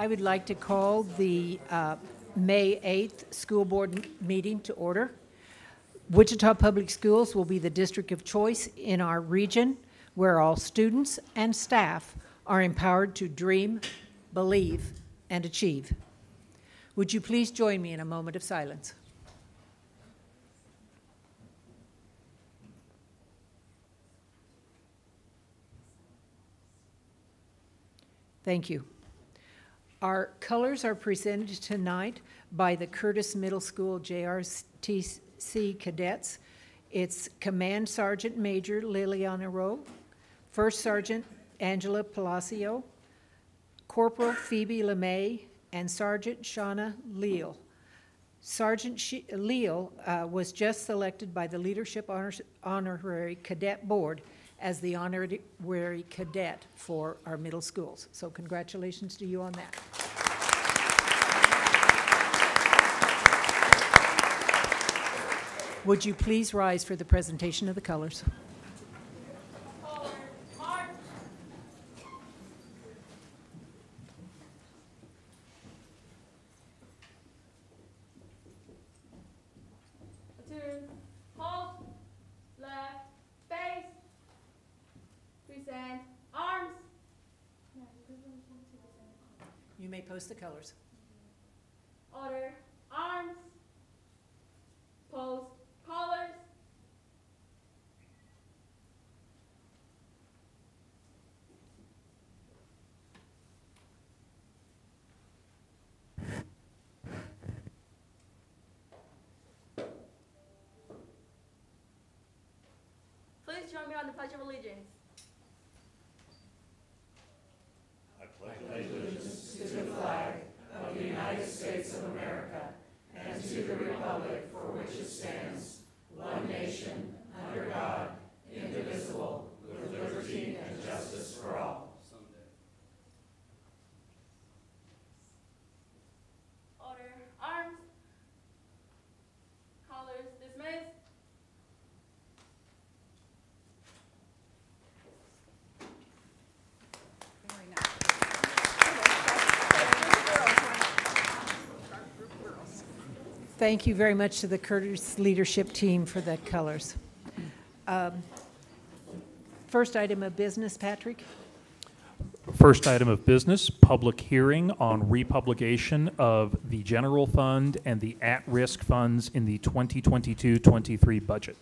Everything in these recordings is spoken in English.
I would like to call the uh, May 8th school board meeting to order. Wichita Public Schools will be the district of choice in our region where all students and staff are empowered to dream, believe, and achieve. Would you please join me in a moment of silence? Thank you. Our colors are presented tonight by the Curtis Middle School JRTC cadets. It's Command Sergeant Major Liliana Rowe, First Sergeant Angela Palacio, Corporal Phoebe LeMay, and Sergeant Shauna Leal. Sergeant She- Leal uh, was just selected by the Leadership Honors- Honorary Cadet Board as the honorary cadet for our middle schools. So congratulations to you on that. Would you please rise for the presentation of the colors? Platoon, halt, left, face, present, arms. You the colors. Order, arms. Post, colors. Please join me on the Pledge of Allegiance. Order, arms. Colors dismissed. Thank you very much to the Curtis Leadership Team for the colors. Um, First item of business, Patrick? First item of business, public hearing on republication of the general fund and the at-risk funds in the 2022-23 budget.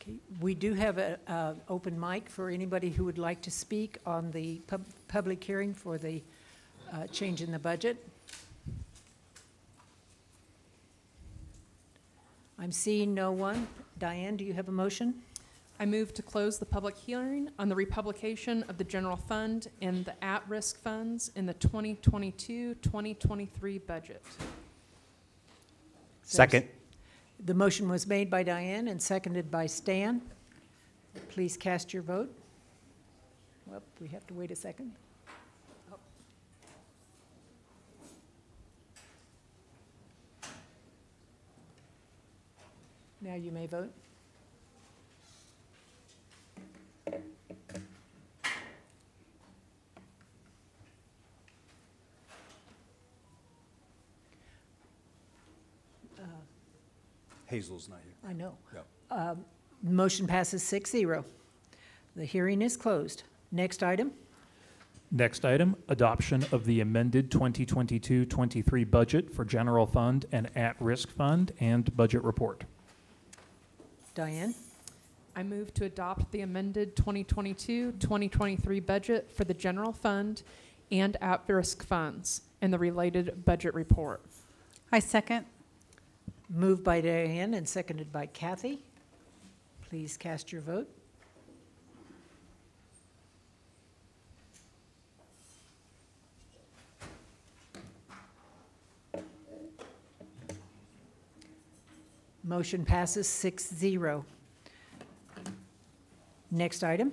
Okay, We do have an open mic for anybody who would like to speak on the pub- public hearing for the uh, change in the budget. I'm seeing no one. Diane, do you have a motion? I move to close the public hearing on the republication of the general fund and the at-risk funds in the 2022-2023 budget. Second. The motion was made by Diane and seconded by Stan. Please cast your vote. Well, we have to wait a second. Now you may vote. Hazel's not here. I know. Yep. Um, Motion passes six zero. The hearing is closed. Next item. Next item, adoption of the amended 2022-23 budget for general fund and at-risk fund and budget report. Diane? I move to adopt the amended 2022-2023 budget for the general fund and at-risk funds and the related budget report. I second. Moved by Diane and seconded by Kathy. Please cast your vote. Motion passes 6-0. Next item.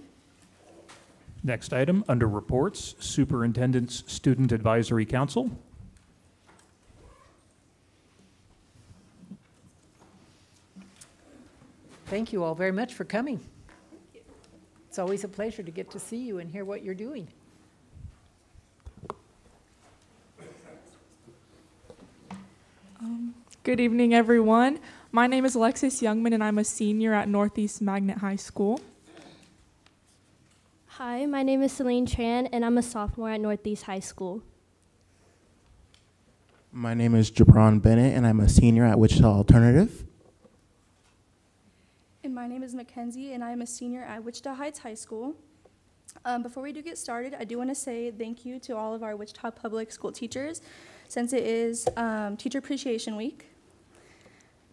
Next item, under reports, Superintendent's Student Advisory Council. Thank you all very much for coming. It's always a pleasure to get to see you and hear what you're doing. Um, good evening, everyone. My name is Alexis Youngman, and I'm a senior at Northeast Magnet High School. Hi, my name is Celine Tran, and I'm a sophomore at Northeast High School. My name is Jabron Bennett, and I'm a senior at Wichita Alternative. And my name is Mackenzie, and I am a senior at Wichita Heights High School. Um, before we do get started, I do want to say thank you to all of our Wichita Public School teachers, since it is um, Teacher Appreciation Week.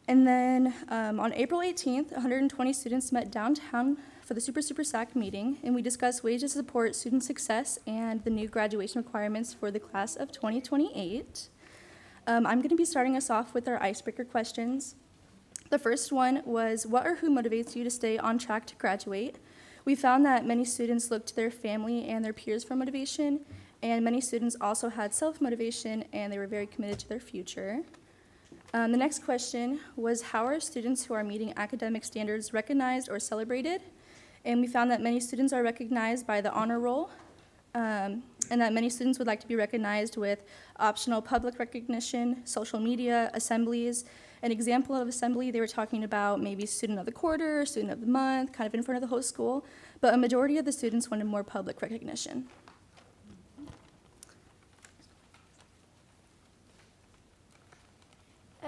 And then um, on April 18th, 120 students met downtown for the Super Super SAC meeting, and we discussed ways to support student success and the new graduation requirements for the class of 2028. Um, I'm going to be starting us off with our icebreaker questions. The first one was What or who motivates you to stay on track to graduate? We found that many students looked to their family and their peers for motivation, and many students also had self motivation and they were very committed to their future. Um, the next question was How are students who are meeting academic standards recognized or celebrated? And we found that many students are recognized by the honor roll, um, and that many students would like to be recognized with optional public recognition, social media, assemblies. An example of assembly, they were talking about maybe student of the quarter, student of the month, kind of in front of the whole school, but a majority of the students wanted more public recognition.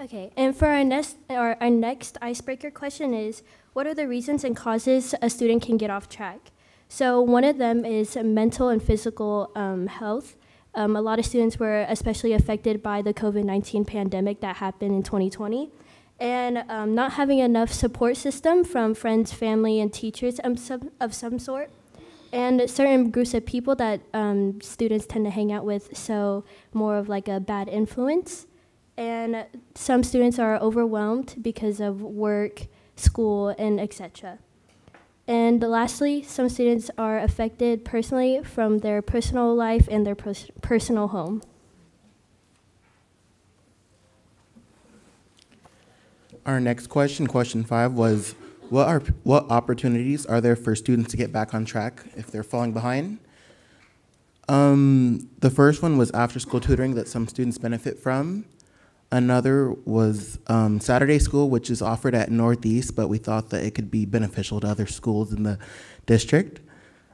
Okay, and for our next, our, our next icebreaker question is What are the reasons and causes a student can get off track? So, one of them is mental and physical um, health. Um, a lot of students were especially affected by the COVID 19 pandemic that happened in 2020. And um, not having enough support system from friends, family, and teachers of some, of some sort. And certain groups of people that um, students tend to hang out with, so more of like a bad influence. And some students are overwhelmed because of work, school, and etc. And lastly, some students are affected personally from their personal life and their pers- personal home. Our next question, question five, was what are what opportunities are there for students to get back on track if they're falling behind? Um, the first one was after school tutoring that some students benefit from. Another was um, Saturday school, which is offered at Northeast, but we thought that it could be beneficial to other schools in the district.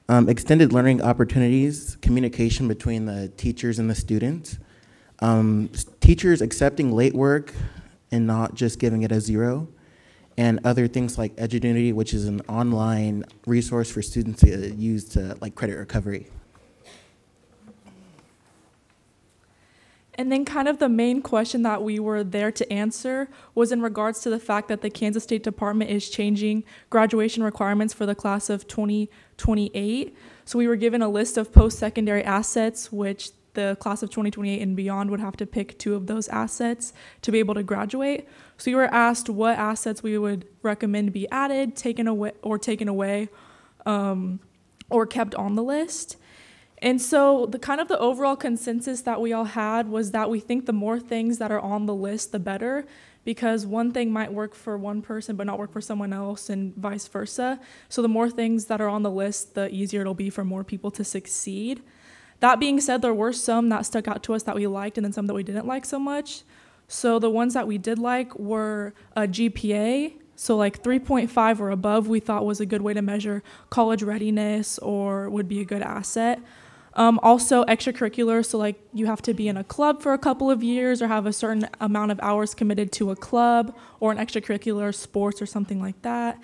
Um, extended learning opportunities, communication between the teachers and the students. Um, teachers accepting late work and not just giving it a zero. And other things like Edgenuity, which is an online resource for students to use to like credit recovery. And then, kind of the main question that we were there to answer was in regards to the fact that the Kansas State Department is changing graduation requirements for the class of 2028. So, we were given a list of post secondary assets, which the class of 2028 and beyond would have to pick two of those assets to be able to graduate. So, we were asked what assets we would recommend be added, taken away, or taken away, um, or kept on the list. And so the kind of the overall consensus that we all had was that we think the more things that are on the list, the better, because one thing might work for one person but not work for someone else, and vice versa. So the more things that are on the list, the easier it'll be for more people to succeed. That being said, there were some that stuck out to us that we liked, and then some that we didn't like so much. So the ones that we did like were a GPA. So like 3.5 or above, we thought was a good way to measure college readiness or would be a good asset. Um, also, extracurricular, so like you have to be in a club for a couple of years or have a certain amount of hours committed to a club or an extracurricular sports or something like that.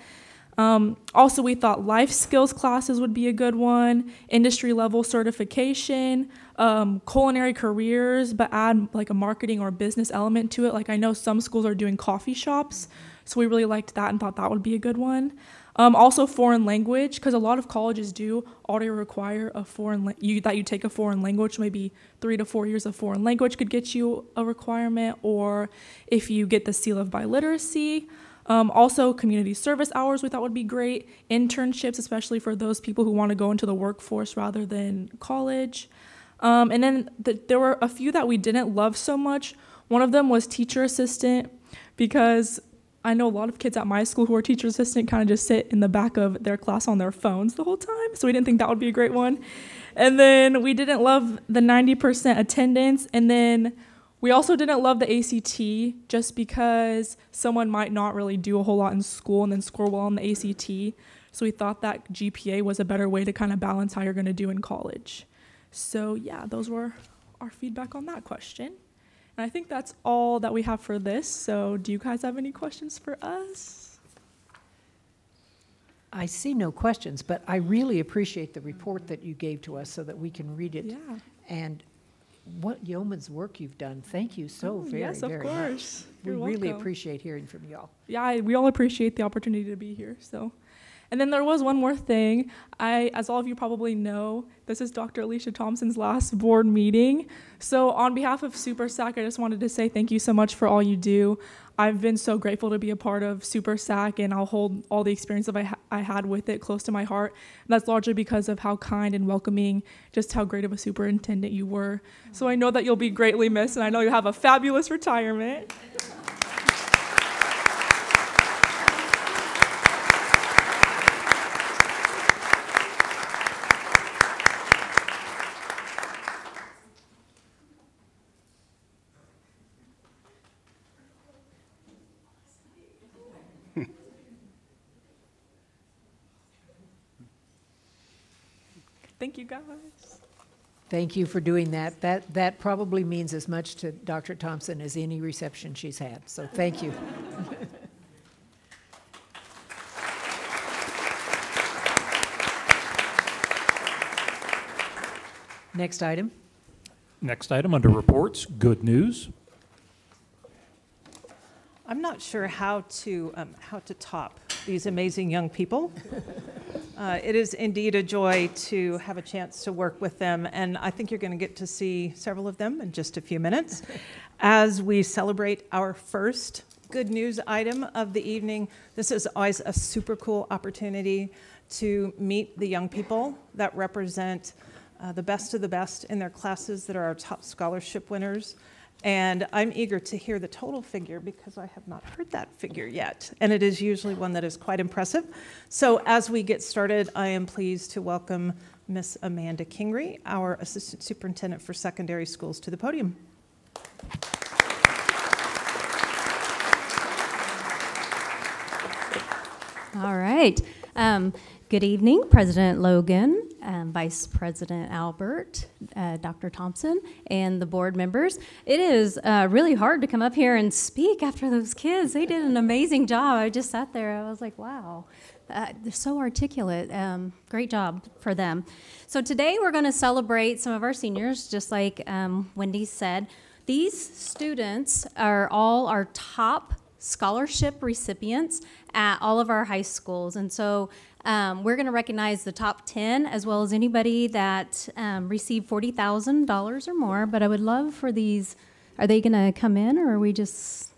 Um, also, we thought life skills classes would be a good one, industry level certification, um, culinary careers, but add like a marketing or business element to it. Like I know some schools are doing coffee shops, so we really liked that and thought that would be a good one. Um, also, foreign language, because a lot of colleges do already require a foreign you, that you take a foreign language. Maybe three to four years of foreign language could get you a requirement, or if you get the seal of biliteracy. Um, also, community service hours we thought would be great. Internships, especially for those people who want to go into the workforce rather than college. Um, and then the, there were a few that we didn't love so much. One of them was teacher assistant, because I know a lot of kids at my school who are teacher assistant kind of just sit in the back of their class on their phones the whole time. So we didn't think that would be a great one. And then we didn't love the 90% attendance. And then We also didn't love the ACT just because someone might not really do a whole lot in school and then score well on the ACT. So we thought that GPA was a better way to kind of balance how you're going to do in college. So yeah, those were our feedback on that question. And I think that's all that we have for this. So do you guys have any questions for us? I see no questions, but I really appreciate the report that you gave to us so that we can read it. Yeah. And what yeoman's work you've done. Thank you so Oh, very, yes, of very much. course. We You're really welcome. appreciate hearing from y'all. yeah, I, we all appreciate the opportunity to be here. So, and then there was one more thing. I, as all of you probably know, this is Dr. Alicia Thompson's last board meeting. So, on behalf of Super SAC, I just wanted to say thank you so much for all you do. I've been so grateful to be a part of Super SAC, and I'll hold all the experience that I, ha- I had with it close to my heart. And that's largely because of how kind and welcoming, just how great of a superintendent you were. So, I know that you'll be greatly missed, and I know you have a fabulous retirement. Thank you, guys. Thank you for doing that. That, that probably means as much to Dr. Thompson as any reception she's had, so thank you. Next item. Next item under reports, good news. I'm not sure how to, um, how to top these amazing young people. Uh, It is indeed a joy to have a chance to work with them, and I think you're going to get to see several of them in just a few minutes as we celebrate our first good news item of the evening. This is always a super cool opportunity to meet the young people that represent uh, the best of the best in their classes that are our top scholarship winners. And I'm eager to hear the total figure because I have not heard that figure yet. And it is usually one that is quite impressive. So as we get started, I am pleased to welcome Miss Amanda Kingry, our Assistant Superintendent for Secondary Schools, to the podium. All right. Um, Good evening, President Logan, um, Vice President Albert, uh, Dr. Thompson, and the board members. It is uh, really hard to come up here and speak after those kids. They did an amazing job. I just sat there. I was like, wow. Uh, they're so articulate. Um, great job for them. So today we're going to celebrate some of our seniors, just like um, Wendy said. These students are all our top scholarship recipients at all of our high schools. And so um, we're going to recognize the top 10 as well as anybody that um, received $40,000 or more. But I would love for these, are they going to come in or are we just,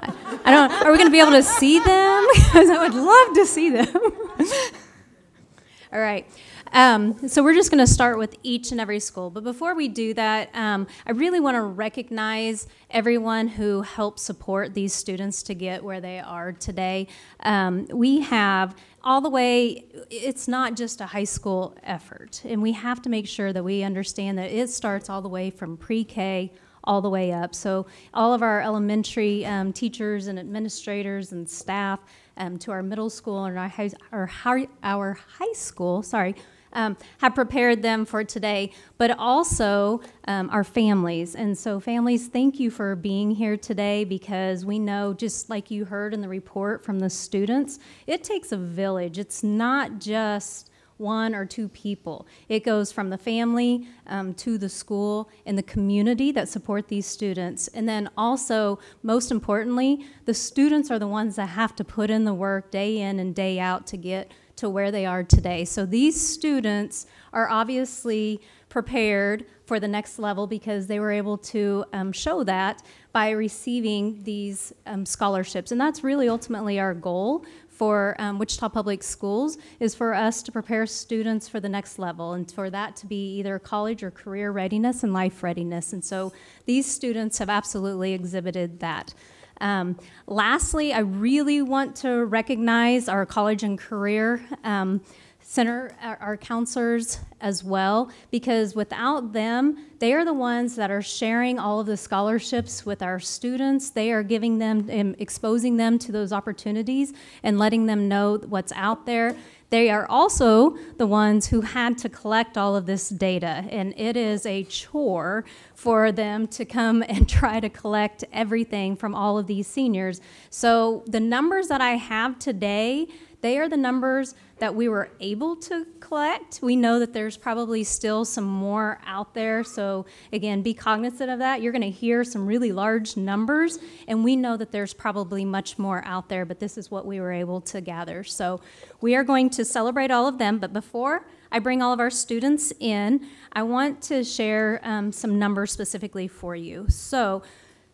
I, I don't, are we going to be able to see them? Because I would love to see them. All right. Um, so we're just going to start with each and every school. But before we do that, um, I really want to recognize everyone who helped support these students to get where they are today. Um, we have all the way, it's not just a high school effort. And we have to make sure that we understand that it starts all the way from pre K all the way up. So all of our elementary um, teachers and administrators and staff um, to our middle school and our high, our high, our high school, sorry, um, have prepared them for today, but also um, our families. And so, families, thank you for being here today because we know, just like you heard in the report from the students, it takes a village. It's not just one or two people. It goes from the family um, to the school and the community that support these students. And then also, most importantly, the students are the ones that have to put in the work day in and day out to get to where they are today. So these students are obviously prepared for the next level because they were able to um, show that by receiving these um, scholarships. And that's really ultimately our goal for um, Wichita Public Schools is for us to prepare students for the next level and for that to be either college or career readiness and life readiness. And so these students have absolutely exhibited that. Um, lastly, I really want to recognize our college and career um, Center, our, our counselors as well, because without them, they are the ones that are sharing all of the scholarships with our students. They are giving them and exposing them to those opportunities and letting them know what's out there. They are also the ones who had to collect all of this data, and it is a chore for them to come and try to collect everything from all of these seniors. So the numbers that I have today, they are the numbers that we were able to collect. We know that there's probably still some more out there. So, again, be cognizant of that. You're going to hear some really large numbers, and we know that there's probably much more out there, but this is what we were able to gather. So, we are going to celebrate all of them, but before I bring all of our students in, I want to share um, some numbers specifically for you. So,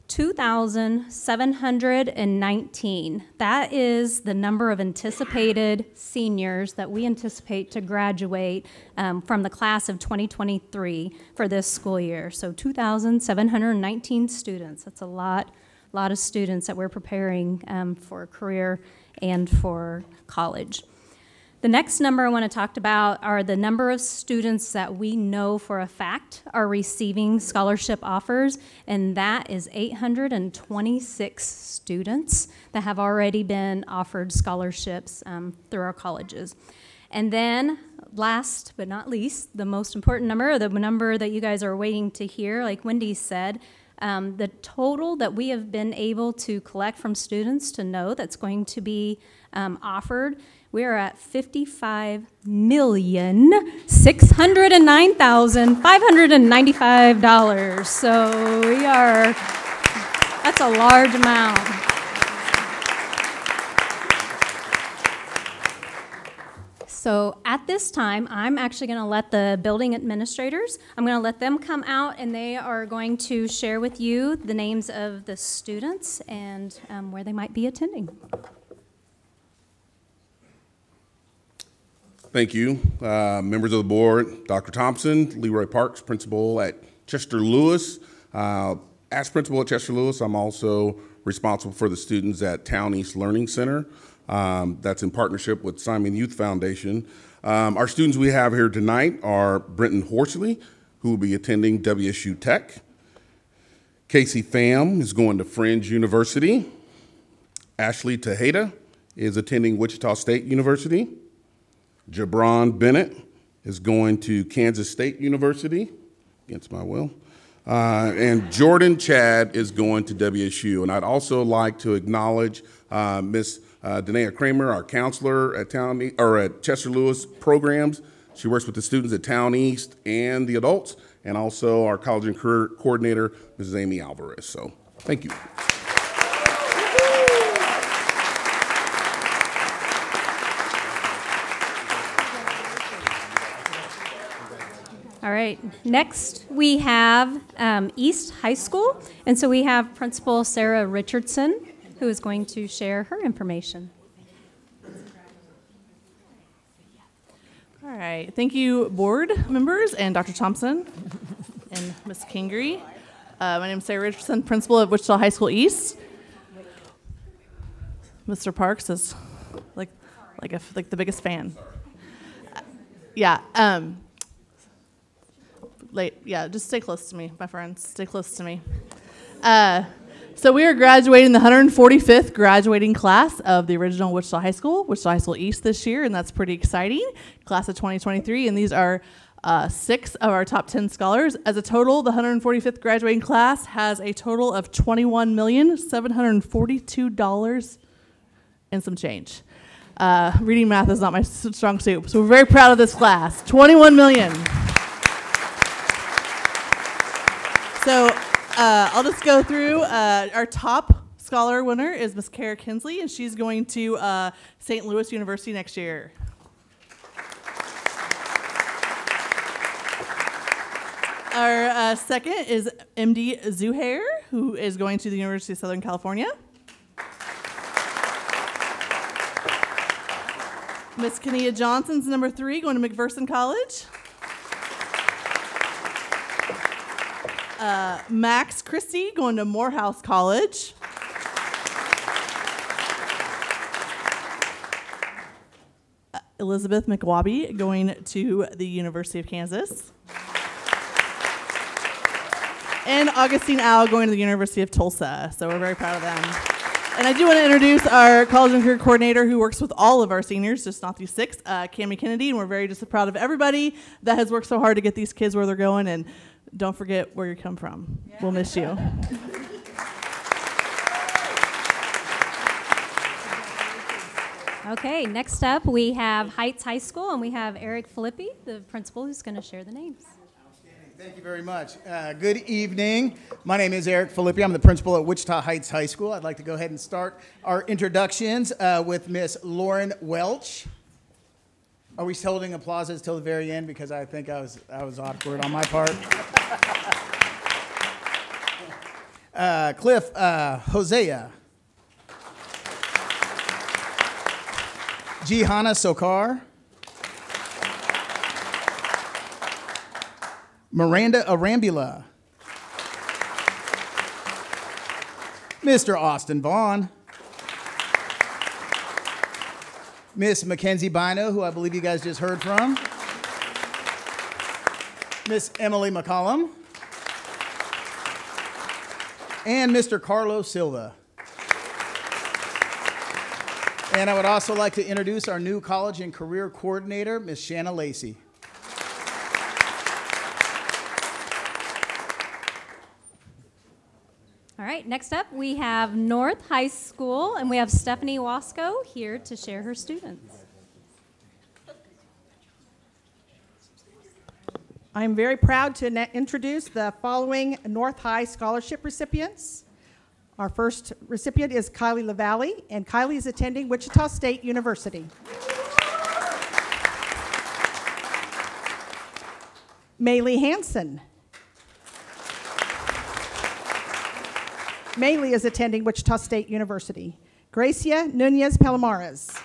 2,719. That is the number of anticipated seniors that we anticipate to graduate um, from the class of 2023 for this school year. So 2,719 students. That's a lot, lot of students that we're preparing um, for a career and for college. The next number I want to talk about are the number of students that we know for a fact are receiving scholarship offers, and that is 826 students that have already been offered scholarships um, through our colleges. And then, last but not least, the most important number, the number that you guys are waiting to hear, like Wendy said, um, the total that we have been able to collect from students to know that's going to be um, offered we are at fifty-five million six hundred and nine thousand five hundred and ninety-five dollars. So we are. That's a large amount. So at this time, I'm actually going to let the building administrators, I'm going to let them come out and they are going to share with you the names of the students and um, where they might be attending. Thank you. Uh, members of the board, Dr. Thompson, Leroy Parks, principal at Chester Lewis. Uh, as principal at Chester Lewis, I'm also responsible for the students at Town East Learning Center. Um, that's in partnership with Simon Youth Foundation. Um, our students we have here tonight are Brenton Horsley, who will be attending WSU Tech. Casey Pham is going to Friends University. Ashley Tejeda is attending Wichita State University. Jabron Bennett is going to Kansas State University, against my will. Uh, and Jordan Chad is going to WSU. And I'd also like to acknowledge uh, Miss uh, Danae Kramer, our counselor at Town or at Chester Lewis programs. She works with the students at Town East and the adults, and also our college and career coordinator, Mrs. Amy Alvarez. So, thank you. All right, next we have um, East High School. And so we have Principal Sarah Richardson, who is going to share her information. All right, thank you, board members and Dr. Thompson and Ms. Kingery. Uh, my name is Sarah Richardson, principal of Wichita High School East. Mr. Parks is like, like, a, like the biggest fan. Uh, yeah. Um, late. Yeah, just stay close to me, my friends. Stay close to me. Uh, so we are graduating the 145th graduating class of the original Wichita High School, Wichita High School East this year, and that's pretty exciting. Class of 2023, and these are uh, six of our top 10 scholars. As a total, the 145th graduating class has a total of $21,742 and some change. Uh, reading math is not my strong suit, so we're very proud of this class. 21 million. So uh, I'll just go through. Uh, our top scholar winner is Miss Kara Kinsley, and she's going to uh, St. Louis University next year. Our uh, second is MD Zuhair, who is going to the University of Southern California. Miss Kania Johnson's number three, going to McPherson College. Uh, Max Christie going to Morehouse College. Elizabeth McWaby going to the University of Kansas. And Augustine Al going to the University of Tulsa. So we're very proud of them. And I do want to introduce our college and career coordinator who works with all of our seniors, just not these six, uh, Kennedy. And we're very just proud of everybody that has worked so hard to get these kids where they're going. And don't forget where you come from. We'll miss you. Okay, next up, we have Heights High School, and we have Eric Filippi, the principal, who's going to share the names. Thank you very much. Uh, good evening. My name is Eric Filippi. I'm the principal at Wichita Heights High School. I'd like to go ahead and start our introductions uh, with Miss Lauren Welch. Are we holding applauses till the very end because I think I was I was awkward on my part. Uh, Cliff uh, Hosea. Jihana Sokar. Miranda Arambula. Mr. Austin Vaughn. Miss Mackenzie Bino, who I believe you guys just heard from. Miss Emily McCollum. And Mr. Carlos Silva. And I would also like to introduce our new college and career coordinator, Miss Shanna Lacey. Right, next up, we have North High School, and we have Stephanie Wasco here to share her students. I'm very proud to introduce the following North High Scholarship recipients. Our first recipient is Kylie LaValle, and Kylie is attending Wichita State University. Maylee Hanson. Maylee is attending Wichita State University. Gracia Nunez Palomares.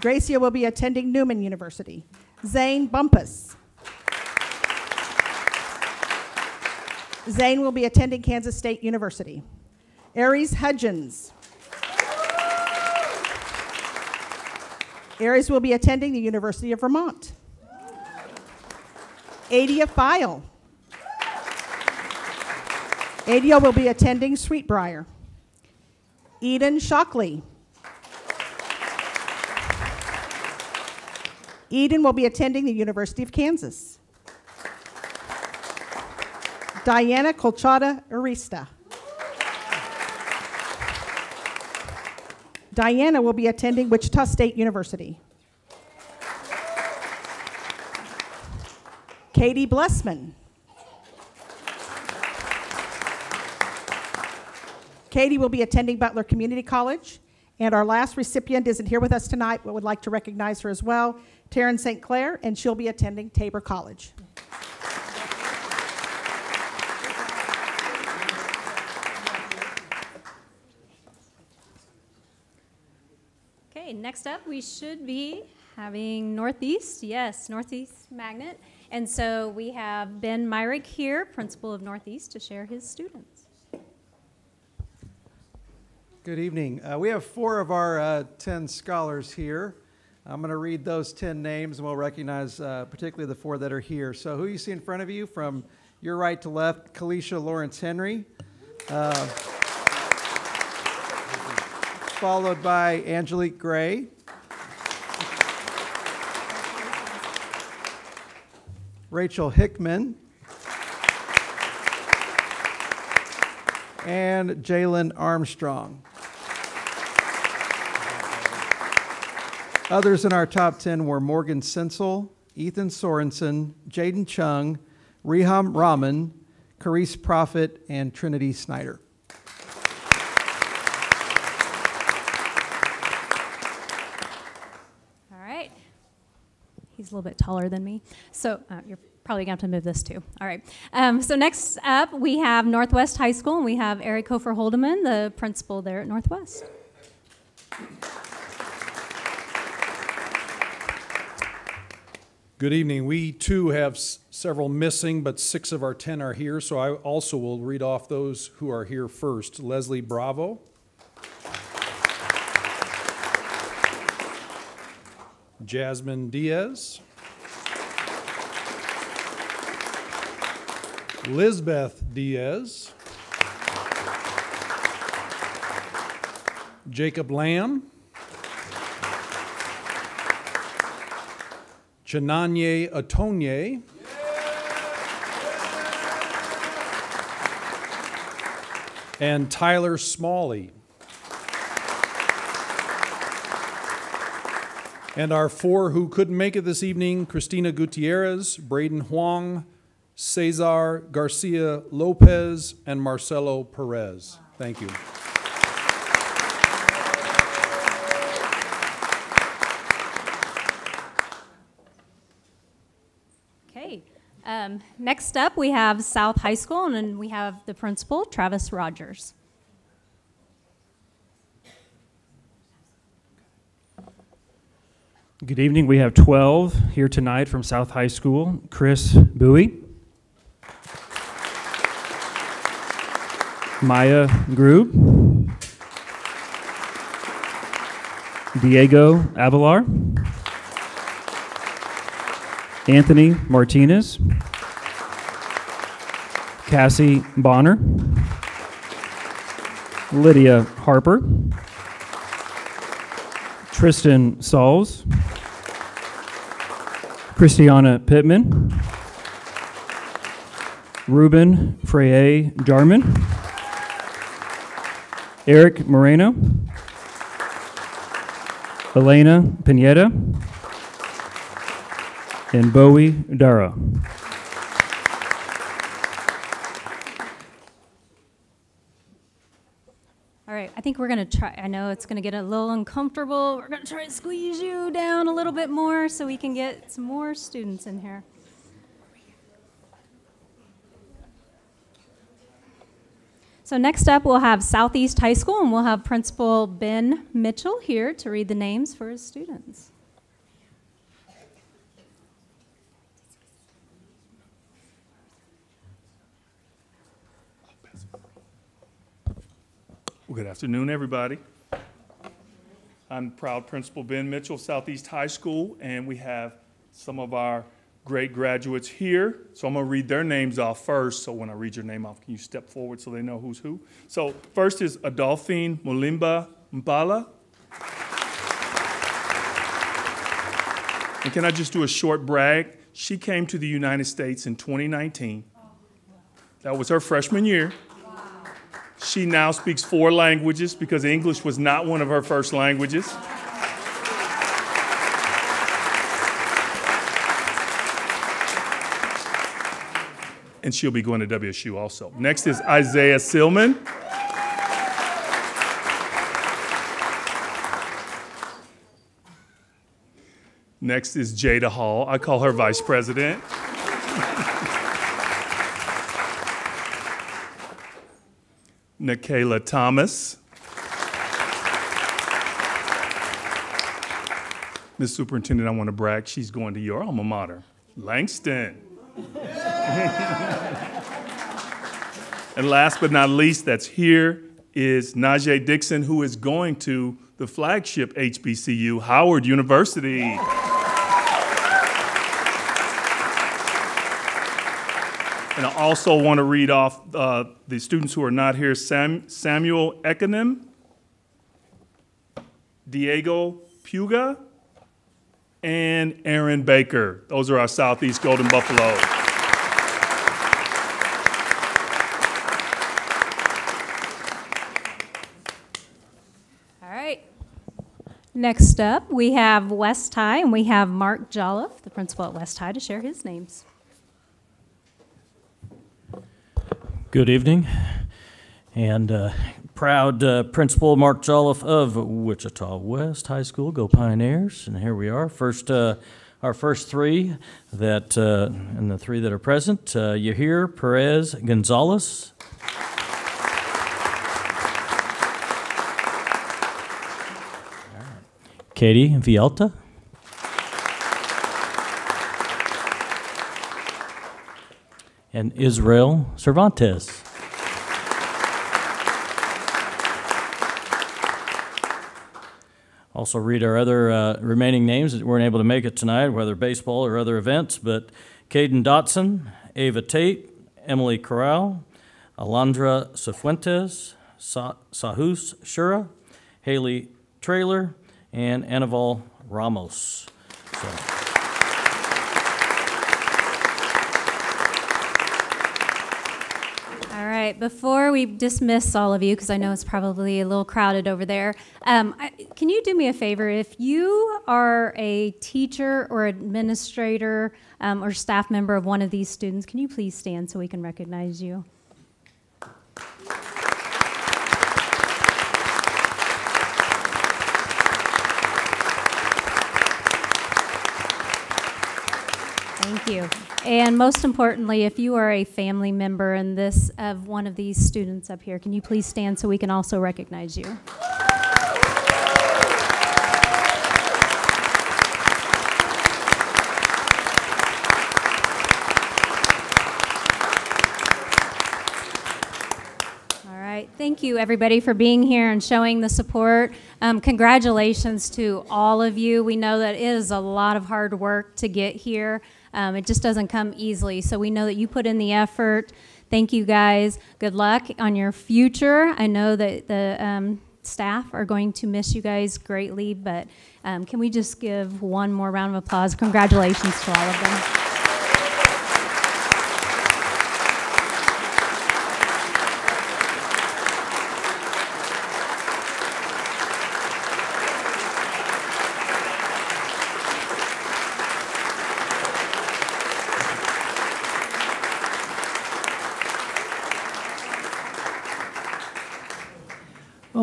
Gracia will be attending Newman University. Zane Bumpus. Zane will be attending Kansas State University. Aries Hudgens. Aries will be attending the University of Vermont. Adia File. Adia will be attending Sweet Briar. Eden Shockley. Eden will be attending the University of Kansas. Diana Colchada Arista. Diana will be attending Wichita State University. Katie Blessman. Katie will be attending Butler Community College. And our last recipient isn't here with us tonight, but would like to recognize her as well, Taryn St. Clair, and she'll be attending Tabor College. Okay, next up, we should be having Northeast, yes, Northeast Magnet. And so we have Ben Myrick here, principal of Northeast, to share his students. Good evening. Uh, we have four of our uh, 10 scholars here. I'm going to read those 10 names and we'll recognize uh, particularly the four that are here. So, who you see in front of you from your right to left, Kalisha Lawrence Henry, uh, followed by Angelique Gray. Rachel Hickman. And Jalen Armstrong. Others in our top 10 were Morgan Sensel, Ethan Sorensen, Jaden Chung, Reham Rahman, Carice Prophet, and Trinity Snyder. All right. He's a little bit taller than me. So uh, you're probably going to have to move this too. All right. Um, so next up, we have Northwest High School, and we have Eric Hofer Holdeman, the principal there at Northwest. Good evening. We too have several missing, but six of our 10 are here, so I also will read off those who are here first. Leslie Bravo. Jasmine Diaz. Lizbeth Diaz. Jacob Lamb. Chinanye Atonye. And Tyler Smalley. And our four who couldn't make it this evening Christina Gutierrez, Braden Huang, Cesar Garcia Lopez, and Marcelo Perez. Thank you. Um, next up, we have South High School, and then we have the principal, Travis Rogers. Good evening. We have 12 here tonight from South High School. Chris Bowie, Maya Grube, Diego Avalar, Anthony Martinez, Cassie Bonner, Lydia Harper, Tristan Sauls, Christiana Pittman, Ruben Freye Jarman, Eric Moreno, Elena Pineda, and Bowie Dara. All right, I think we're to try. I know it's to get a little uncomfortable. We're to try to squeeze you down a little bit more so we can get some more students in here. So next up, we'll have Southeast High School, and we'll have Principal Ben Mitchell here to read the names for his students. Well, good afternoon, everybody. I'm proud Principal Ben Mitchell, Southeast High School, and we have some of our great graduates here. So I'm going to read their names off first. So when I read your name off, can you step forward so they know who's who? So first is Adolphine Mulimba Mbala. And can I just do a short brag? She came to the United States in 2019. That was her freshman year. She now speaks four languages because English was not one of her first languages. And she'll be going to WSU also. Next is Isaiah Silman. Next is Jada Hall. I call her vice president. Nikayla Thomas. Ms. Superintendent, I want to brag. She's going to your alma mater, Langston. and last but not least, that's here is Najee Dixon, who is going to the flagship HBCU, Howard University. And I also want to read off uh, the students who are not here Sam, Samuel Ekanem, Diego Puga, and Aaron Baker. Those are our Southeast Golden Buffalo. All right. Next up, we have West High, and we have Mark Jolliffe, the principal at West High, to share his names. Good evening, and uh, proud uh, Principal Mark Jolliffe of Wichita West High School. Go Pioneers! And here we are, first uh, our first three that uh, and the three that are present: uh, Yahir Perez Gonzalez. Katie Vialta. And Israel Cervantes. Also read our other uh, remaining names that weren't able to make it tonight, whether baseball or other events, but Caden Dotson, Ava Tate, Emily Corral, Alondra Cifuentes, Sa- Sahus Shura, Haley Trailer, and Anaval Ramos. So, All right, before we dismiss all of you, because I know it's probably a little crowded over there, um, I, can you do me a favor? If you are a teacher or administrator um, or staff member of one of these students, can you please stand so we can recognize you? Thank you. And most importantly, if you are a family member in this of one of these students up here, can you please stand so we can also recognize you? All right. Thank you, everybody, for being here and showing the support. Um, congratulations to all of you. We know that it is a lot of hard work to get here. Um, it just doesn't come easily. So we know that you put in the effort. Thank you, guys. Good luck on your future. I know that the um, staff are going to miss you guys greatly, but um, can we just give one more round of applause? Congratulations to all of them.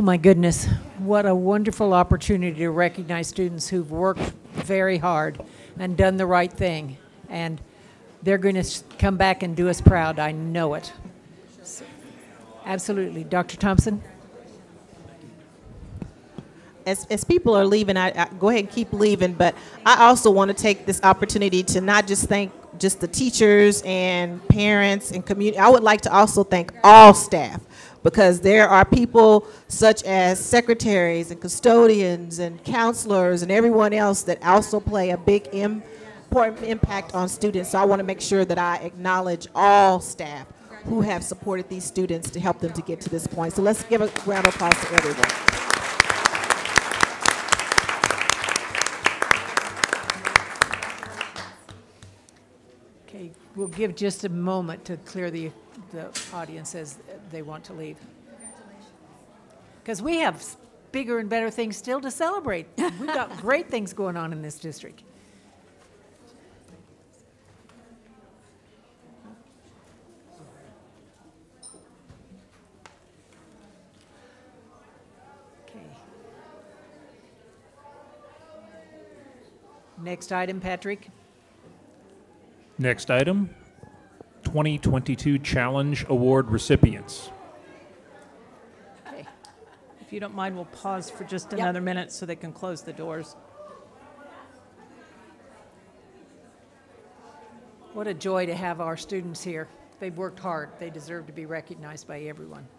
My goodness. What a wonderful opportunity to recognize students who've worked very hard and done the right thing. And they're going to come back and do us proud. I know it. So- Absolutely. Dr. Thompson? as, as people are leaving, I, I go ahead and keep leaving, but I also want to take this opportunity to not just thank just the teachers and parents and community. I would like to also thank all staff because there are people such as secretaries and custodians and counselors and everyone else that also play a big im- important impact on students. So I want to make sure that I acknowledge all staff who have supported these students to help them to get to this point. So let's give a round of applause to everyone. Okay, we'll give just a moment to clear the, the audience as they want to leave. Because we have bigger and better things still to celebrate. We've got great things going on in this district. Okay. Next item, Patrick. Next item, 2022 Challenge Award recipients. If you don't mind, we'll pause for just Yep. another minute so they can close the doors. What a joy to have our students here. They've worked hard. They deserve to be recognized by everyone.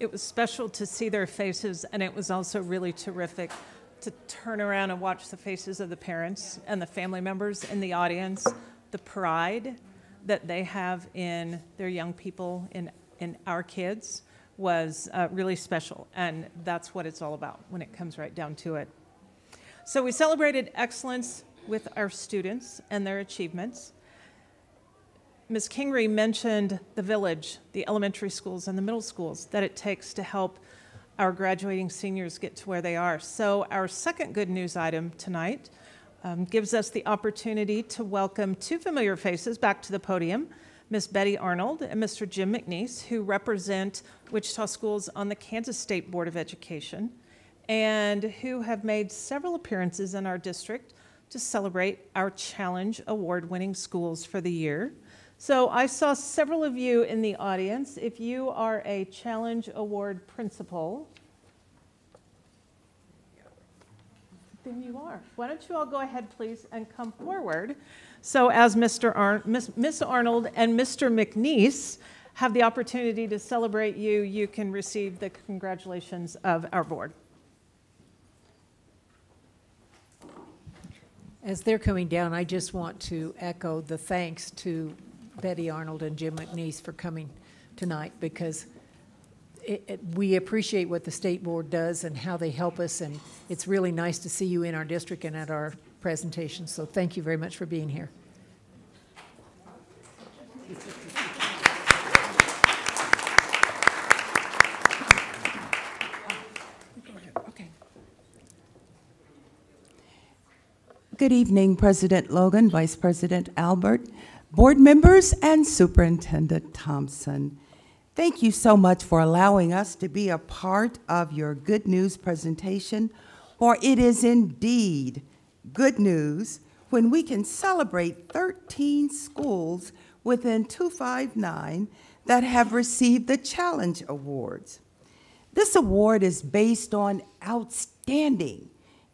It was special to see their faces, and it was also really terrific to turn around and watch the faces of the parents and the family members in the audience, the pride that they have in their young people, in, in our kids, was uh, really special. And that's what it's all about when it comes right down to it. So we celebrated excellence with our students and their achievements. Ms. Kingery mentioned the village, the elementary schools, and the middle schools that it takes to help our graduating seniors get to where they are. So, our second good news item tonight um, gives us the opportunity to welcome two familiar faces back to the podium Ms. Betty Arnold and Mr. Jim McNiece, who represent Wichita Schools on the Kansas State Board of Education and who have made several appearances in our district to celebrate our Challenge Award winning schools for the year. So I saw several of you in the audience. If you are a Challenge Award principal, there you are. Why don't you all go ahead, please, and come forward? So as Mr. Ar- Miss Arnold and Mr. McNiece have the opportunity to celebrate you, you can receive the congratulations of our board. As they're coming down, I just want to echo the thanks to Betty Arnold and Jim McNiece for coming tonight because it, it, we appreciate what the state board does and how they help us, and it's really nice to see you in our district and at our presentation. So thank you very much for being here. Good evening, President Logan, Vice President Albert, board members, and Superintendent Thompson. Thank you so much for allowing us to be a part of your good news presentation, for it is indeed good news when we can celebrate 13 schools within 259 that have received the Challenge Awards. This award is based on outstanding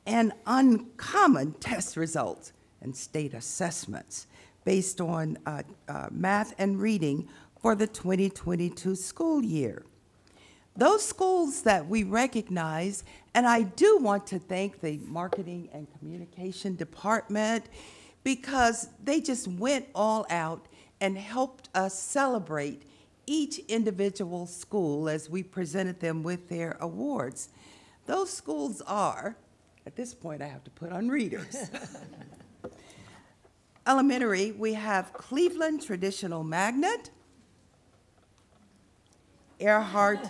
and uncommon test results and state assessments based on uh, uh, math and reading for the 2022 school year. Those schools that we recognize, and I do want to thank the Marketing and Communication Department because they just went all out and helped us celebrate each individual school as we presented them with their awards. Those schools are at this point, I have to put on readers. Elementary, we have Cleveland Traditional Magnet, Earhart,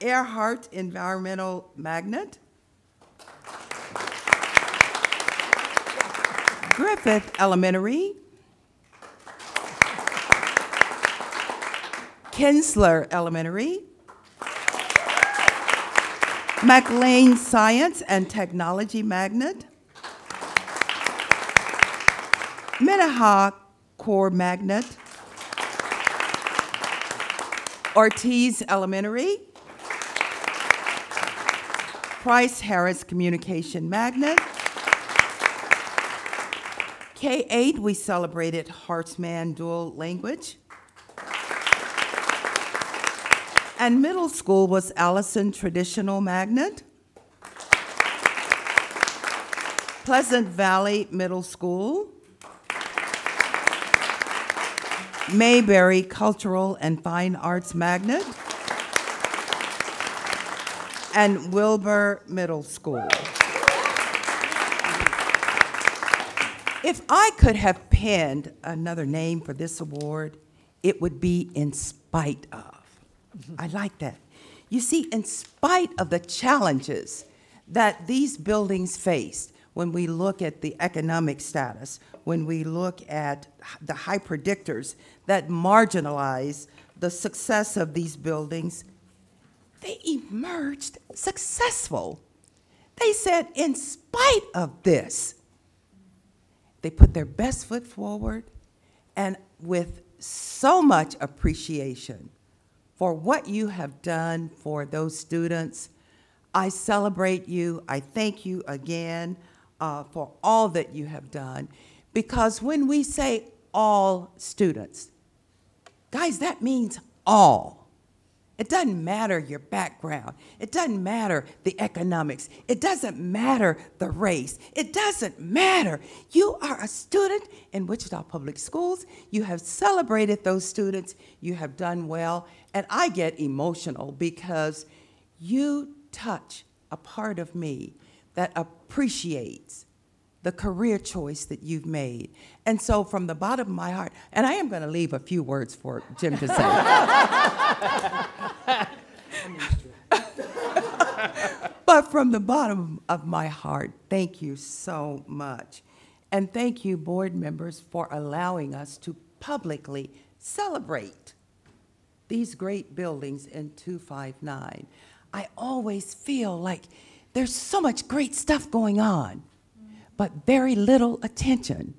Earhart Environmental Magnet, Griffith Elementary, Kensler Elementary, McLean Science and Technology Magnet, Minneha Core Magnet, Ortiz Elementary, Price Harris Communication Magnet, K-8, we celebrated Horace Mann Dual Language, And middle school was Allison Traditional Magnet. Pleasant Valley Middle School. Mayberry Cultural and Fine Arts Magnet. And Wilbur Middle School. If I could have penned another name for this award, it would be In Spite of. I like that. You see, in spite of the challenges that these buildings faced, when we look at the economic status, when we look at the high predictors that marginalize the success of these buildings, they emerged successful. They said, in spite of this, they put their best foot forward and with so much appreciation for what you have done for those students. I celebrate you. I thank you again uh, for all that you have done. Because when we say all students, guys, that means all. It doesn't matter your background. It doesn't matter the economics. It doesn't matter the race. It doesn't matter. You are a student in Wichita Public Schools. You have celebrated those students. You have done well. And I get emotional because you touch a part of me that appreciates the career choice that you've made. And so, from the bottom of my heart, and I am going to leave a few words for Jim to say. but from the bottom of my heart, thank you so much. And thank you, board members, for allowing us to publicly celebrate these great buildings in 259. I always feel like there's so much great stuff going on but very little attention.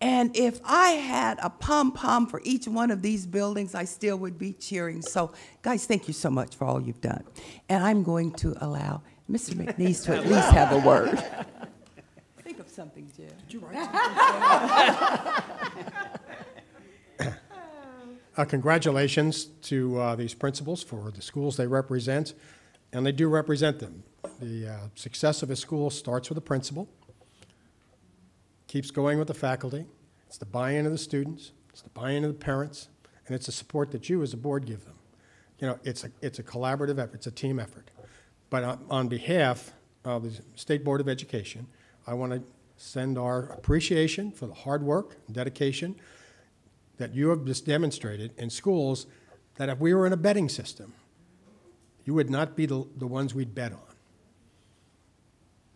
And if I had a pom pom for each one of these buildings, I still would be cheering. So, guys, thank you so much for all you've done. And I'm going to allow Mr. McNiece to at least have a word. Think of something, Jim. Did you write Uh, Congratulations to uh, these principals for the schools they represent, and they do represent them. The uh, success of a school starts with a principal, keeps going with the faculty, it's the buy-in of the students, it's the buy-in of the parents, and it's the support that you as a board give them. You know, it's a, it's a collaborative effort, it's a team effort. But on- behalf of the State Board of Education, I want to send our appreciation for the hard work and dedication that you have just demonstrated in schools that if we were in a betting system, you would not be the, the ones we'd bet on.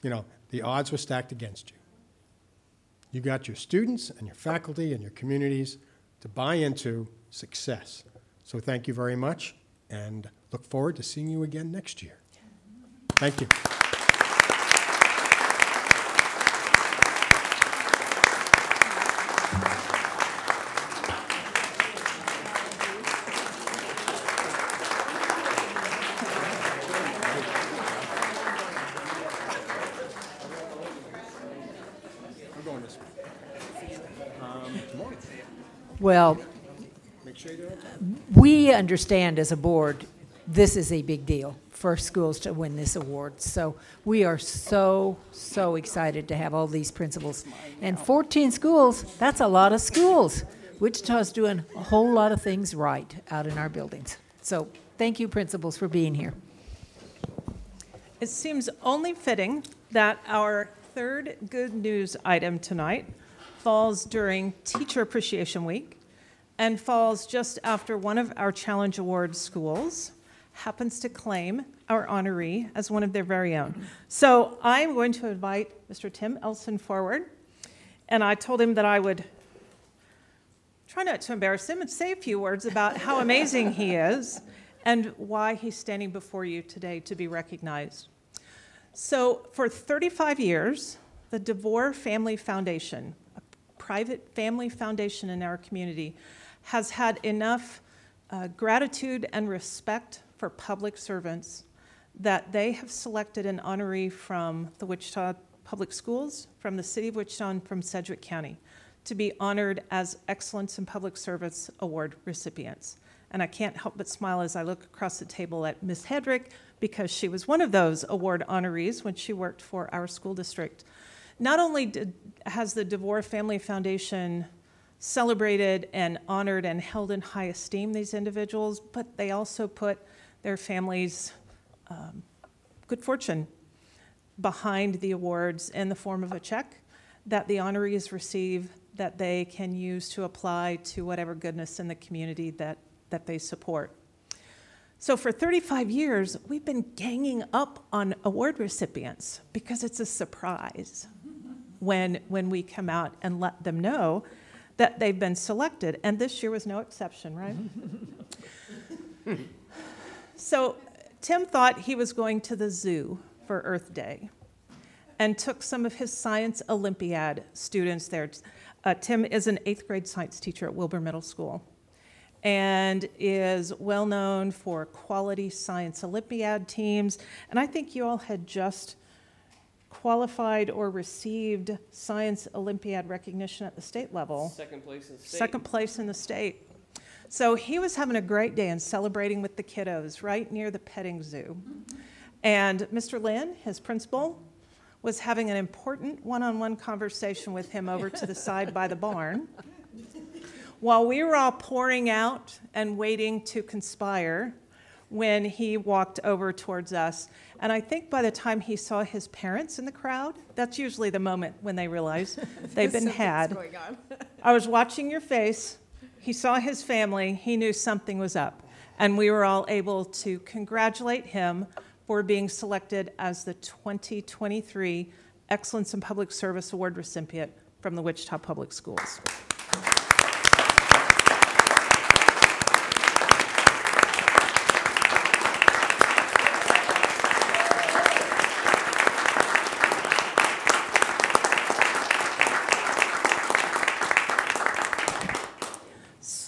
You know, the odds were stacked against you. You got your students and your faculty and your communities to buy into success. So thank you very much and look forward to seeing you again next year. Thank you. Understand as a board, this is a big deal for schools to win this award. So we are so, so excited to have all these principals. And 14 schools, that's a lot of schools. Wichita's doing a whole lot of things right out in our buildings. So thank you, principals, for being here. It seems only fitting that our third good news item tonight falls during Teacher Appreciation Week and falls just after one of our Challenge Awards schools happens to claim our honoree as one of their very own. So I'm going to invite Mr. Tim Elson forward, and I told him that I would try not to embarrass him and say a few words about how amazing he is and why he's standing before you today to be recognized. So, for 35 years, the DeVore Family Foundation, a private family foundation in our community, has had enough uh, gratitude and respect for public servants that they have selected an honoree from the Wichita Public Schools, from the City of Wichita, and from Sedgwick County to be honored as Excellence in Public Service Award recipients. And I can't help but smile as I look across the table at Ms. Hedrick because she was one of those award honorees when she worked for our school district. Not only did, has the DeVore Family Foundation celebrated and honored and held in high esteem these individuals, but they also put their families' um, good fortune behind the awards in the form of a check that the honorees receive that they can use to apply to whatever goodness in the community that, that they support. So for 35 years, we've been ganging up on award recipients because it's a surprise when, when we come out and let them know that they've been selected. And this year was no exception, right? so Tim thought he was going to the zoo for Earth Day and took some of his Science Olympiad students there. Uh, Tim is an eighth grade science teacher at Wilbur Middle School and is well known for quality science Olympiad teams. And I think you all had just qualified or received science Olympiad recognition at the state level. Second place in the state. Second place in the state. So he was having a great day and celebrating with the kiddos right near the petting zoo. And Mr. Lynn, his principal, was having an important one on one conversation with him over to the side by the barn. While we were all pouring out and waiting to conspire, when he walked over towards us. And I think by the time he saw his parents in the crowd, that's usually the moment when they realize they've been had. I was watching your face. He saw his family. He knew something was up. And we were all able to congratulate him for being selected as the 2023 Excellence in Public Service Award recipient from the Wichita Public Schools.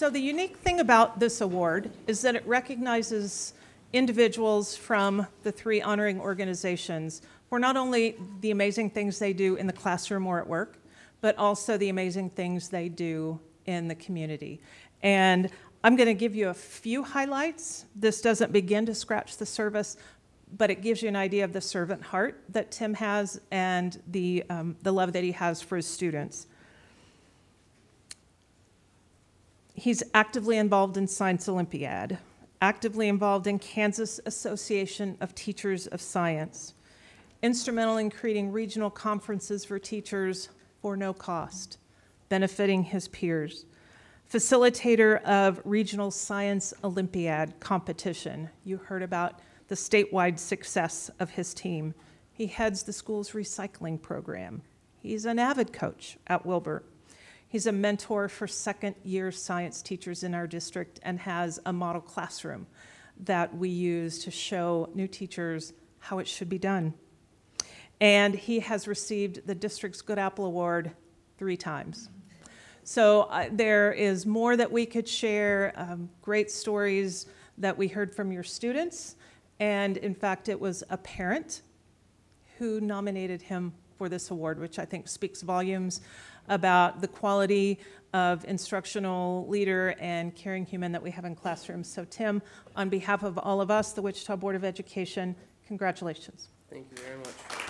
So the unique thing about this award is that it recognizes individuals from the three honoring organizations for not only the amazing things they do in the classroom or at work, but also the amazing things they do in the community. And I'm going to give you a few highlights. This doesn't begin to scratch the surface, but it gives you an idea of the servant heart that Tim has and the, um, the love that he has for his students. He's actively involved in Science Olympiad, actively involved in Kansas Association of Teachers of Science, instrumental in creating regional conferences for teachers for no cost, benefiting his peers, facilitator of Regional Science Olympiad competition. You heard about the statewide success of his team. He heads the school's recycling program. He's an avid coach at Wilbur. He's a mentor for second year science teachers in our district and has a model classroom that we use to show new teachers how it should be done. And he has received the district's Good Apple Award three times. So uh, there is more that we could share, um, great stories that we heard from your students. And in fact, it was a parent who nominated him for this award, which I think speaks volumes about the quality of instructional leader and caring human that we have in classrooms. So Tim, on behalf of all of us, the Wichita Board of Education, congratulations. Thank you very much.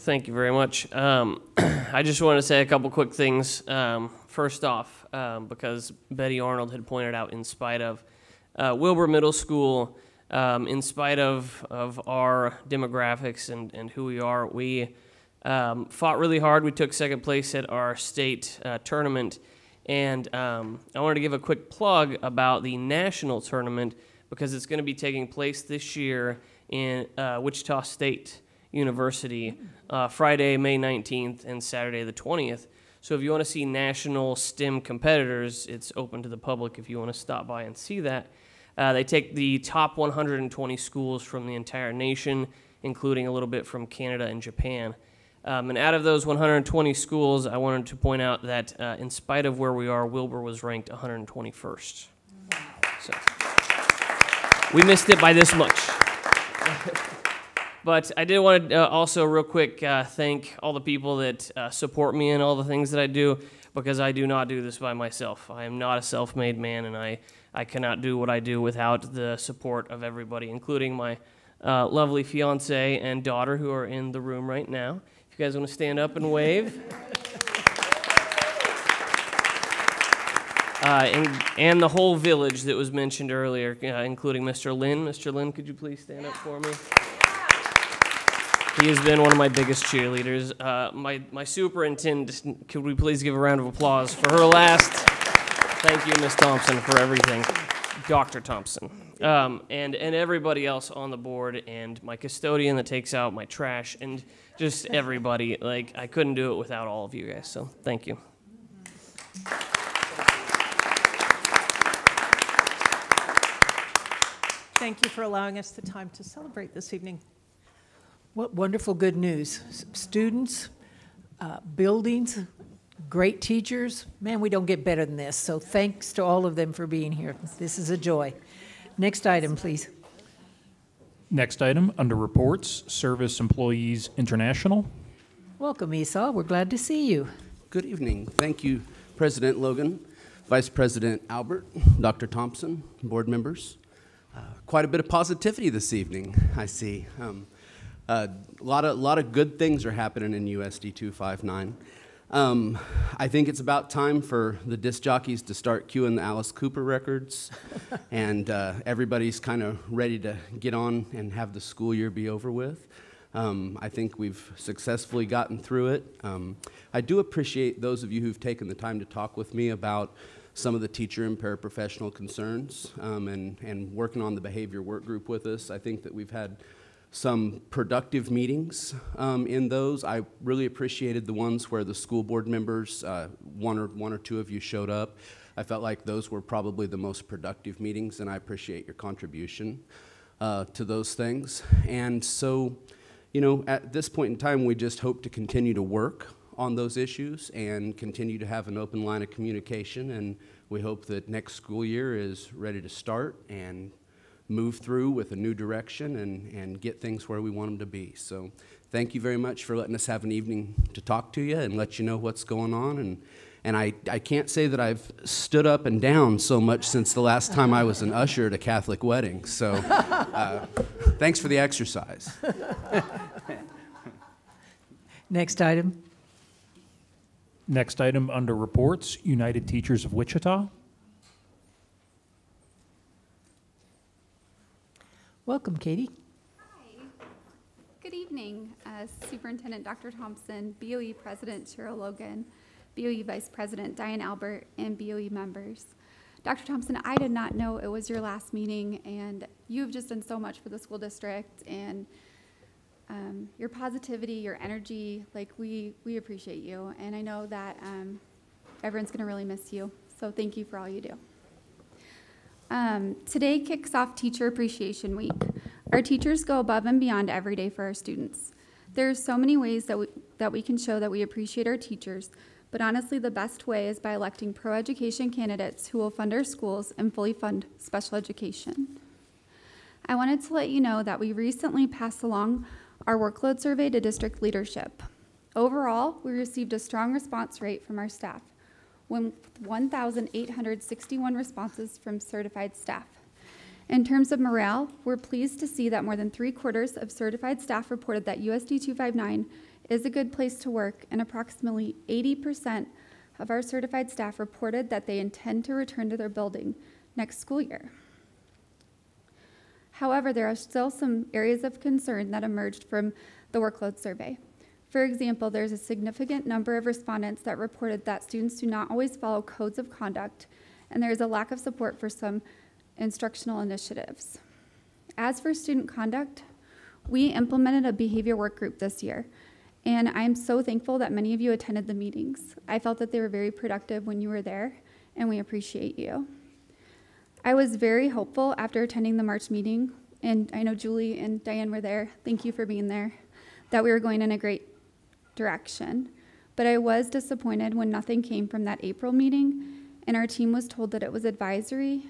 Thank you very much. Um, I just want to say a couple quick things. Um, first off, um, because Betty Arnold had pointed out, in spite of uh, Wilbur Middle School, um, in spite of, of our demographics and, and who we are, we um, fought really hard. We took second place at our state uh, tournament. And um, I wanted to give a quick plug about the national tournament because it's going to be taking place this year in uh, Wichita State. University uh, Friday, May 19th, and Saturday, the 20th. So if you want to see national STEM competitors, it's open to the public if you want to stop by and see that. Uh, they take the top 120 schools from the entire nation, including a little bit from Canada and Japan. Um, and out of those 120 schools, I wanted to point out that uh, in spite of where we are, Wilbur was ranked 121st. So we missed it by this much. But I did want to uh, also, real quick, uh, thank all the people that uh, support me in all the things that I do because I do not do this by myself. I am not a self made man, and I, I cannot do what I do without the support of everybody, including my uh, lovely fiance and daughter who are in the room right now. If you guys want to stand up and wave. Uh, and, and the whole village that was mentioned earlier, uh, including Mr. Lynn. Mr. Lynn, could you please stand up for me? He has been one of my biggest cheerleaders. Uh, my, my superintendent, could we please give a round of applause for her last? Thank you, Ms. Thompson, for everything. Dr. Thompson. Um, and, and everybody else on the board, and my custodian that takes out my trash, and just everybody. Like, I couldn't do it without all of you guys, so thank you. Thank you for allowing us the time to celebrate this evening. What wonderful good news. Students, uh, buildings, great teachers. Man, we don't get better than this. So thanks to all of them for being here. This is a joy. Next item, please. Next item, under reports, Service Employees International. Welcome, Esau. We're glad to see you. Good evening. Thank you, President Logan, Vice President Albert, Dr. Thompson, board members. Uh, quite a bit of positivity this evening, I see. Um, a lot of lot of good things are happening in USD 259. Um, I think it's about time for the disc jockeys to start cueing the Alice Cooper records, and uh, everybody's kind of ready to get on and have the school year be over with. Um, I think we've successfully gotten through it. Um, I do appreciate those of you who've taken the time to talk with me about some of the teacher and paraprofessional concerns um, and, and working on the behavior work group with us. I think that we've had some productive meetings um, in those. I really appreciated the ones where the school board members, uh, one, or, one or two of you showed up. I felt like those were probably the most productive meetings, and I appreciate your contribution uh, to those things. And so, you know, at this point in time, we just hope to continue to work on those issues and continue to have an open line of communication. And we hope that next school year is ready to start and move through with a new direction and, and get things where we want them to be. So thank you very much for letting us have an evening to talk to you and let you know what's going on. And, and I, I can't say that I've stood up and down so much since the last time I was an usher at a Catholic wedding. So uh, thanks for the exercise. Next item. Next item under reports, United Teachers of Wichita. Welcome, Katie. Hi. Good evening, uh, Superintendent Dr. Thompson, BOE President Sheril Logan, BOE Vice President Diane Albert, and BOE members. Dr. Thompson, I did not know it was your last meeting, and you have just done so much for the school district, and um, your positivity, your energy, like we, we appreciate you, and I know that um, everyone's gonna really miss you, so thank you for all you do. Um, today kicks off Teacher Appreciation Week. Our teachers go above and beyond every day for our students. There are so many ways that we, that we can show that we appreciate our teachers, but honestly, the best way is by electing pro education candidates who will fund our schools and fully fund special education. I wanted to let you know that we recently passed along our workload survey to district leadership. Overall, we received a strong response rate from our staff, with 1,861 responses from certified staff. In terms of morale, we're pleased to see that more than three quarters of certified staff reported that USD 259 is a good place to work, and approximately 80% of our certified staff reported that they intend to return to their building next school year. However, there are still some areas of concern that emerged from the workload survey. For example, there's a significant number of respondents that reported that students do not always follow codes of conduct, and there is a lack of support for some instructional initiatives. As for student conduct, we implemented a behavior work group this year, and I'm so thankful that many of you attended the meetings. I felt that they were very productive when you were there, and we appreciate you. I was very hopeful after attending the March meeting, and I know Julie and Diane were there. Thank you for being there, that we were going in a great direction. But I was disappointed when nothing came from that April meeting, and our team was told that it was advisory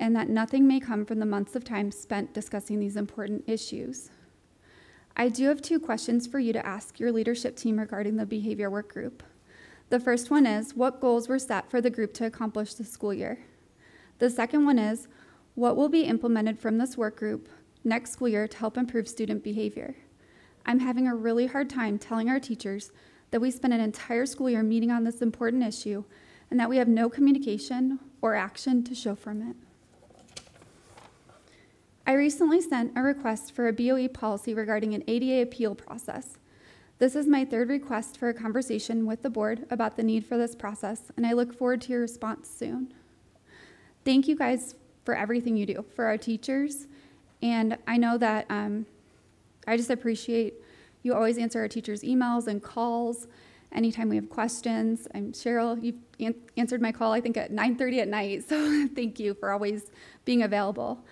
and that nothing may come from the months of time spent discussing these important issues. I do have two questions for you to ask your leadership team regarding the behavior work group. The first one is What goals were set for the group to accomplish this school year? The second one is What will be implemented from this work group next school year to help improve student behavior? I'm having a really hard time telling our teachers that we spent an entire school year meeting on this important issue and that we have no communication or action to show from it. I recently sent a request for a BOE policy regarding an ADA appeal process. This is my third request for a conversation with the board about the need for this process, and I look forward to your response soon. Thank you guys for everything you do for our teachers, and I know that um, I just appreciate you always answer our teachers' emails and calls anytime we have questions. I'm Sheril. You've an answered my call, I think, at 9:30 at night. So thank you for always being available.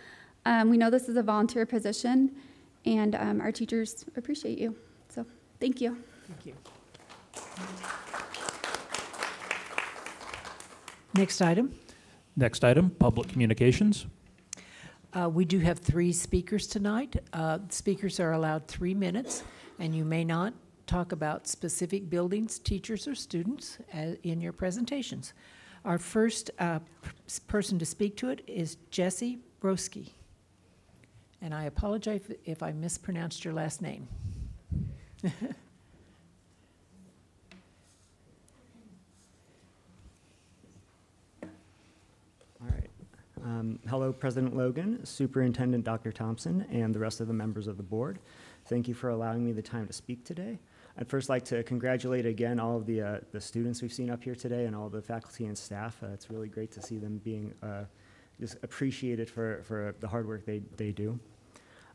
Um, we know this is a volunteer position, and um, our teachers appreciate you. So thank you. Thank you. Next item. Next item, public communications. Uh, we do have three speakers tonight. Uh, speakers are allowed three minutes, and you may not talk about specific buildings, teachers, or students uh, in your presentations. Our first uh, person to speak to it is Jesse Broski. And I apologize if, if I mispronounced your last name. Um, hello, President Logan, Superintendent Dr. Thompson, and the rest of the members of the board. Thank you for allowing me the time to speak today. I'd first like to congratulate again all of the, uh, the students we've seen up here today and all the faculty and staff. Uh, it's really great to see them being uh, just appreciated for, for the hard work they, they do.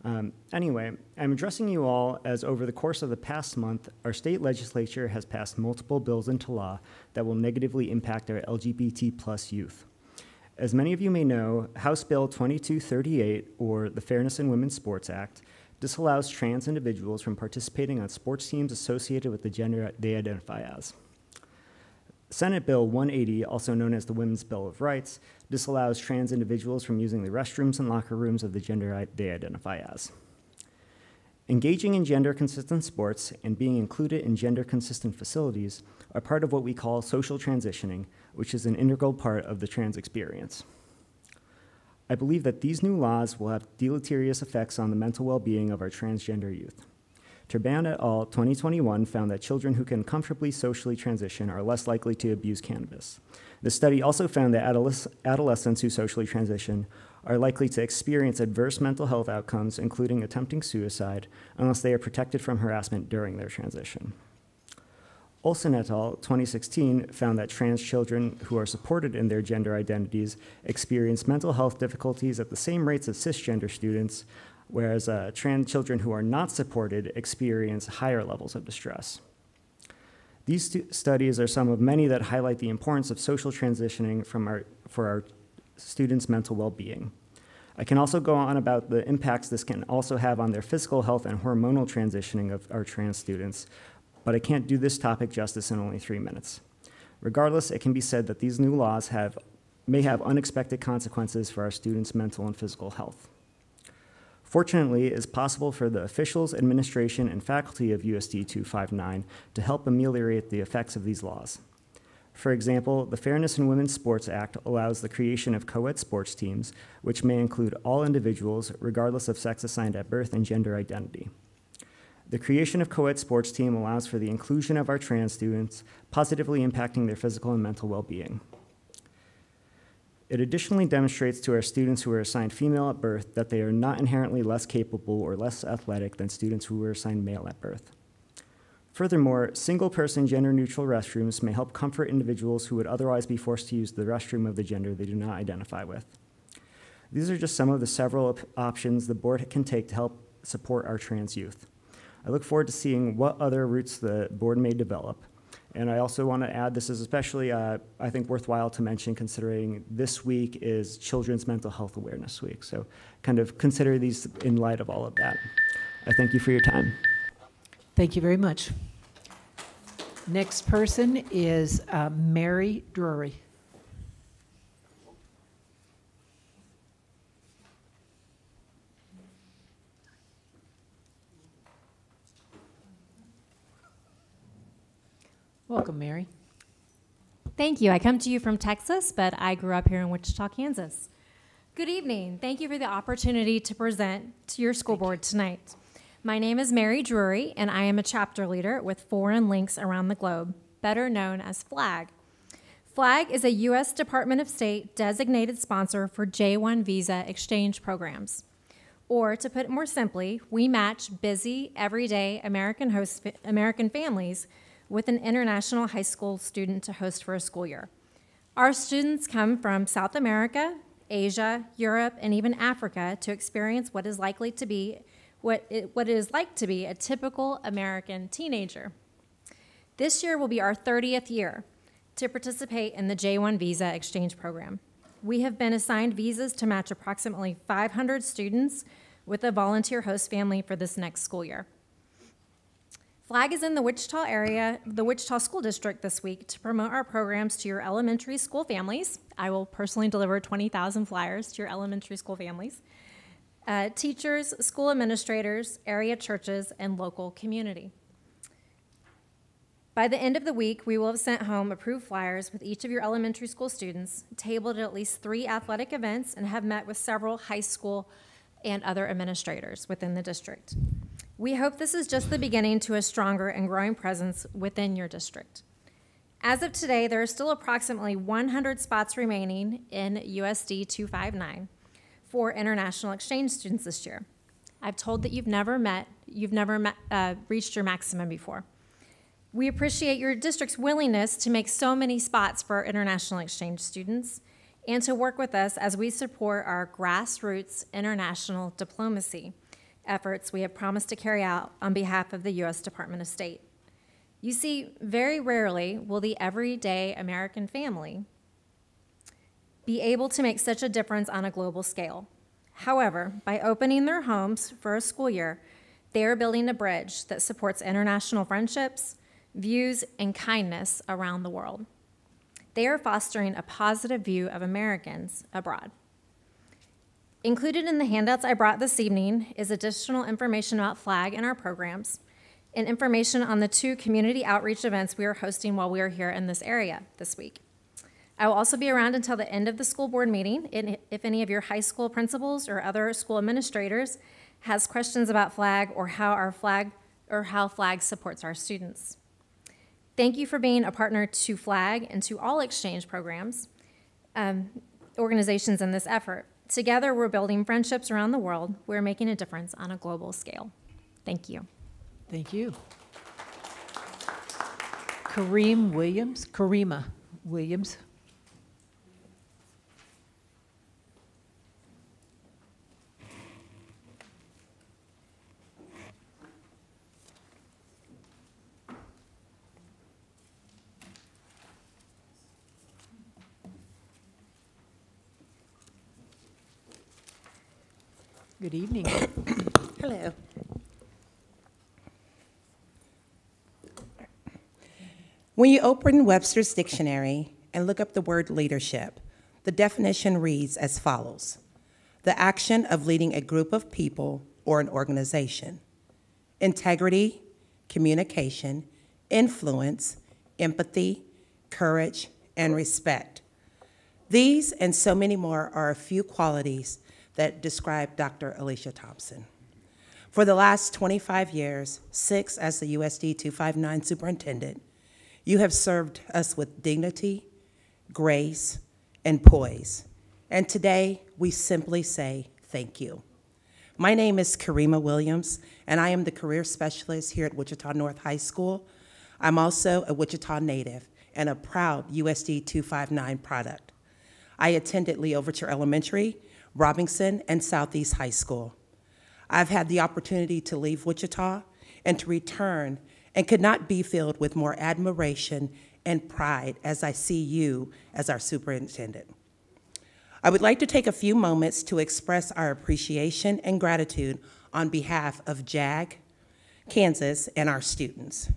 Um, anyway, I'm addressing you all as over the course of the past month, our state legislature has passed multiple bills into law that will negatively impact our LGBT plus youth. As many of you may know, House Bill 2238, or the Fairness in Women's Sports Act, disallows trans individuals from participating on sports teams associated with the gender they identify as. Senate Bill 180, also known as the Women's Bill of Rights, disallows trans individuals from using the restrooms and locker rooms of the gender they identify as. Engaging in gender consistent sports and being included in gender consistent facilities are part of what we call social transitioning, which is an integral part of the trans experience. I believe that these new laws will have deleterious effects on the mental well being of our transgender youth. Turban et al. 2021 found that children who can comfortably socially transition are less likely to abuse cannabis. The study also found that adoles- adolescents who socially transition are likely to experience adverse mental health outcomes, including attempting suicide, unless they are protected from harassment during their transition. Olson et al. 2016 found that trans children who are supported in their gender identities experience mental health difficulties at the same rates as cisgender students, whereas uh, trans children who are not supported experience higher levels of distress. These stu- studies are some of many that highlight the importance of social transitioning from our, for our students' mental well being. I can also go on about the impacts this can also have on their physical health and hormonal transitioning of our trans students, but I can't do this topic justice in only three minutes. Regardless, it can be said that these new laws have, may have unexpected consequences for our students' mental and physical health. Fortunately, it is possible for the officials, administration, and faculty of USD 259 to help ameliorate the effects of these laws. For example, the Fairness in Women's Sports Act allows the creation of co ed sports teams, which may include all individuals, regardless of sex assigned at birth and gender identity. The creation of co ed sports team allows for the inclusion of our trans students, positively impacting their physical and mental well being. It additionally demonstrates to our students who are assigned female at birth that they are not inherently less capable or less athletic than students who were assigned male at birth. Furthermore, single person gender neutral restrooms may help comfort individuals who would otherwise be forced to use the restroom of the gender they do not identify with. These are just some of the several op- options the board can take to help support our trans youth. I look forward to seeing what other routes the board may develop. And I also want to add this is especially, uh, I think, worthwhile to mention considering this week is Children's Mental Health Awareness Week. So, kind of consider these in light of all of that. I thank you for your time. Thank you very much. Next person is uh, Mary Drury. Welcome, Mary. Thank you. I come to you from Texas, but I grew up here in Wichita, Kansas. Good evening. Thank you for the opportunity to present to your school board tonight. My name is Mary Drury, and I am a chapter leader with Foreign Links Around the Globe, better known as FLAG. FLAG is a U.S. Department of State designated sponsor for J1 visa exchange programs. Or, to put it more simply, we match busy, everyday American, host, American families with an international high school student to host for a school year. Our students come from South America, Asia, Europe, and even Africa to experience what is likely to be what it, what it is like to be a typical American teenager. This year will be our 30th year to participate in the J1 visa exchange program. We have been assigned visas to match approximately 500 students with a volunteer host family for this next school year. Flag is in the Wichita area, the Wichita School District this week to promote our programs to your elementary school families. I will personally deliver 20,000 flyers to your elementary school families uh, teachers, school administrators, area churches, and local community. By the end of the week, we will have sent home approved flyers with each of your elementary school students, tabled at at least three athletic events, and have met with several high school and other administrators within the district. We hope this is just the beginning to a stronger and growing presence within your district. As of today, there are still approximately 100 spots remaining in USD 259 for international exchange students this year. I've told that you've never met, you've never met, uh, reached your maximum before. We appreciate your district's willingness to make so many spots for international exchange students and to work with us as we support our grassroots international diplomacy efforts we have promised to carry out on behalf of the U.S. Department of State. You see, very rarely will the everyday American family be able to make such a difference on a global scale. However, by opening their homes for a school year, they are building a bridge that supports international friendships, views, and kindness around the world. They are fostering a positive view of Americans abroad. Included in the handouts I brought this evening is additional information about FLAG and our programs, and information on the two community outreach events we are hosting while we are here in this area this week. I will also be around until the end of the school board meeting. and If any of your high school principals or other school administrators has questions about FLAG or how our FLAG or how FLAG supports our students. Thank you for being a partner to FLAG and to all exchange programs, um, organizations in this effort. Together, we're building friendships around the world. We're making a difference on a global scale. Thank you. Thank you. Kareem Williams, Karima Williams. Good evening. Hello. When you open Webster's dictionary and look up the word leadership, the definition reads as follows the action of leading a group of people or an organization, integrity, communication, influence, empathy, courage, and respect. These and so many more are a few qualities that describe Dr. Alicia Thompson. For the last 25 years, six as the USD 259 superintendent, you have served us with dignity, grace, and poise. And today, we simply say thank you. My name is Karima Williams, and I am the career specialist here at Wichita North High School. I'm also a Wichita native and a proud USD 259 product. I attended L'Ouverture Elementary Robinson, and Southeast High School. I've had the opportunity to leave Wichita and to return and could not be filled with more admiration and pride as I see you as our superintendent. I would like to take a few moments to express our appreciation and gratitude on behalf of JAG, Kansas, and our students.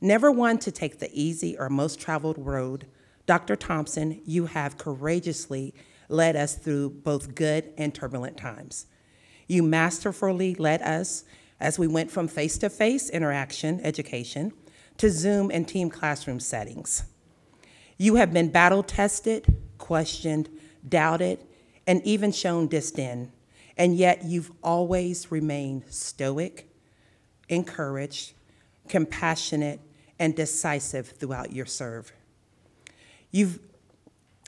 Never one to take the easy or most traveled road, Dr. Thompson, you have courageously led us through both good and turbulent times. You masterfully led us as we went from face to face interaction education to Zoom and team classroom settings. You have been battle tested, questioned, doubted, and even shown disdain, and yet you've always remained stoic, encouraged, compassionate, and decisive throughout your serve. You've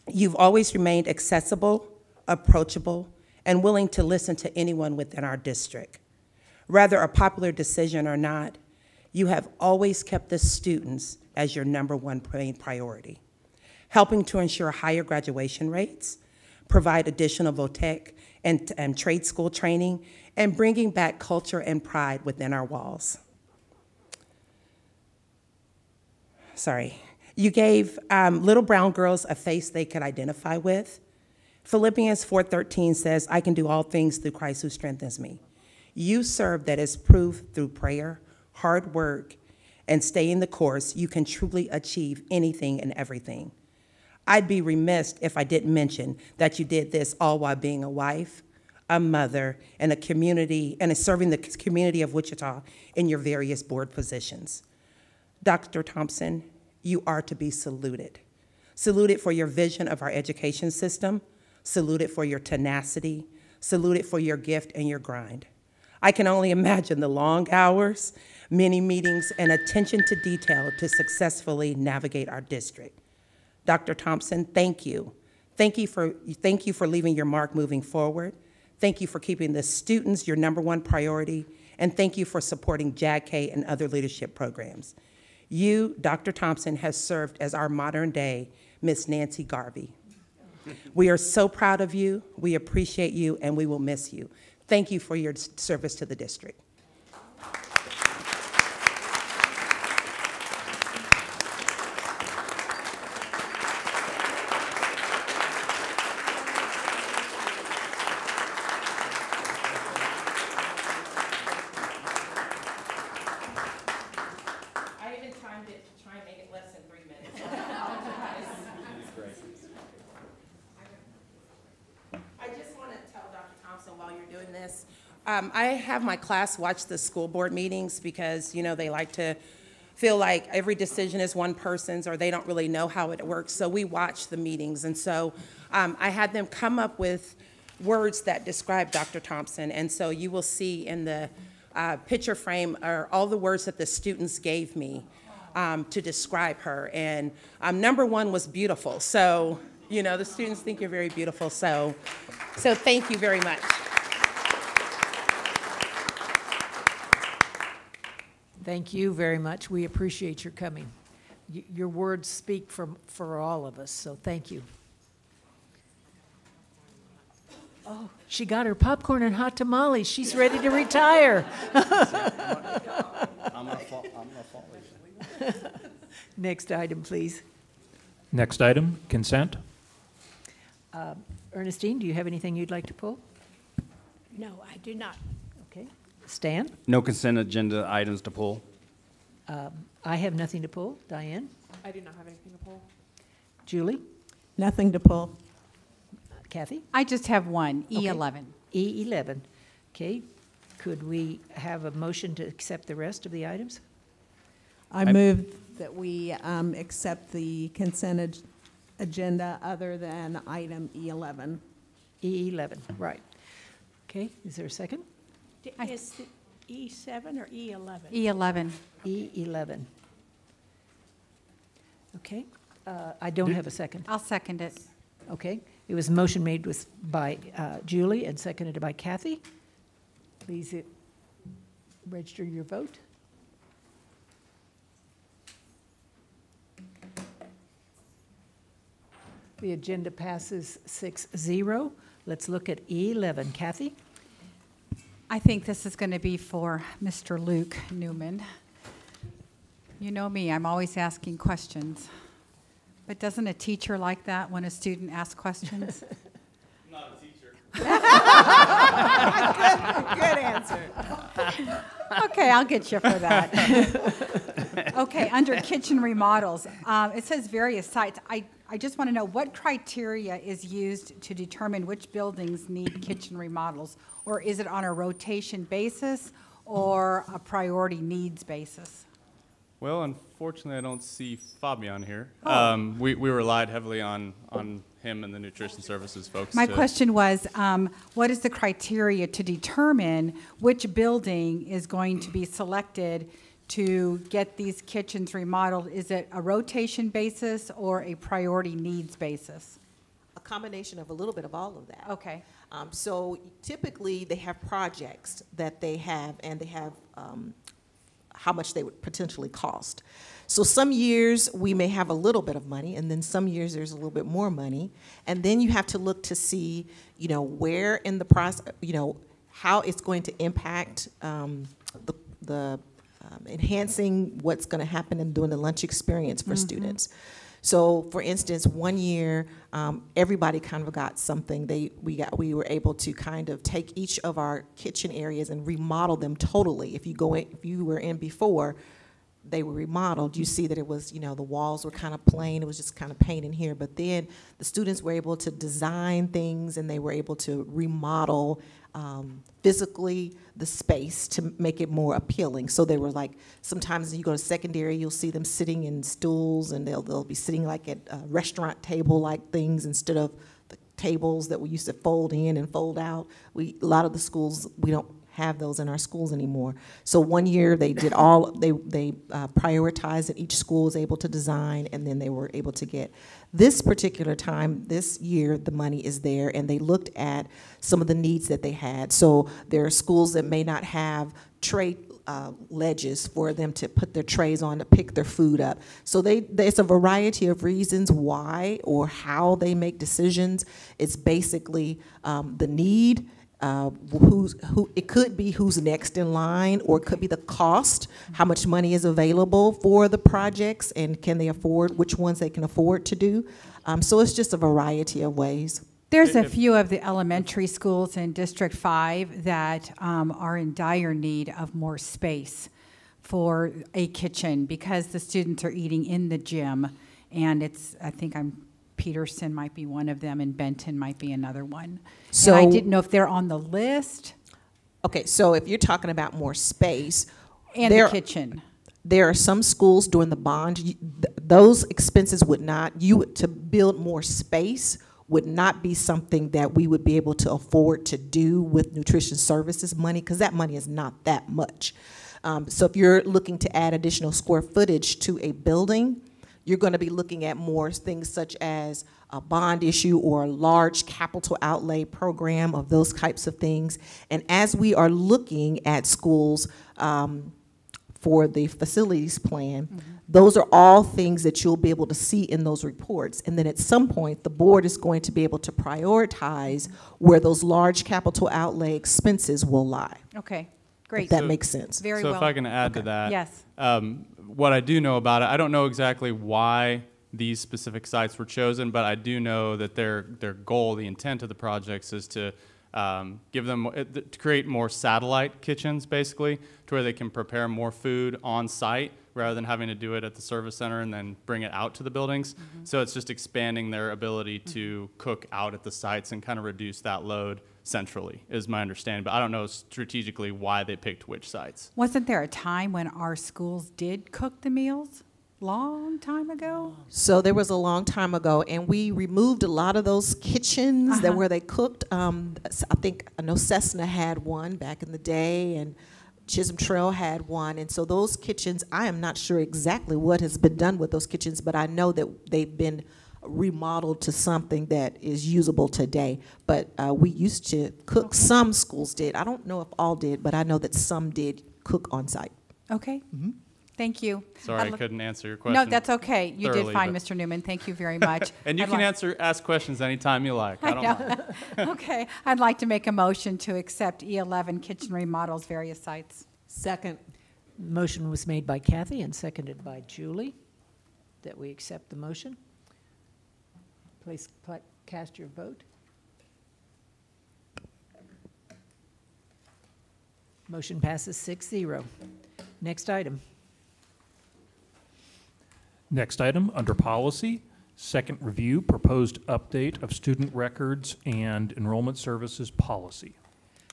You've always remained accessible, approachable, and willing to listen to anyone within our district. Whether a popular decision or not, you have always kept the students as your number one main priority, helping to ensure higher graduation rates, provide additional VOTEC and, and trade school training, and bringing back culture and pride within our walls. Sorry. You gave um, little brown girls a face they could identify with. Philippians 4:13 says, "I can do all things through Christ who strengthens me." You serve that is proof through prayer, hard work, and staying the course. You can truly achieve anything and everything. I'd be remiss if I didn't mention that you did this all while being a wife, a mother, and a community, and serving the community of Wichita in your various board positions. Dr. Thompson, you are to be saluted. Saluted for your vision of our education system, saluted for your tenacity, saluted for your gift and your grind. I can only imagine the long hours, many meetings, and attention to detail to successfully navigate our district. Dr. Thompson, thank you. Thank you for, thank you for leaving your mark moving forward. Thank you for keeping the students your number one priority. And thank you for supporting JAGK and other leadership programs. You, Dr. Thompson, has served as our modern day Miss Nancy Garvey. We are so proud of you, we appreciate you, and we will miss you. Thank you for your service to the district. Um, I have my class watch the school board meetings because, you know, they like to feel like every decision is one person's or they don't really know how it works. So we watch the meetings. And so um, I had them come up with words that describe Dr. Thompson. And so you will see in the uh, picture frame are all the words that the students gave me um, to describe her. And um, number one was beautiful. So, you know, the students think you're very beautiful. So, so thank you very much. Thank you very much. We appreciate your coming. Y- Your words speak for, for all of us, so thank you. Oh, she got her popcorn and hot tamales. She's ready to retire. Next item, please. Next item, consent. Uh, Ernestine, do you have anything you'd like to pull? No, I do not. Okay. Stan? No consent agenda items to pull. Um, I have nothing to pull. Diane? I do not have anything to pull. Julie? Nothing to pull. Kathy? I just have one, E11. E11. Okay. Could we have a motion to accept the rest of the items? I move that we um, accept the consent ag- agenda other than item E11. E11, right. Okay, is there a second? Is it E7 or E11? E11. E11. Okay, uh, I don't have a second. I'll second it. Okay, it was a motion made with, by uh, Julie and seconded by Kathy. Please uh, register your vote. The agenda passes 6-0. Let's look at E11. Kathy? I think this is going to be for Mr. Luke Newman. You know me, I'm always asking questions. But doesn't a teacher like that when a student asks questions? I'm Not a teacher. Good- good answer. Okay, I'll get you for that. Okay, under kitchen remodels, um, it says various sites. I, I just want to know, what criteria is used to determine which buildings need kitchen remodels? Or is it on a rotation basis or a priority needs basis? Well, unfortunately, I don't see Fabian here. Oh. Um, we, we relied heavily on, on him and the nutrition services folks. My question was, um, what is the criteria to determine which building is going to be selected to get these kitchens remodeled? Is it a rotation basis or a priority needs basis? a combination of a little bit of all of that. Okay. Um, so typically, they have projects that they have, and they have um, how much they would potentially cost. So some years we may have a little bit of money, and then some years there's a little bit more money, and then you have to look to see, you know, where in the process, you know, how it's going to impact um, the, the um, enhancing what's going to happen in doing the lunch experience for Mhm. students. So, for instance, one year, um, everybody kind of got something. They we got we were able to kind of take each of our kitchen areas and remodel them totally. If you go in, if you were in before, they were remodeled. You see that it was you know the walls were kind of plain. It was just kind of paint in here. But then the students were able to design things and they were able to remodel um, physically the space to make it more appealing. So they were like, sometimes you go to secondary, you'll see them sitting in stools and they'll, they'll be sitting like at uh, restaurant table like things instead of the tables that we used to fold in and fold out. We, a lot of the schools, we don't have those in our schools anymore. So one year they did all, they, they uh, prioritized and each school was able to design and then they were able to get. This particular time, this year, the money is there and they looked at some of the needs that they had. So there are schools that may not have tray uh, ledges for them to put their trays on to pick their food up. So they, there's a variety of reasons why or how they make decisions. It's basically um, the need, uh, who's, who, it could be who's next in line, or it could be the cost, how much money is available for the projects, and can they afford, which ones they can afford to do. Um, so it's just a variety of ways. There's a few of the elementary schools in District 5 that um, are in dire need of more space for a kitchen because the students are eating in the gym. And it's, I think I'm, Peterson might be one of them and Benton might be another one. So I didn't know if they're on the list. Okay, so if you're talking about more space. And the kitchen. There are some schools during the bond, you- th- those expenses would not, you, to build more space would not be something that we would be able to afford to do with nutrition services money, because that money is not that much. Um, so if you're looking to add additional square footage to a building, you're going to be looking at more things such as a bond issue or a large capital outlay program of those types of things. And as we are looking at schools um, for the facilities plan, those are all things that you'll be able to see in those reports. And then at some point, the board is going to be able to prioritize where those large capital outlay expenses will lie. Okay, great. If that makes sense. Very so well. if I can add to that, Yes. Um, what I do know about it, I don't know exactly why these specific sites were chosen, but I do know that their their goal, the intent of the projects, is to um, give them uh, to create more satellite kitchens, basically, where they can prepare more food on site rather than having to do it at the service center and then bring it out to the buildings. So it's just expanding their ability to cook out at the sites and kind of reduce that load centrally, is my understanding. But I don't know strategically why they picked which sites. Wasn't there a time when our schools did cook the meals? Long time ago? So there was a long time ago, and we removed a lot of those kitchens that Uh-huh. where they cooked. Um, s- I think I know Cessna had one back in the day, and Chisholm Trail had one. And so those kitchens, I am not sure exactly what has been done with those kitchens, but I know that they've been remodeled to something that is usable today. But uh, we used to cook. Some schools did. I don't know if all did, but I know that some did cook on site. Okay. Thank you. Sorry, I'd I couldn't answer your question. No, that's okay. You did fine, but- Mr. Newman. Thank you very much. and you I'd can like- answer ask questions anytime you like. I don't mind. Okay, I'd like to make a motion to accept E11 kitchen remodels various sites. Second. Motion was made by Kathy and seconded by Julie that we accept the motion. Please pl- cast your vote. Motion passes six zero. Next item. Next item, under policy, second review, proposed update of student records and enrollment services policy.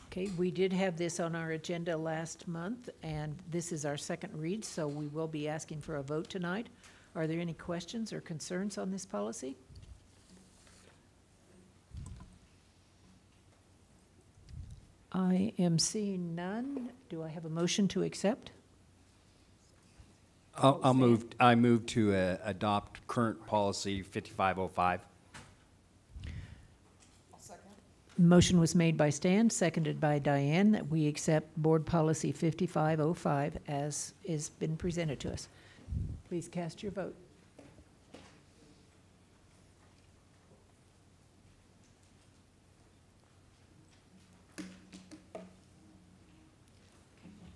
Okay, we did have this on our agenda last month, and this is our second read, so we will be asking for a vote tonight. Are there any questions or concerns on this policy? I am seeing none. Do I have a motion to accept? I'll, I'll move, I move to uh, adopt current policy 5505. Motion was made by Stan, seconded by Diane, that we accept Board Policy 5505 as is been presented to us. Please cast your vote.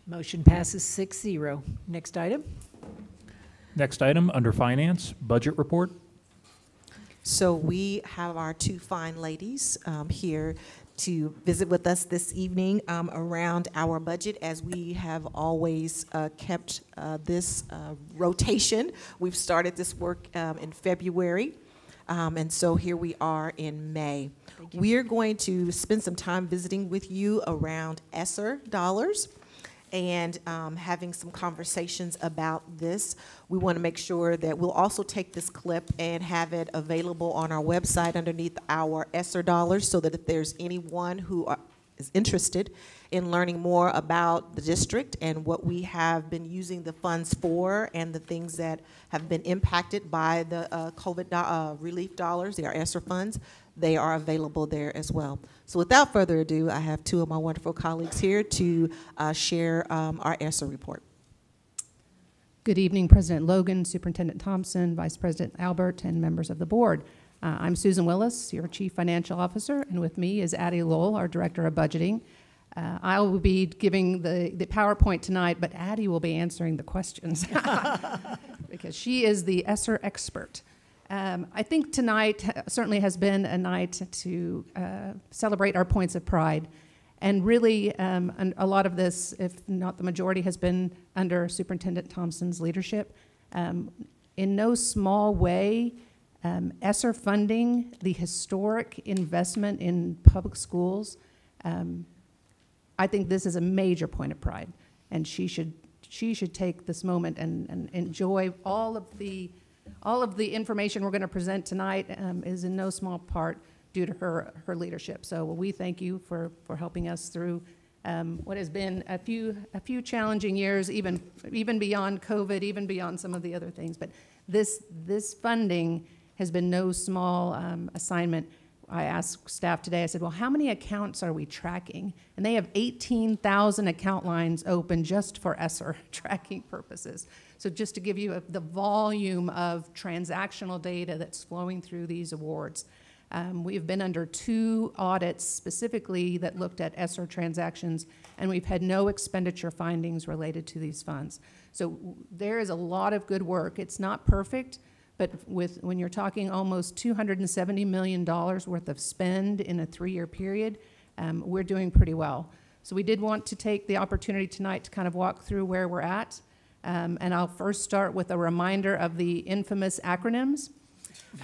Motion passes 6-0. Next item. Next item, under finance, budget report. So we have our two fine ladies um, here to visit with us this evening um, around our budget, as we have always uh, kept uh, this uh, rotation. We've started this work um, in February, um, and so here we are in May. We're going to spend some time visiting with you around ESSER dollars and um, having some conversations about this. We want to make sure that we'll also take this clip and have it available on our website underneath our ESSER dollars so that if there's anyone who are, is interested in learning more about the district and what we have been using the funds for and the things that have been impacted by the uh, COVID do- uh, relief dollars, the ESSER funds, they are available there as well. So without further ado, I have two of my wonderful colleagues here to uh, share um, our ESSER report. Good evening, President Logan, Superintendent Thompson, Vice President Albert, and members of the board. Uh, I'm Susan Willis, your Chief Financial Officer, and with me is Addie Lowell, our Director of Budgeting. Uh, I will be giving the, the PowerPoint tonight, but Addie will be answering the questions because she is the ESSER expert. Um, I think tonight certainly has been a night to uh, celebrate our points of pride. And really, um, a lot of this, if not the majority, has been under Superintendent Thompson's leadership. Um, in no small way, um, ESSER funding, the historic investment in public schools, um, I think this is a major point of pride, and she should, she should take this moment and, and enjoy all of the, all of the information we're going to present tonight um, is in no small part due to her, her leadership. So we thank you for, for helping us through um, what has been a few, a few challenging years, even, even beyond COVID, even beyond some of the other things. But this, this funding has been no small um, assignment. I asked staff today, I said, well, how many accounts are we tracking? And they have 18,000 account lines open just for ESSER tracking purposes. So just to give you a, the volume of transactional data that's flowing through these awards. Um, we have been under two audits specifically that looked at ESSER transactions, and we've had no expenditure findings related to these funds. So there is a lot of good work. It's not perfect, but with, when you're talking almost $270 million worth of spend in a three-year period, um, we're doing pretty well. So we did want to take the opportunity tonight to kind of walk through where we're at. Um, and I'll first start with a reminder of the infamous acronyms.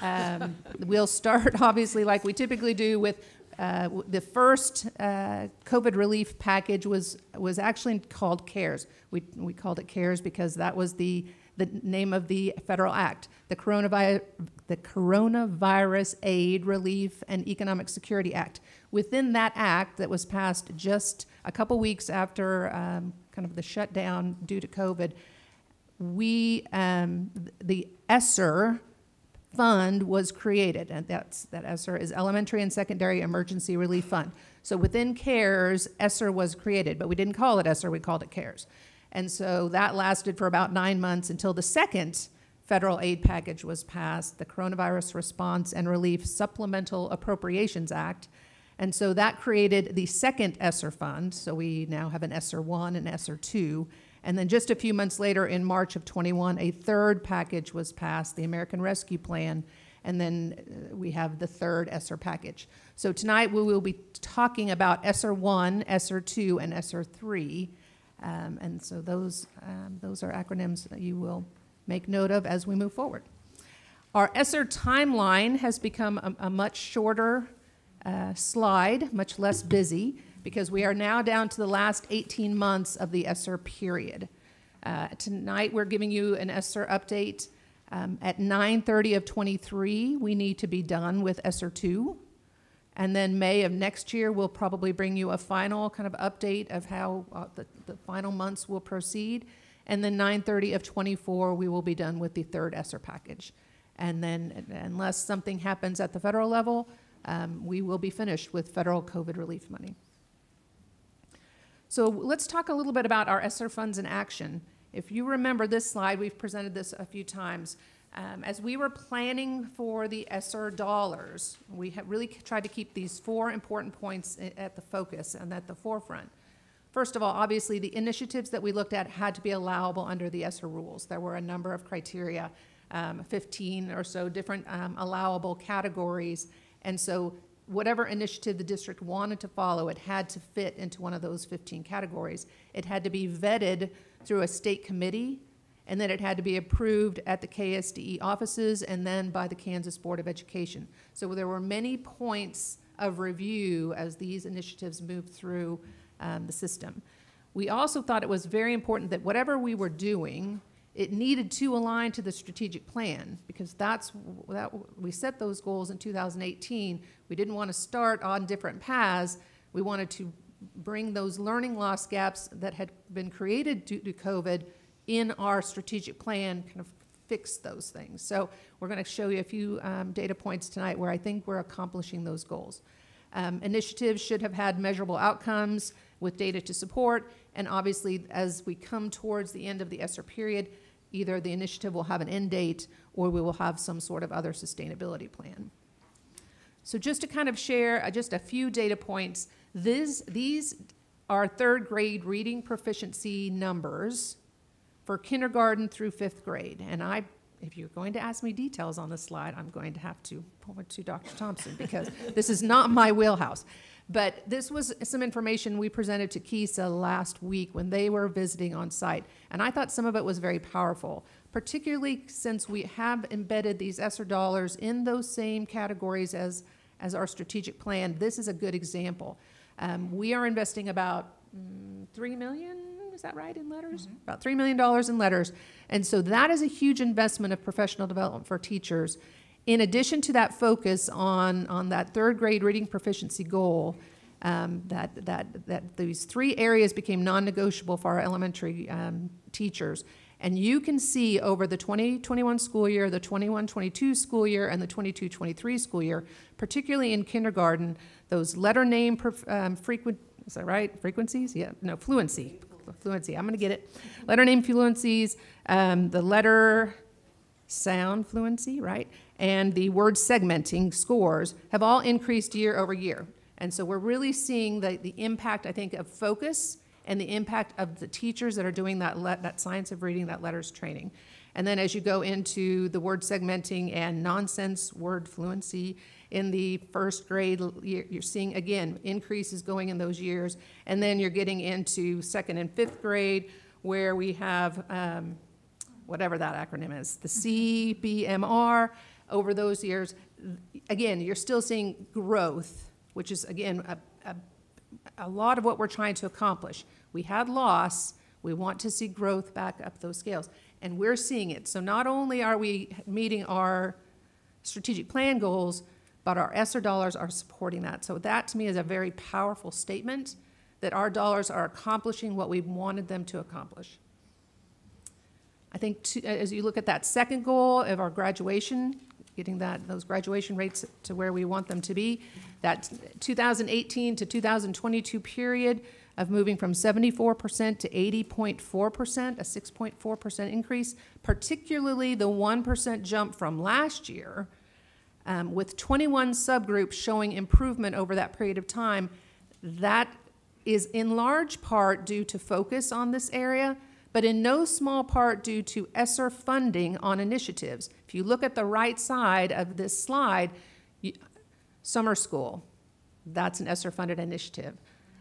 Um, we'll start, obviously, like we typically do, with uh, the first uh, COVID relief package was was actually called CARES. We we called it CARES because that was the the name of the federal act, the coronavirus the Coronavirus Aid, Relief, and Economic Security Act. Within that act, that was passed just a couple weeks after um, kind of the shutdown due to COVID, we um, the ESSER fund was created, and that's, that ESSER is Elementary and Secondary Emergency Relief Fund. So within CARES, ESSER was created, but we didn't call it ESSER, we called it CARES. And so that lasted for about nine months until the second federal aid package was passed, the Coronavirus Response and Relief Supplemental Appropriations Act. And so that created the second ESSER fund. So we now have an ESSER 1 and ESSER 2. And then just a few months later, in March of 21, a third package was passed, the American Rescue Plan, and then uh, we have the third ESSER package. So tonight we will be talking about ESSER 1, ESSER 2, and ESSER 3. Um, and so those, um, those are acronyms that you will make note of as we move forward. Our ESSER timeline has become a, a much shorter uh, slide, much less busy, because we are now down to the last 18 months of the ESSER period. Uh, tonight, we're giving you an ESSER update. Um, at 9:30 of 23, we need to be done with ESSER 2. And then May of next year, we'll probably bring you a final kind of update of how uh, the, the final months will proceed. And then 9:30 of 24, we will be done with the third ESSER package. And then, unless something happens at the federal level, um, we will be finished with federal COVID relief money. So let's talk a little bit about our ESSER funds in action. If you remember this slide, we've presented this a few times. Um, as we were planning for the ESSER dollars, we have really tried to keep these four important points at the focus and at the forefront. First of all, obviously, the initiatives that we looked at had to be allowable under the ESSER rules. There were a number of criteria, um, 15 or so different um, allowable categories. And so whatever initiative the district wanted to follow, it had to fit into one of those 15 categories. It had to be vetted through a state committee, and then it had to be approved at the KSDE offices and then by the Kansas Board of Education. So there were many points of review as these initiatives moved through um, the system. We also thought it was very important that whatever we were doing, it needed to align to the strategic plan because that's that we set those goals in 2018. We didn't want to start on different paths. We wanted to bring those learning loss gaps that had been created due to COVID in our strategic plan, kind of fix those things. So we're going to show you a few um, data points tonight where I think we're accomplishing those goals. Um, initiatives should have had measurable outcomes with data to support, and obviously, as we come towards the end of the ESSER period, either the initiative will have an end date or we will have some sort of other sustainability plan. So just to kind of share uh, just a few data points, this, these are third grade reading proficiency numbers for kindergarten through fifth grade. And I, if you're going to ask me details on this slide, I'm going to have to point to Dr. Thompson because this is not my wheelhouse. But this was some information we presented to KESA last week when they were visiting on site. And I thought some of it was very powerful, particularly since we have embedded these ESSER dollars in those same categories as, as our strategic plan. This is a good example. Um, we are investing about mm, three million, is that right, in LETRS? About $3 million in LETRS. And so that is a huge investment of professional development for teachers. In addition to that focus on, on that third grade reading proficiency goal, um, that, that, that these three areas became non-negotiable for our elementary um, teachers. And you can see over the 2021 school year, the 21-22 school year, and the 22-23 school year, particularly in kindergarten, those letter name um, frequent, is that right? Frequencies? Yeah, no, fluency. Fluency, I'm to get it. Letter name fluencies, um, the letter sound fluency, right? And the word segmenting scores have all increased year over year. And so we're really seeing the, the impact, I think, of focus and the impact of the teachers that are doing that, that science of reading, that LETRS training. And then as you go into the word segmenting and nonsense word fluency in the first grade, you're you're seeing, again, increases going in those years. And then you're getting into second and fifth grade where we have, um, whatever that acronym is, the CBMR over those years. Again, you're still seeing growth, which is, again, a, a, a lot of what we're trying to accomplish. We had loss, we want to see growth back up those scales, and we're seeing it. So not only are we meeting our strategic plan goals, but our ESSER dollars are supporting that. So that, to me, is a very powerful statement that our dollars are accomplishing what we wanted them to accomplish. I think to, as you look at that second goal of our graduation, getting that, those graduation rates to where we want them to be, that 2018 to 2022 period of moving from 74% to 80.4%, a 6.4% increase, particularly the 1% jump from last year, um, with 21 subgroups showing improvement over that period of time, that is in large part due to focus on this area, but in no small part due to ESSER funding on initiatives. If you look at the right side of this slide, you, summer school, that's an ESSER-funded initiative.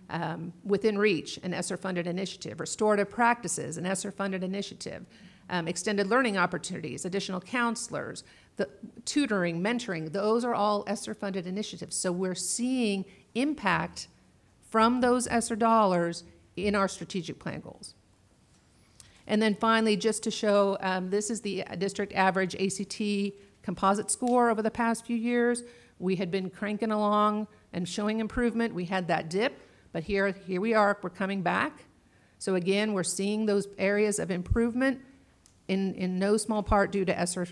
Um, within Reach, an ESSER-funded initiative. Restorative practices, an ESSER-funded initiative. Um, extended learning opportunities, additional counselors, the tutoring, mentoring, those are all ESSER-funded initiatives. So we're seeing impact from those ESSER dollars in our strategic plan goals. And then finally, just to show, um, this is the district average ACT composite score over the past few years. We had been cranking along and showing improvement. We had that dip, but here, here we are, we're coming back. So again, we're seeing those areas of improvement in, in no small part due to ESSER,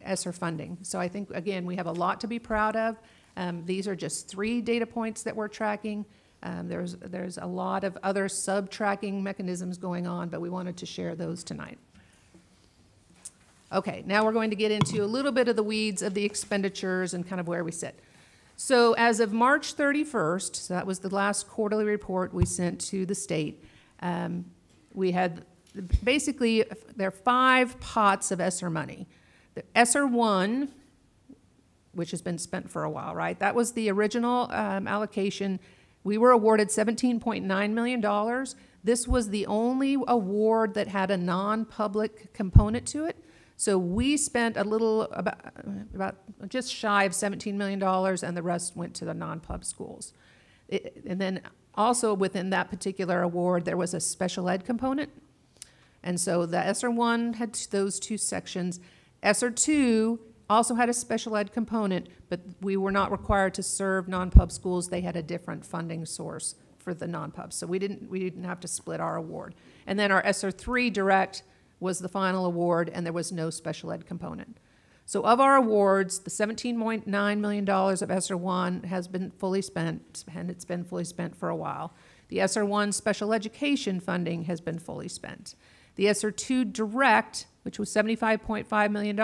ESSER funding. So I think, again, we have a lot to be proud of. Um, these are just three data points that we're tracking. Um, there's, there's a lot of other sub-tracking mechanisms going on, but we wanted to share those tonight. Okay, now we're going to get into a little bit of the weeds of the expenditures and kind of where we sit. So as of March 31st, so that was the last quarterly report we sent to the state, um, we had basically, there are five pots of ESSER money. The ESSER 1, which has been spent for a while, right? That was the original um, allocation. We were awarded $17.9 million. This was the only award that had a non-public component to it. So we spent a little, about, about just shy of $17 million, and the rest went to the non-pub schools. It, and then also within that particular award, there was a special ed component. And so the ESSER 1 had those two sections. ESSER 2 also had a special ed component, but we were not required to serve non-pub schools. They had a different funding source for the non-pubs. So we didn't, we didn't have to split our award. And then our ESSER 3 direct was the final award, and there was no special ed component. So of our awards, the $17.9 million of ESSER 1 has been fully spent, and it's been fully spent for a while. The ESSER 1 special education funding has been fully spent. The ESSER 2 direct, which was $75.5 million,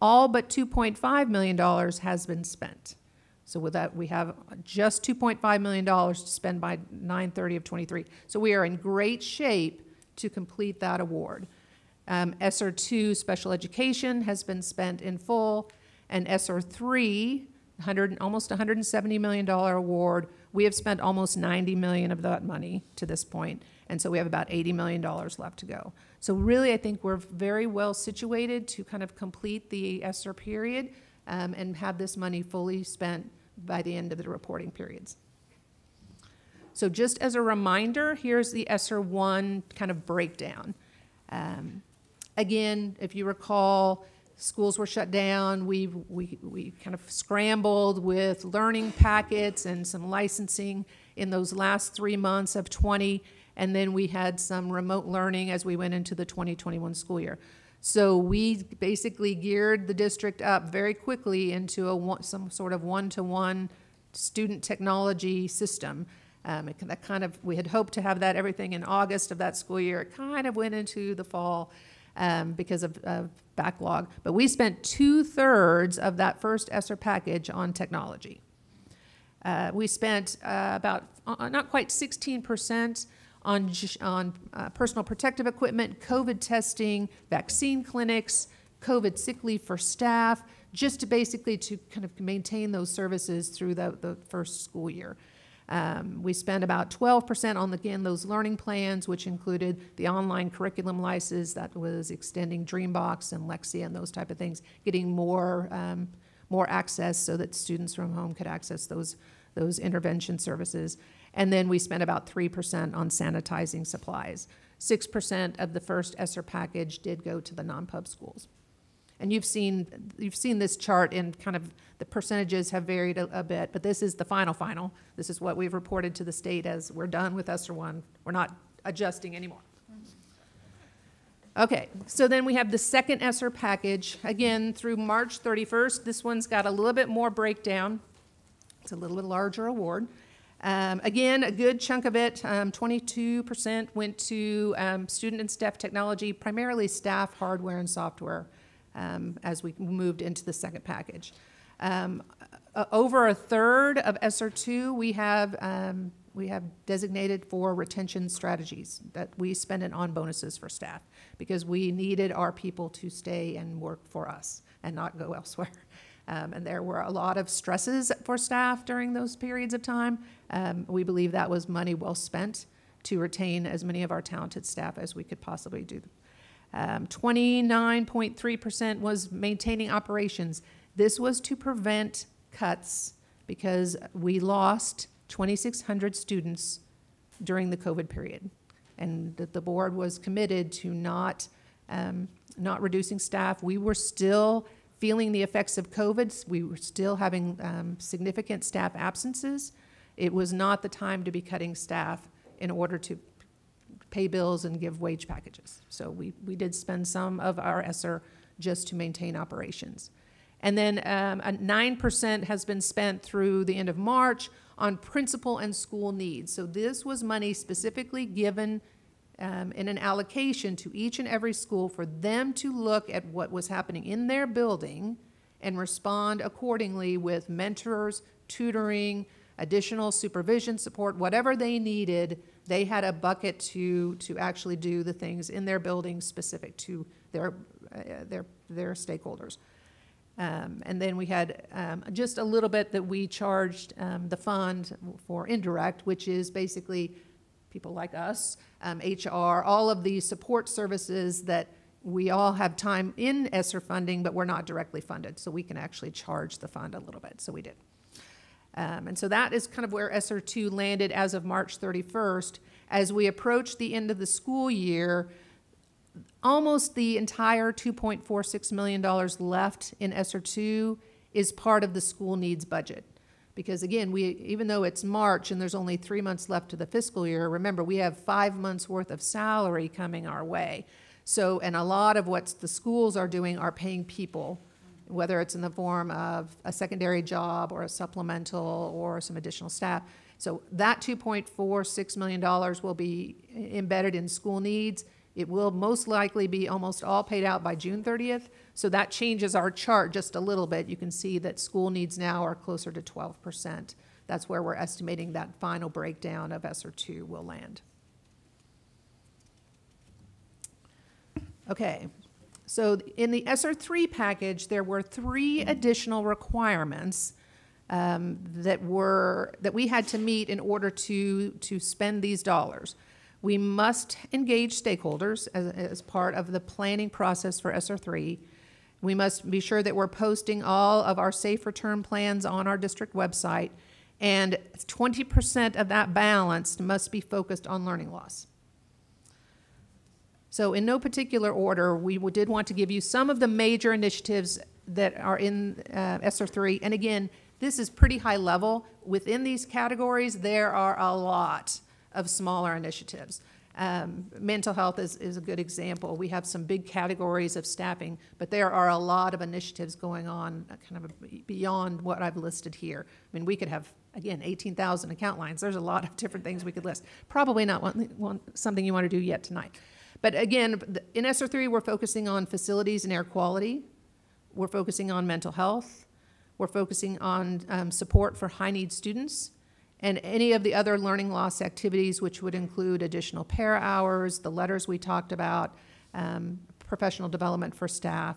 all but $2.5 million has been spent. So with that, we have just $2.5 million to spend by 9:30 of 23. So we are in great shape to complete that award. Um, ESSER 2 special education has been spent in full, and ESSER 3, 100, almost $170 million award, we have spent almost 90 million of that money to this point, and so we have about $80 million left to go. So really, I think we're very well situated to kind of complete the ESSER period um, and have this money fully spent by the end of the reporting periods. So just as a reminder, here's the ESSER one kind of breakdown. Um, again, if you recall, schools were shut down. We, we, we kind of scrambled with learning packets and some licensing in those last three months of 20. And then we had some remote learning as we went into the 2021 school year. So we basically geared the district up very quickly into a one, some sort of one-to-one student technology system. Um, it, that kind of we had hoped to have that everything in August of that school year. It kind of went into the fall um, because of, of backlog. But we spent two thirds of that first ESSER package on technology. Uh, we spent uh, about uh, not quite 16 percent on, on uh, personal protective equipment, COVID testing, vaccine clinics, COVID sick leave for staff, just to basically to kind of maintain those services through the, the first school year. Um, we spent about 12% on, again, those learning plans, which included the online curriculum license that was extending Dreambox and Lexia and those type of things, getting more, um, more access so that students from home could access those, those intervention services. And then we spent about 3% on sanitizing supplies. 6% of the first ESSER package did go to the non-pub schools. And you've seen, you've seen this chart in kind of, the percentages have varied a, a, bit, but this is the final final. This is what we've reported to the state as we're done with ESSER 1. We're not adjusting anymore. Okay, so then we have the second ESSER package, again, through March 31st. This one's got a little bit more breakdown. It's a little bit larger award. Um, again, a good chunk of it, 22% um, went to um, student and staff technology, primarily staff hardware and software um, as we moved into the second package. Um, over a third of ESSER 2 we have, we have designated for retention strategies that we spend it on bonuses for staff because we needed our people to stay and work for us and not go elsewhere. Um, and there were a lot of stresses for staff during those periods of time. Um, we believe that was money well spent to retain as many of our talented staff as we could possibly do. 29.3% um, was maintaining operations. This was to prevent cuts because we lost 2,600 students during the COVID period. And the, the board was committed to not, um, not reducing staff. We were still feeling the effects of COVID. We were still having um, significant staff absences. It was not the time to be cutting staff in order to pay bills and give wage packages. So we, we did spend some of our ESSER just to maintain operations. And then um, 9% has been spent through the end of March on principal and school needs. So this was money specifically given um, in an allocation to each and every school for them to look at what was happening in their building and respond accordingly with mentors, tutoring, additional supervision support, whatever they needed they had a bucket to, to actually do the things in their building specific to their, uh, their, their stakeholders. Um, and then we had um, just a little bit that we charged um, the fund for indirect, which is basically people like us, HR, um, all of the support services that we all have time in ESSER funding, but we're not directly funded. So we can actually charge the fund a little bit. So we did. Um, and so that is kind of where ESSER 2 landed as of March 31st. As we approach the end of the school year, almost the entire $2.46 million left in ESSER 2 is part of the school needs budget. Because again, we, even though it's March and there's only three months left to the fiscal year, remember we have five months worth of salary coming our way. So, and a lot of what the schools are doing are paying people whether it's in the form of a secondary job or a supplemental or some additional staff. So that $2.46 million will be embedded in school needs. It will most likely be almost all paid out by June 30th. So that changes our chart just a little bit. You can see that school needs now are closer to 12%. That's where we're estimating that final breakdown of ESSER 2 will land. Okay, so in the ESSER 3 package, there were three additional requirements um, that were that we had to meet in order to to spend these dollars. We must engage stakeholders as, as part of the planning process for ESSER 3. We must be sure that we're posting all of our safe return plans on our district website, And 20% of that balance must be focused on learning loss. So in no particular order, we did want to give you some of the major initiatives that are in uh, ESSER 3. And again, this is pretty high level. Within these categories, there are a lot of smaller initiatives. Um, mental health is, is a good example. We have some big categories of staffing, but there are a lot of initiatives going on uh, kind of beyond what I've listed here. I mean, we could have, again, 18,000 account lines. There's a lot of different things we could list. Probably not one, one, something you want to do yet tonight. But again, in ESSER 3, we're focusing on facilities and air quality. We're focusing on mental health. We're focusing on um, support for high need students and any of the other learning loss activities, which would include additional pair hours, the LETRS we talked about, um, professional development for staff.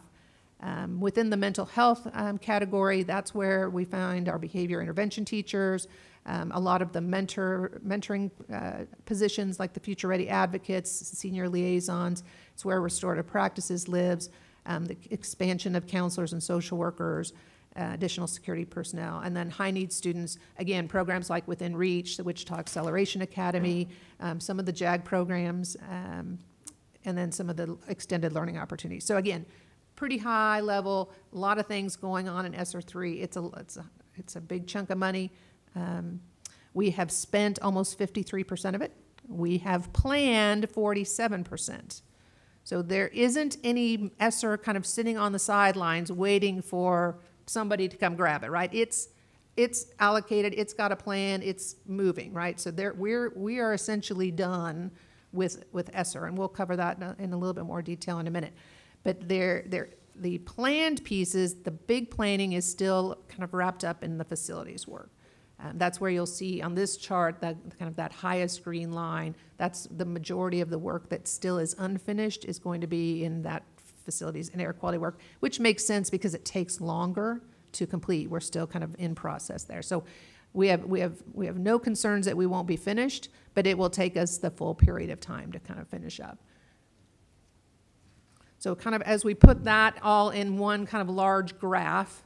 Um, within the mental health um, category, that's where we find our behavior intervention teachers, um, a lot of the mentor mentoring uh, positions like the Future Ready Advocates, senior liaisons. It's where restorative practices lives, um, the expansion of counselors and social workers, uh, additional security personnel, and then high need students. Again, programs like within Reach, the Wichita Acceleration Academy, um, some of the JAG programs, um, and then some of the extended learning opportunities. So again, pretty high level, a lot of things going on in ESSER three. It's a it's a it's a big chunk of money. Um, we have spent almost 53% of it. We have planned 47%. So there isn't any ESSER kind of sitting on the sidelines waiting for somebody to come grab it, right? It's it's allocated, it's got a plan, it's moving, right? So there we're we are essentially done with with ESSER, and we'll cover that in a, in a little bit more detail in a minute. But there there the planned pieces, the big planning is still kind of wrapped up in the facilities work. Um, that's where you'll see on this chart that kind of that highest green line. That's the majority of the work that still is unfinished is going to be in that facilities and air quality work, which makes sense because it takes longer to complete. We're still kind of in process there. So we have we have we have no concerns that we won't be finished, but it will take us the full period of time to kind of finish up. So kind of as we put that all in one kind of large graph,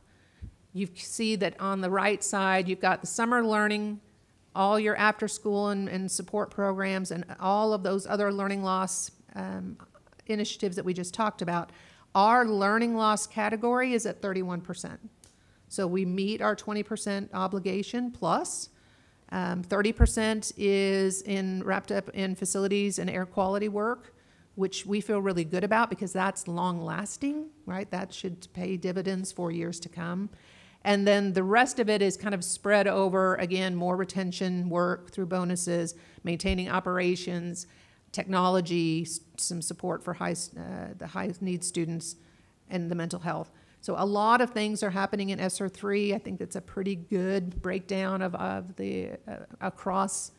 you see that on the right side, you've got the summer learning, all your after school and, and support programs, and all of those other learning loss um, initiatives that we just talked about. Our learning loss category is at 31%. So we meet our 20% obligation plus. Um, 30% is in wrapped up in facilities and air quality work, which we feel really good about because that's long lasting, right? That should pay dividends for years to come. And then the rest of it is kind of spread over, again, more retention work through bonuses, maintaining operations, technology, some support for high, uh, the high need students, and the mental health. So a lot of things are happening in ESSER 3. I think it's a pretty good breakdown of, of the, uh, across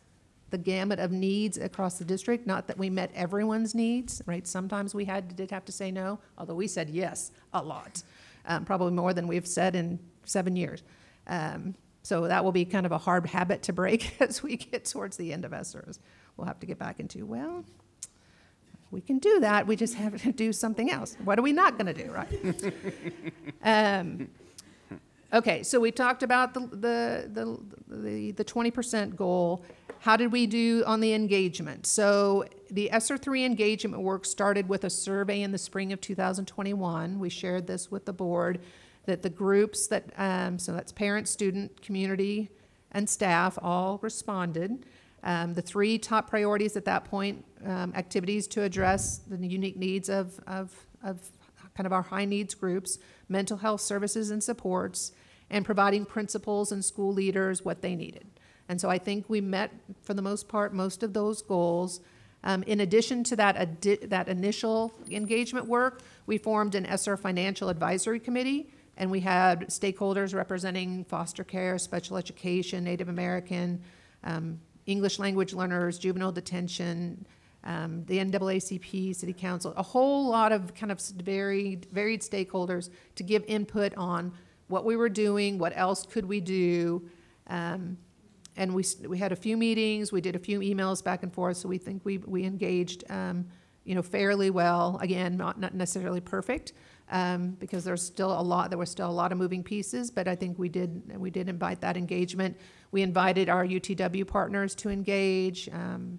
the gamut of needs across the district. Not that we met everyone's needs, right? Sometimes we had, did have to say no, although we said yes a lot. Um, probably more than we've said in seven years. Um, so that will be kind of a hard habit to break as we get towards the end of ESSERs. We'll have to get back into, well, we can do that. We just have to do something else. What are we not going to do, right? um, okay, so we talked about the, the, the, the, the 20% goal. How did we do on the engagement? So the ESSER 3 engagement work started with a survey in the spring of 2021. We shared this with the board that the groups that, um, so that's parent, student, community, and staff all responded. Um, the three top priorities at that point, um, activities to address the unique needs of, of, of kind of our high needs groups, mental health services and supports, and providing principals and school leaders what they needed. And so I think we met, for the most part, most of those goals. Um, in addition to that, that initial engagement work, we formed an ESSER Financial Advisory Committee and we had stakeholders representing foster care, special education, Native American, um, English language learners, juvenile detention, um, the NAACP, City Council, a whole lot of kind of varied, varied stakeholders to give input on what we were doing, what else could we do. Um, and we, we had a few meetings, we did a few emails back and forth, so we think we, we engaged um, you know, fairly well. Again, not, not necessarily perfect, um, because there's still a lot, there was still a lot of moving pieces, but I think we did, we did invite that engagement. We invited our UTW partners to engage, um,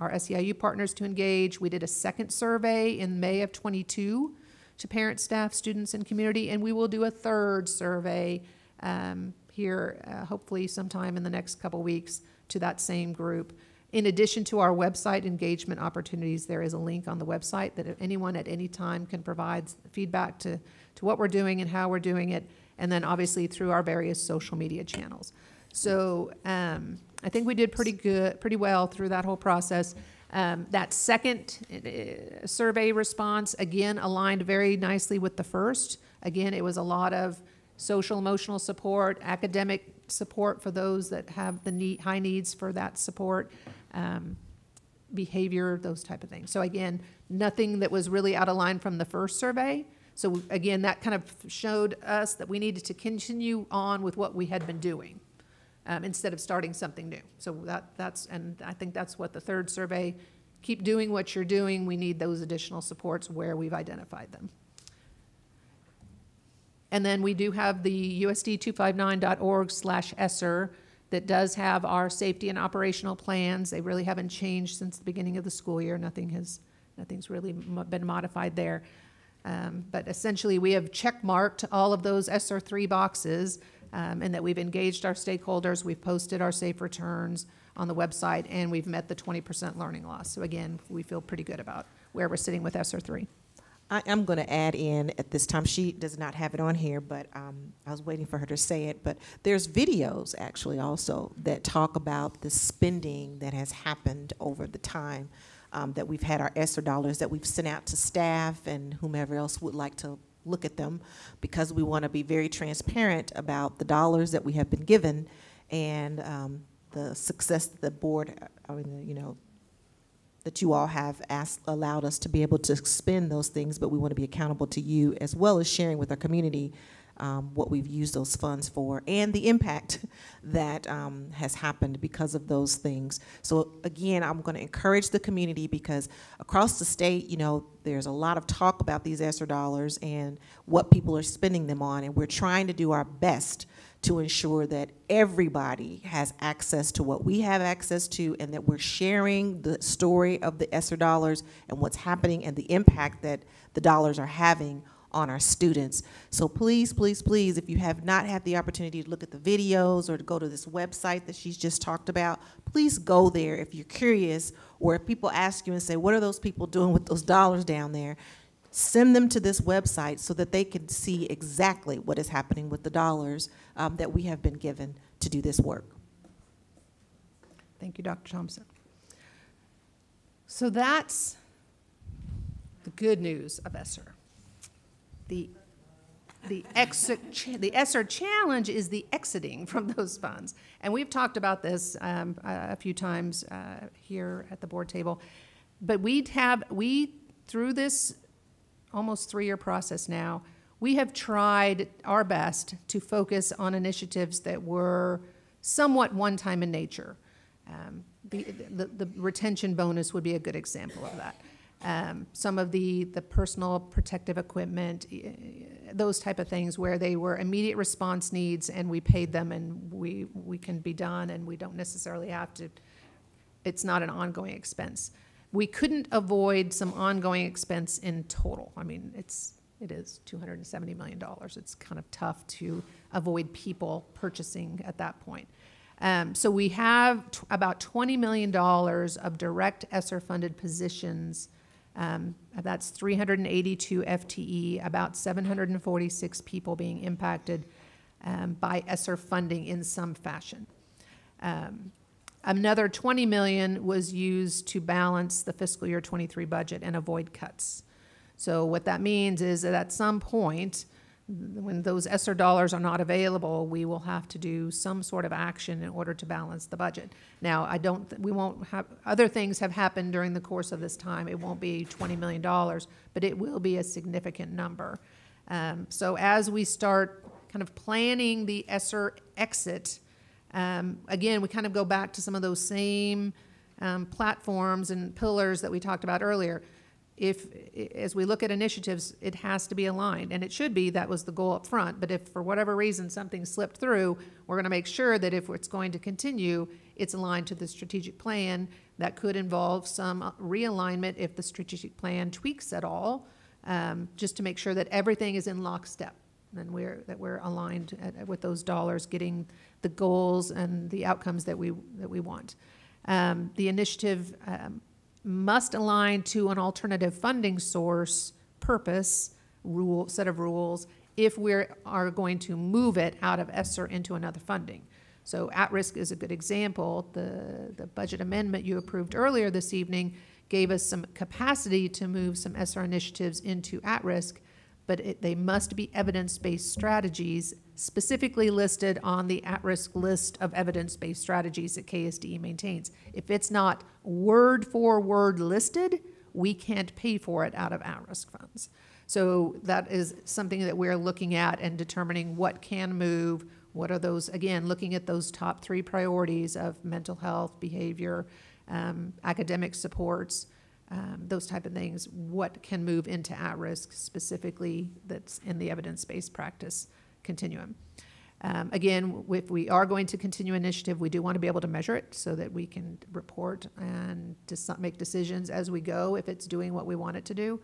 our SEIU partners to engage. We did a second survey in May of '22 to parents, staff, students, and community, and we will do a third survey um, here, uh, hopefully sometime in the next couple weeks, to that same group. In addition to our website engagement opportunities, there is a link on the website that anyone at any time can provide feedback to, to what we're doing and how we're doing it, and then obviously through our various social media channels. So um, I think we did pretty good, pretty well through that whole process. Um, that second uh, survey response, again, aligned very nicely with the first. Again, it was a lot of social emotional support, academic support for those that have the need, high needs for that support, um, behavior, those type of things. So again, nothing that was really out of line from the first survey. So again, that kind of showed us that we needed to continue on with what we had been doing um, instead of starting something new. So that, that's, and I think that's what the third survey, keep doing what you're doing. We need those additional supports where we've identified them. And then we do have the USD259.org slash ESSER that does have our safety and operational plans. They really haven't changed since the beginning of the school year. Nothing has, nothing's really been modified there. Um, but essentially, we have check marked all of those ESSER 3 boxes um, and that we've engaged our stakeholders, we've posted our safe returns on the website, and we've met the 20% learning loss. So again, we feel pretty good about where we're sitting with ESSER 3. I am going to add in at this time, she does not have it on here, but um, I was waiting for her to say it, but there's videos actually also that talk about the spending that has happened over the time um, that we've had our ESSER dollars that we've sent out to staff and whomever else would like to look at them because we want to be very transparent about the dollars that we have been given and um, the success that the board, I mean, you know, that you all have asked, allowed us to be able to spend those things, but we want to be accountable to you as well as sharing with our community um, what we've used those funds for and the impact that um, has happened because of those things. So again, I'm going to encourage the community because across the state, you know, there's a lot of talk about these ESSER dollars and what people are spending them on, and we're trying to do our best to ensure that everybody has access to what we have access to and that we're sharing the story of the ESSER dollars and what's happening and the impact that the dollars are having on our students. So please, please, please, if you have not had the opportunity to look at the videos or to go to this website that she's just talked about, please go there if you're curious or if people ask you and say, what are those people doing with those dollars down there? Send them to this website so that they can see exactly what is happening with the dollars um, that we have been given to do this work. Thank you, Dr. Thompson. So that's the good news of ESSER the the the ESSER challenge is the exiting from those funds. And we've talked about this um, a, few times uh, here at the board table. But we have, we, through this almost three-year process now, we have tried our best to focus on initiatives that were somewhat one-time in nature. Um, the, the, the retention bonus would be a good example of that um, some of the, the personal protective equipment, those type of things where they were immediate response needs and we paid them and we, we can be done and we don't necessarily have to, it's not an ongoing expense. We couldn't avoid some ongoing expense in total. I mean, it's, it is $270 million. It's kind of tough to avoid people purchasing at that point. Um, so we have about $20 million of direct ESSER funded positions um, that's 382 FTE, about 746 people being impacted um, by ESSER funding in some fashion. Um, another 20 million was used to balance the fiscal year 23 budget and avoid cuts. So what that means is that at some point, when those ESSER dollars are not available, we will have to do some sort of action in order to balance the budget. Now, I don't, we won't have, other things have happened during the course of this time. It won't be $20 million, but it will be a significant number. Um, so as we start kind of planning the ESSER exit, um, again, we kind of go back to some of those same um, platforms and pillars that we talked about earlier if, as we look at initiatives, it has to be aligned, and it should be, that was the goal up front. But if for whatever reason something slipped through, we're gonna make sure that if it's going to continue, it's aligned to the strategic plan. That could involve some realignment if the strategic plan tweaks at all, um, just to make sure that everything is in lockstep. And we're, that we're aligned at- with those dollars, getting the goals and the outcomes that we, that we want. Um, the initiative, um, must align to an alternative funding source purpose, rule, set of rules, if we are going to move it out of ESSER into another funding. So at-risk is a good example. The, the budget amendment you approved earlier this evening gave us some capacity to move some ESSER initiatives into at-risk, but it, they must be evidence-based strategies specifically listed on the at-risk list of evidence-based strategies that KSDE maintains. If it's not word for word listed, we can't pay for it out of at-risk funds. So that is something that we're looking at and determining what can move, what are those, again, looking at those top three priorities of mental health, behavior, um, academic supports, um, those type of things, what can move into at-risk specifically that's in the evidence-based practice continuum. Um, again, if we are going to continue initiative, we do want to be able to measure it so that we can report and make decisions as we go if it's doing what we want it to do.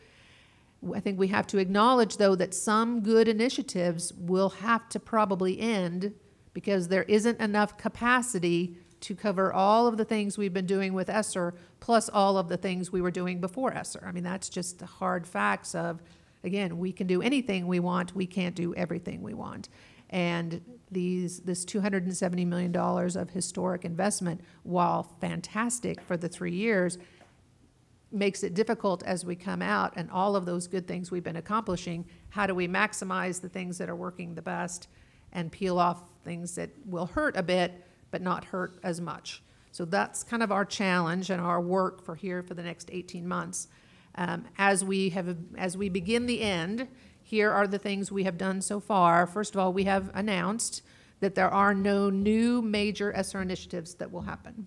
I think we have to acknowledge, though, that some good initiatives will have to probably end because there isn't enough capacity to cover all of the things we've been doing with ESSER, plus all of the things we were doing before ESSER. I mean, that's just the hard facts of, again, we can do anything we want, we can't do everything we want. And these, this $270 million of historic investment, while fantastic for the three years, makes it difficult as we come out and all of those good things we've been accomplishing, how do we maximize the things that are working the best and peel off things that will hurt a bit but not hurt as much? So that's kind of our challenge and our work for here for the next 18 months. Um, as we have, as we begin the end, here are the things we have done so far. First of all, we have announced that there are no new major ESSER initiatives that will happen.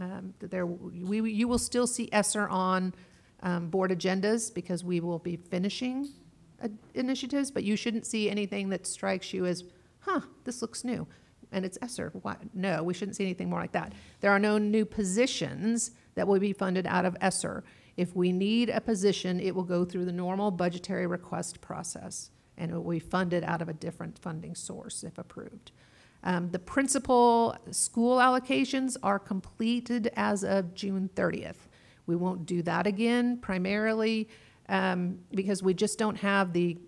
Um, there, we, you will still see ESSER on um, board agendas because we will be finishing uh, initiatives, but you shouldn't see anything that strikes you as, huh, this looks new. And it's ESSER. No, we shouldn't see anything more like that. There are no new positions that will be funded out of ESSER. If we need a position, it will go through the normal budgetary request process, and it will be funded out of a different funding source if approved. Um, the principal school allocations are completed as of June 30th. We won't do that again, primarily um, because we just don't have the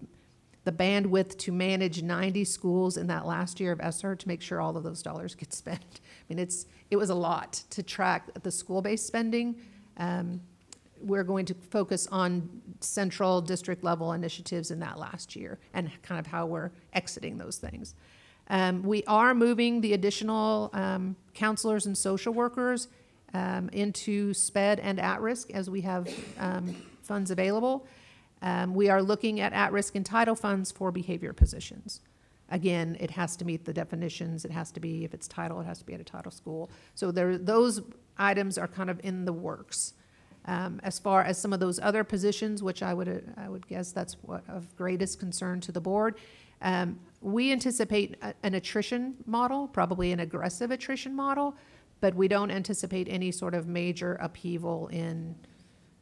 the bandwidth to manage 90 schools in that last year of ESSER to make sure all of those dollars get spent. I mean, it's it was a lot to track the school-based spending. Um, we're going to focus on central district level initiatives in that last year and kind of how we're exiting those things. Um, we are moving the additional um, counselors and social workers um, into SPED and at-risk as we have um, funds available. Um, we are looking at at-risk and title funds for behavior positions. Again, it has to meet the definitions. It has to be, if it's title, it has to be at a title school. So there, those items are kind of in the works. Um, as far as some of those other positions, which I would, I would guess that's what of greatest concern to the board, um, we anticipate a, an attrition model, probably an aggressive attrition model, but we don't anticipate any sort of major upheaval in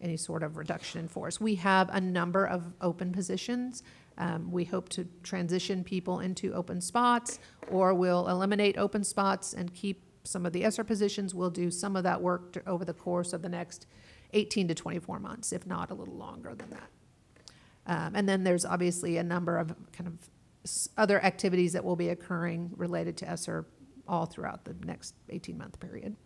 any sort of reduction in force. We have a number of open positions. Um, we hope to transition people into open spots, or we'll eliminate open spots and keep some of the ESSER positions. We'll do some of that work to, over the course of the next 18 to 24 months, if not a little longer than that. Um, and then there's obviously a number of kind of other activities that will be occurring related to ESSER all throughout the next 18-month period.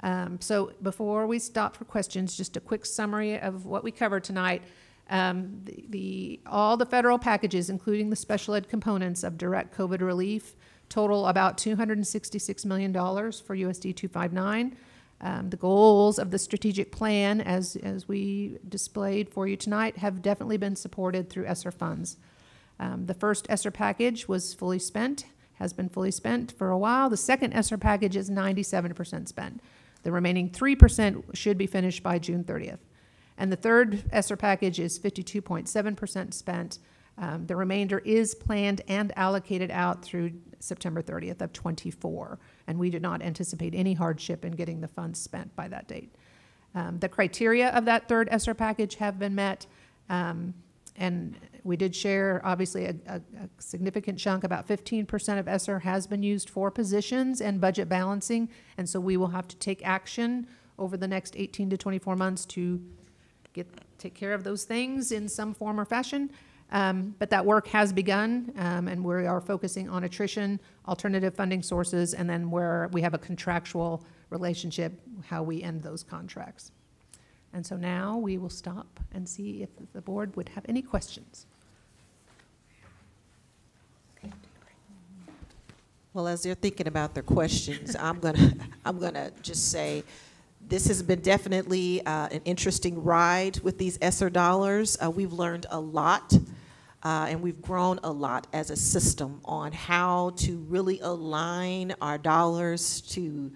Um, so before we stop for questions, just a quick summary of what we covered tonight. Um, the, the, all the federal packages, including the special ed components of direct COVID relief, total about $266 million for USD 259. Um, the goals of the strategic plan, as, as we displayed for you tonight, have definitely been supported through ESSER funds. Um, the first ESSER package was fully spent, has been fully spent for a while. The second ESSER package is 97% spent. The remaining 3% should be finished by June 30th. And the third ESSER package is 52.7% spent. Um, the remainder is planned and allocated out through September 30th of 24, and we do not anticipate any hardship in getting the funds spent by that date. Um, the criteria of that third ESSER package have been met, um, and we did share, obviously, a, a, a significant chunk, about 15% of ESSER has been used for positions and budget balancing, and so we will have to take action over the next 18 to 24 months to get, take care of those things in some form or fashion. Um, but that work has begun, um, and we are focusing on attrition, alternative funding sources, and then where we have a contractual relationship, how we end those contracts. And so now we will stop and see if the board would have any questions. Well, as they're thinking about their questions, I'm gonna, I'm gonna just say, this has been definitely uh, an interesting ride with these ESSER dollars. Uh, we've learned a lot, uh, and we've grown a lot as a system on how to really align our dollars to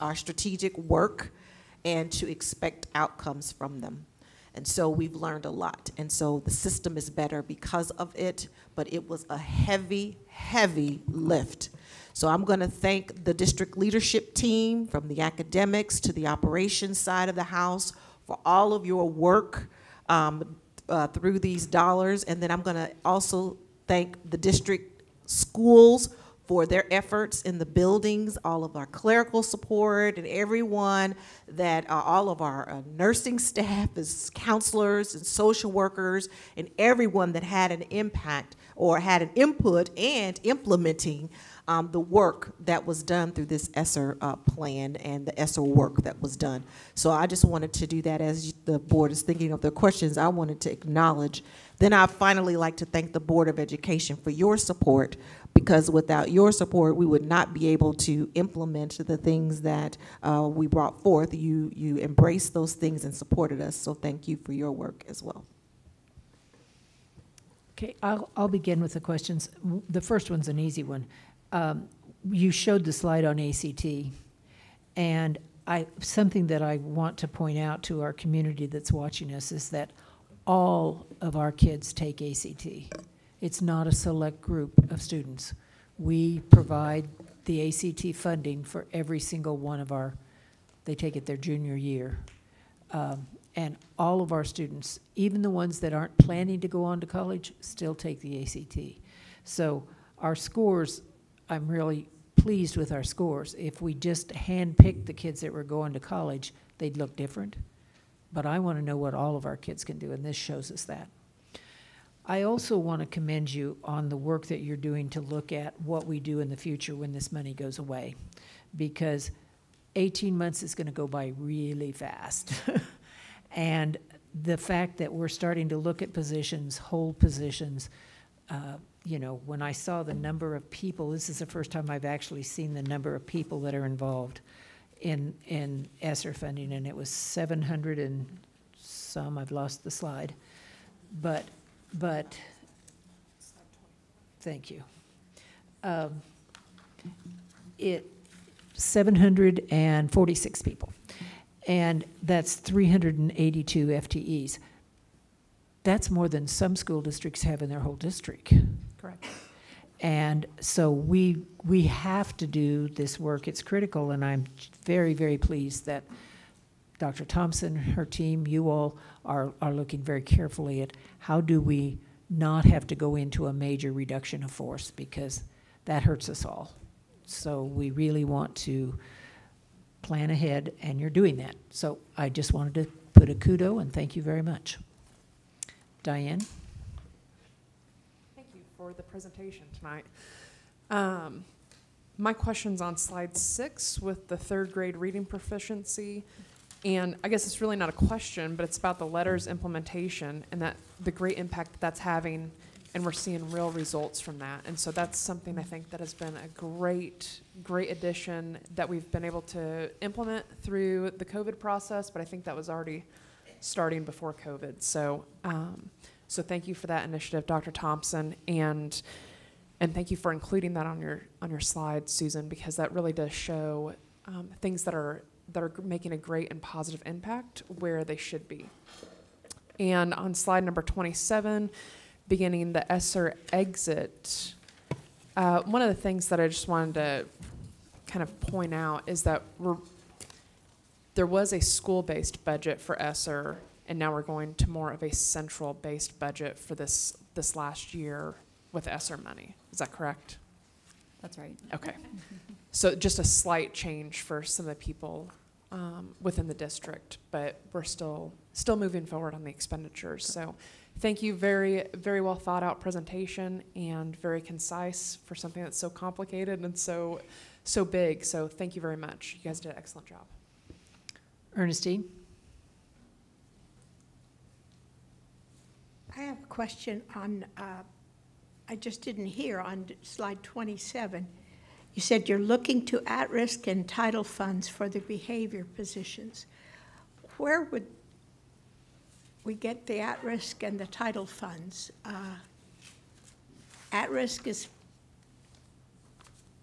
our strategic work and to expect outcomes from them. And so we've learned a lot. And so the system is better because of it, but it was a heavy, heavy lift. So I'm going to thank the district leadership team from the academics to the operations side of the house for all of your work um, uh, through these dollars. And then I'm going to also thank the district schools for their efforts in the buildings, all of our clerical support, and everyone that uh, all of our uh, nursing staff, as counselors and social workers, and everyone that had an impact or had an input and implementing um, the work that was done through this ESSER uh, plan and the ESSER work that was done. So I just wanted to do that as the board is thinking of their questions. I wanted to acknowledge. Then I finally like to thank the Board of Education for your support because without your support, we would not be able to implement the things that uh, we brought forth. You, you embraced those things and supported us, so thank you for your work as well. Okay, I'll, I'll begin with the questions. The first one's an easy one. Um, you showed the slide on ACT, and I, something that I want to point out to our community that's watching us is that all of our kids take ACT. It's not a select group of students. We provide the ACT funding for every single one of our, they take it their junior year. Um, and all of our students, even the ones that aren't planning to go on to college, still take the ACT. So our scores, I'm really pleased with our scores. If we just handpicked the kids that were going to college, they'd look different. But I want to know what all of our kids can do, and this shows us that. I also want to commend you on the work that you're doing to look at what we do in the future when this money goes away, because 18 months is going to go by really fast. and the fact that we're starting to look at positions, hold positions, uh, you know, when I saw the number of people, this is the first time I've actually seen the number of people that are involved in, in ESSER funding, and it was 700 and some, I've lost the slide. But but, thank you. Um, It, 746 people, and that's 382 FTEs. That's more than some school districts have in their whole district. Correct. And so we, we have to do this work. It's critical, and I'm very, very pleased that Dr. Thompson, her team, you all are, are looking very carefully at how do we not have to go into a major reduction of force because that hurts us all. So we really want to plan ahead, and you're doing that. So I just wanted to put a kudo and thank you very much. Diane? For the presentation tonight. Um, my question's on slide six with the third grade reading proficiency. And I guess it's really not a question, but it's about the LETRS implementation and that the great impact that that's having, and we're seeing real results from that. And so that's something I think that has been a great, great addition that we've been able to implement through the COVID process. But I think that was already starting before COVID. So, um, so thank you for that initiative, Dr. Thompson, and and thank you for including that on your on your slide, Susan, because that really does show um, things that are that are making a great and positive impact where they should be. And on slide number 27, beginning the ESSER exit, uh, one of the things that I just wanted to kind of point out is that there was a school-based budget for ESSER, and now we're going to more of a central-based budget for this, this last year with ESSER money. Is that correct? That's right. Okay. So just a slight change for some of the people um, within the district, but we're still, still moving forward on the expenditures. So thank you, very, very well thought out presentation and very concise for something that's so complicated and so, so big. So thank you very much. You guys did an excellent job. Ernestine? I have a question on, uh, I just didn't hear on slide 27. You said you're looking to at-risk and title funds for the behavior positions. Where would we get the at-risk and the title funds? Uh, At-risk is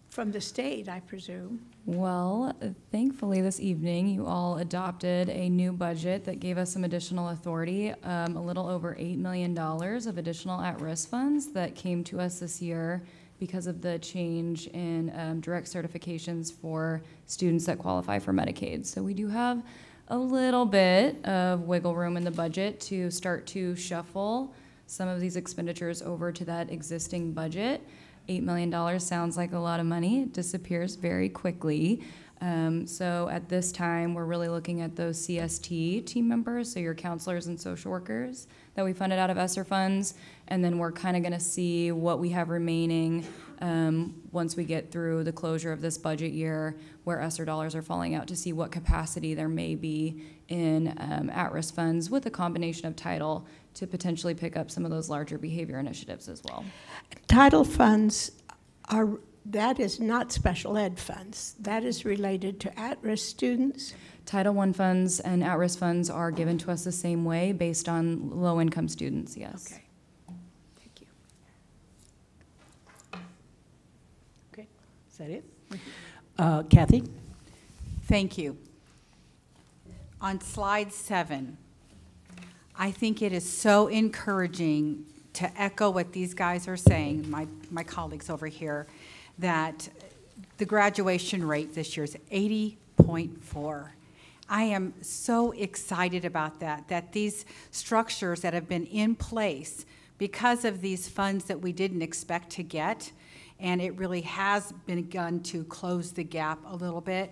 from the state, I presume. Well, thankfully, this evening, you all adopted a new budget that gave us some additional authority, um, a little over $8 million of additional at-risk funds that came to us this year because of the change in um, direct certifications for students that qualify for Medicaid. So we do have a little bit of wiggle room in the budget to start to shuffle some of these expenditures over to that existing budget. $8 million sounds like a lot of money. It disappears very quickly. Um, so at this time, we're really looking at those CST team members, so your counselors and social workers that we funded out of ESSER funds. And then we're kind of going to see what we have remaining um, once we get through the closure of this budget year, where ESSER dollars are falling out, to see what capacity there may be in um, at-risk funds with a combination of title to potentially pick up some of those larger behavior initiatives as well. Title funds are, that is not special ed funds. That is related to at-risk students. Title I funds and at-risk funds are given to us the same way based on low-income students, yes. Okay. Thank you. Okay, is that it? Uh, Kathy? Thank you. On slide seven, I think it is so encouraging to echo what these guys are saying, my, my colleagues over here, that the graduation rate this year is 80.4. I am so excited about that, that these structures that have been in place because of these funds that we didn't expect to get, and it really has begun to close the gap a little bit.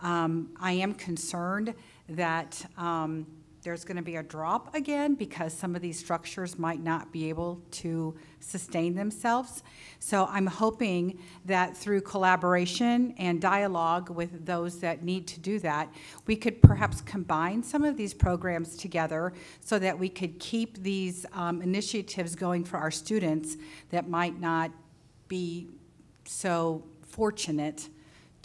Um, I am concerned that um, there's going to be a drop again because some of these structures might not be able to sustain themselves. So I'm hoping that through collaboration and dialogue with those that need to do that, we could perhaps combine some of these programs together so that we could keep these um, initiatives going for our students that might not be so fortunate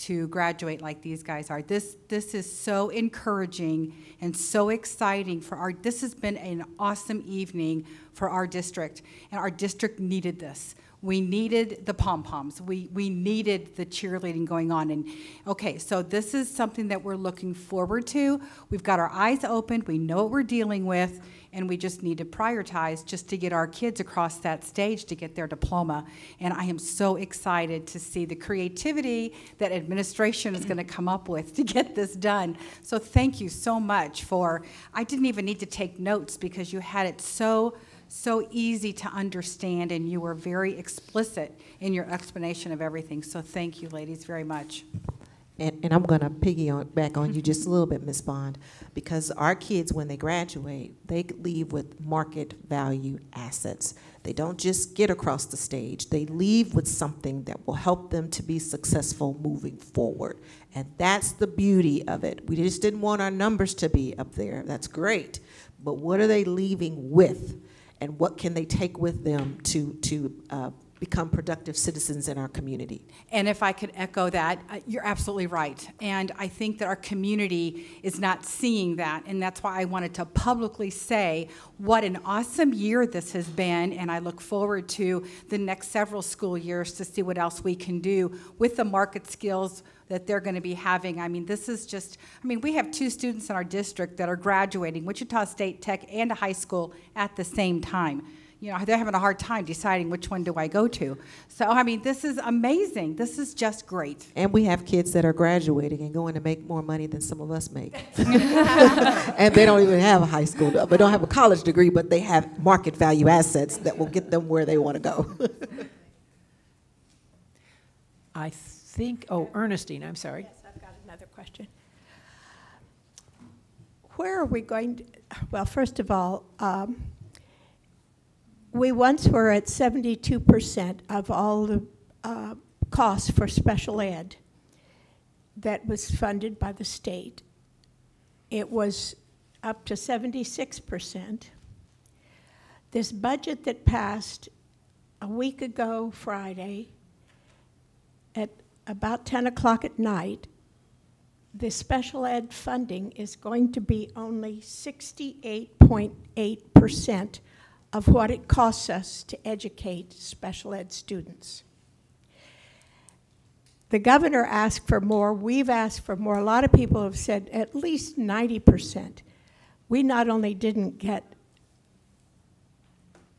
to graduate like these guys are. This, this is so encouraging and so exciting for our, this has been an awesome evening for our district, and our district needed this. We needed the pom-poms. We, we needed the cheerleading going on. And okay, so this is something that we're looking forward to. We've got our eyes open. We know what we're dealing with, and we just need to prioritize just to get our kids across that stage to get their diploma. And I am so excited to see the creativity that administration is going to come up with to get this done. So thank you so much for, I didn't even need to take notes because you had it so so easy to understand, and you were very explicit in your explanation of everything. So thank you, ladies, very much. And, and I'm going to piggyback on you just a little bit, Ms. Bond, because our kids, when they graduate, they leave with market value assets. They don't just get across the stage, they leave with something that will help them to be successful moving forward. And that's the beauty of it. We just didn't want our numbers to be up there. That's great. But what are they leaving with? and what can they take with them to, to uh, become productive citizens in our community. And if I could echo that, uh, you're absolutely right. And I think that our community is not seeing that. And that's why I wanted to publicly say what an awesome year this has been. And I look forward to the next several school years to see what else we can do with the market skills that they're going to be having. I mean, this is just, I mean, we have two students in our district that are graduating Wichita State Tech and a high school at the same time you know, they're having a hard time deciding which one do I go to. So, I mean, this is amazing. This is just great. And we have kids that are graduating and going to make more money than some of us make. and they don't even have a high school, they don't have a college degree, but they have market value assets that will get them where they want to go. I think, oh, Ernestine, I'm sorry. Yes, I've got another question. Where are we going to, well, first of all, um, we once were at 72% of all the uh, costs for special ed that was funded by the state. It was up to 76%. This budget that passed a week ago Friday at about 10 o'clock at night, the special ed funding is going to be only 68.8% of what it costs us to educate special ed students. The governor asked for more, we've asked for more. A lot of people have said at least 90%. We not only didn't get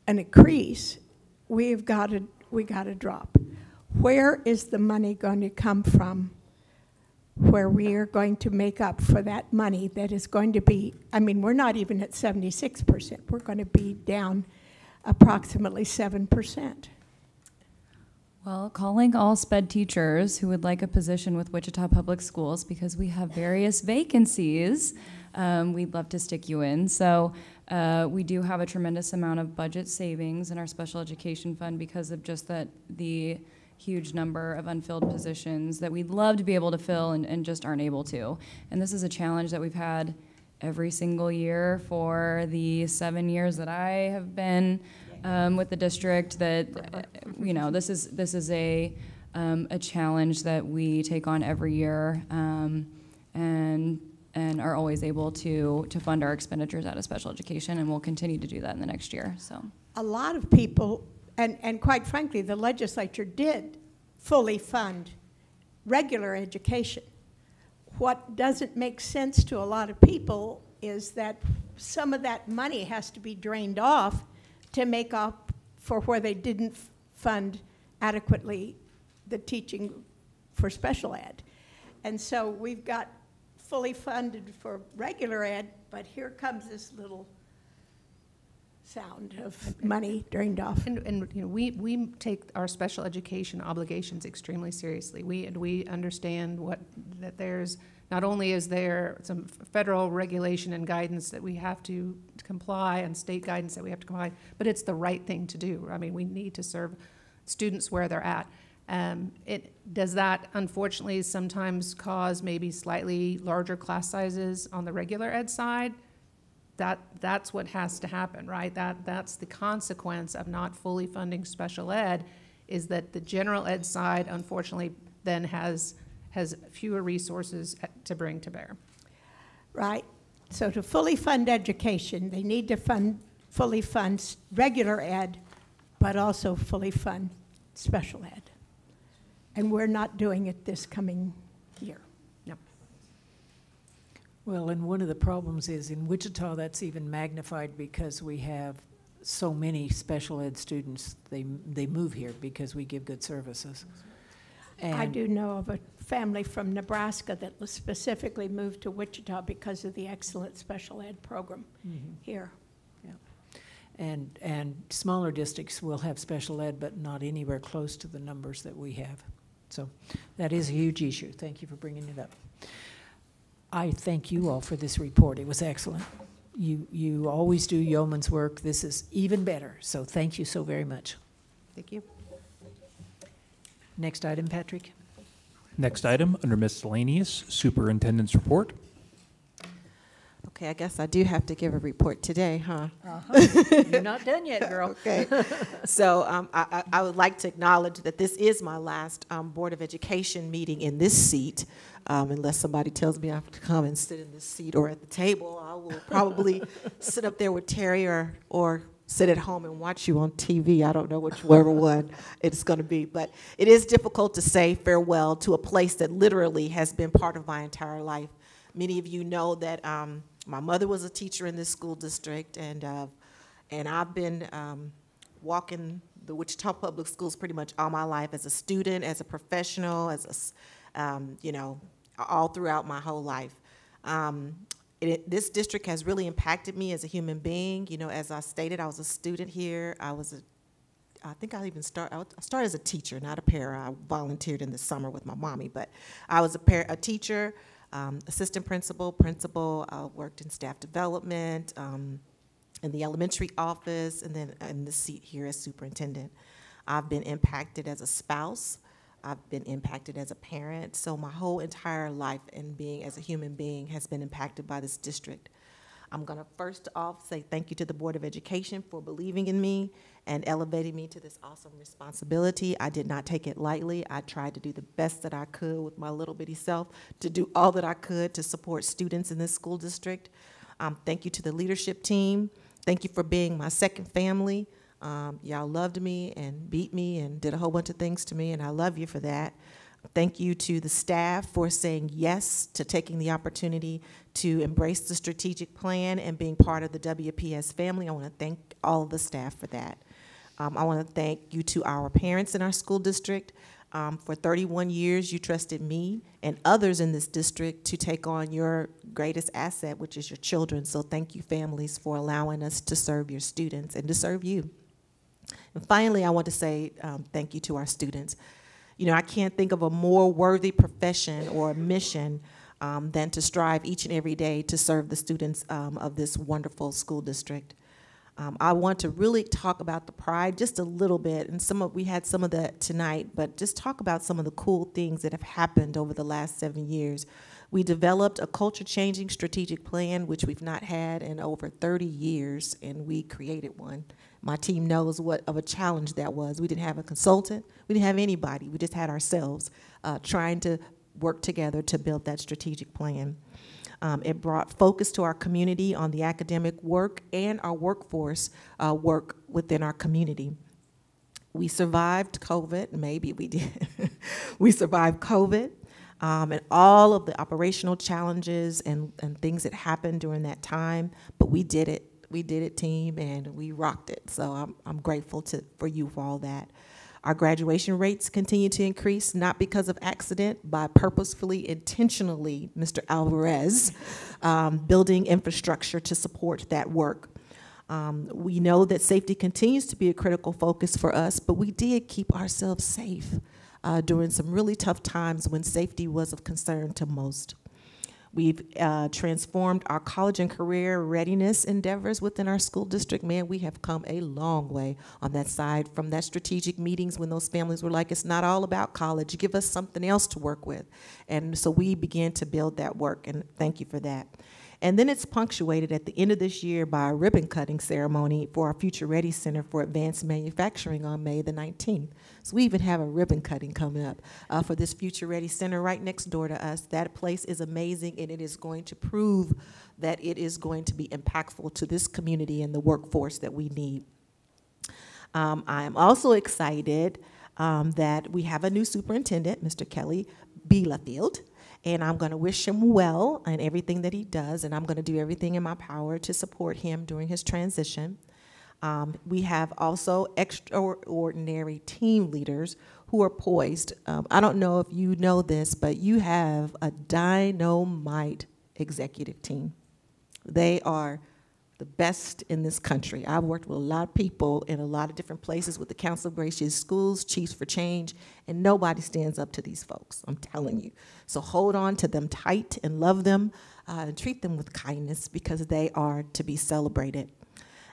an increase, we've got a, we got a drop. Where is the money going to come from where we are going to make up for that money that is going to be, I mean, we're not even at 76%. We're going to be down approximately 7%. Well, calling all SPED teachers who would like a position with Wichita Public Schools because we have various vacancies. Um, we'd love to stick you in. So uh, we do have a tremendous amount of budget savings in our special education fund because of just that the huge number of unfilled positions that we'd love to be able to fill and, and just aren't able to. And this is a challenge that we've had every single year for the seven years that I have been um, with the district. That uh, you know, this is this is a um, a challenge that we take on every year, um, and and are always able to to fund our expenditures out of special education, and we'll continue to do that in the next year. So a lot of people and, and quite frankly, the legislature did fully fund regular education. What doesn't make sense to a lot of people is that some of that money has to be drained off to make up for where they didn't fund adequately the teaching for special ed. And so we've got fully funded for regular ed, but here comes this little sound of money drained off. And, and, you know, we, we take our special education obligations extremely seriously. We, and we understand what, that there's, not only is there some federal regulation and guidance that we have to comply and state guidance that we have to comply, but it's the right thing to do. I mean, we need to serve students where they're at. Um, it, does that unfortunately sometimes cause maybe slightly larger class sizes on the regular ed side? That that's what has to happen, right? That that's the consequence of not fully funding special ed, is that the general ed side, unfortunately, then has has fewer resources to bring to bear. Right. So to fully fund education, they need to fund fully fund regular ed, but also fully fund special ed. And we're not doing it this coming year. Well, and one of the problems is in Wichita, that's even magnified because we have so many special ed students. They, they move here because we give good services. And I do know of a family from Nebraska that specifically moved to Wichita because of the excellent special ed program mm -hmm. here. Yeah. And, and smaller districts will have special ed, but not anywhere close to the numbers that we have. So that is a huge issue. Thank you for bringing it up. I thank you all for this report. It was excellent. You, you always do yeoman's work. This is even better. So thank you so very much. Thank you. Next item, Patrick. Next item under miscellaneous, superintendent's report. Okay. I guess I do have to give a report today, huh? Uh-huh. You're not done yet, girl. okay. So um, I, I I would like to acknowledge that this is my last um, Board of Education meeting in this seat. Um, Unless somebody tells me I have to come and sit in this seat or at the table, I will probably sit up there with Terry or, or sit at home and watch you on TV. I don't know whichever one it's going to be. But it is difficult to say farewell to a place that literally has been part of my entire life. Many of you know that um, my mother was a teacher in this school district, and, uh, and I've been um, walking the Wichita Public Schools pretty much all my life as a student, as a professional, as a, um, you know, all throughout my whole life. Um, it, this district has really impacted me as a human being. You know, as I stated, I was a student here. I was a I think I even start. I started as a teacher, not a para. I volunteered in the summer with my mommy, but I was a par, a teacher, um, assistant principal, principal. I worked in staff development, um, in the elementary office, and then in the seat here as superintendent. I've been impacted as a spouse. I've been impacted as a parent. So my whole entire life and being as a human being has been impacted by this district. I'm to first off say thank you to the Board of Education for believing in me and elevating me to this awesome responsibility. I did not take it lightly. I tried to do the best that I could with my little bitty self to do all that I could to support students in this school district. Um, thank you to the leadership team. Thank you for being my second family. Um, y'all loved me and beat me and did a whole bunch of things to me, and I love you for that. Thank you to the staff for saying yes to taking the opportunity to embrace the strategic plan and being part of the WPS family. I want to thank all of the staff for that. Um, I want to thank you to our parents in our school district. Um, for 31 years, you trusted me and others in this district to take on your greatest asset, which is your children. So thank you, families, for allowing us to serve your students and to serve you. And finally, I want to say um, thank you to our students. You know, I can't think of a more worthy profession or mission um, than to strive each and every day to serve the students um, of this wonderful school district. Um, I want to really talk about the pride just a little bit, and some of we had some of that tonight, but just talk about some of the cool things that have happened over the last seven years. We developed a culture-changing strategic plan, which we've not had in over 30 years, and we created one. My team knows what of a challenge that was. We didn't have a consultant, we didn't have anybody. We just had ourselves uh, trying to work together to build that strategic plan. Um, it brought focus to our community on the academic work and our workforce uh, work within our community. We survived COVID, maybe we did. we survived COVID um, and all of the operational challenges and, and things that happened during that time, but we did it. We did it, team, and we rocked it. So I'm, I'm grateful to, for you for all that. Our graduation rates continue to increase, not because of accident, by purposefully, intentionally, Mr. Alvarez, um, building infrastructure to support that work. Um, we know that safety continues to be a critical focus for us, but we did keep ourselves safe uh, during some really tough times when safety was of concern to most. We've uh, transformed our college and career readiness endeavors within our school district. Man, we have come a long way on that side from that strategic meetings when those families were like, it's not all about college, give us something else to work with. And so we began to build that work, and thank you for that. And then it's punctuated at the end of this year by a ribbon cutting ceremony for our Future Ready Center for Advanced Manufacturing on May the 19th. So we even have a ribbon cutting coming up uh, for this Future Ready Center right next door to us. That place is amazing and it is going to prove that it is going to be impactful to this community and the workforce that we need. Um, I am also excited um, that we have a new superintendent, Mr. Kelly Bielefeld, and I'm going to wish him well in everything that he does, and I'm going to do everything in my power to support him during his transition. Um, we have also extraordinary team leaders who are poised. Um, I don't know if you know this, but you have a dynamite executive team. They are the best in this country. I've worked with a lot of people in a lot of different places with the Council of Great City Schools, Chiefs for Change, and nobody stands up to these folks, I'm telling you. So hold on to them tight and love them uh, and treat them with kindness because they are to be celebrated.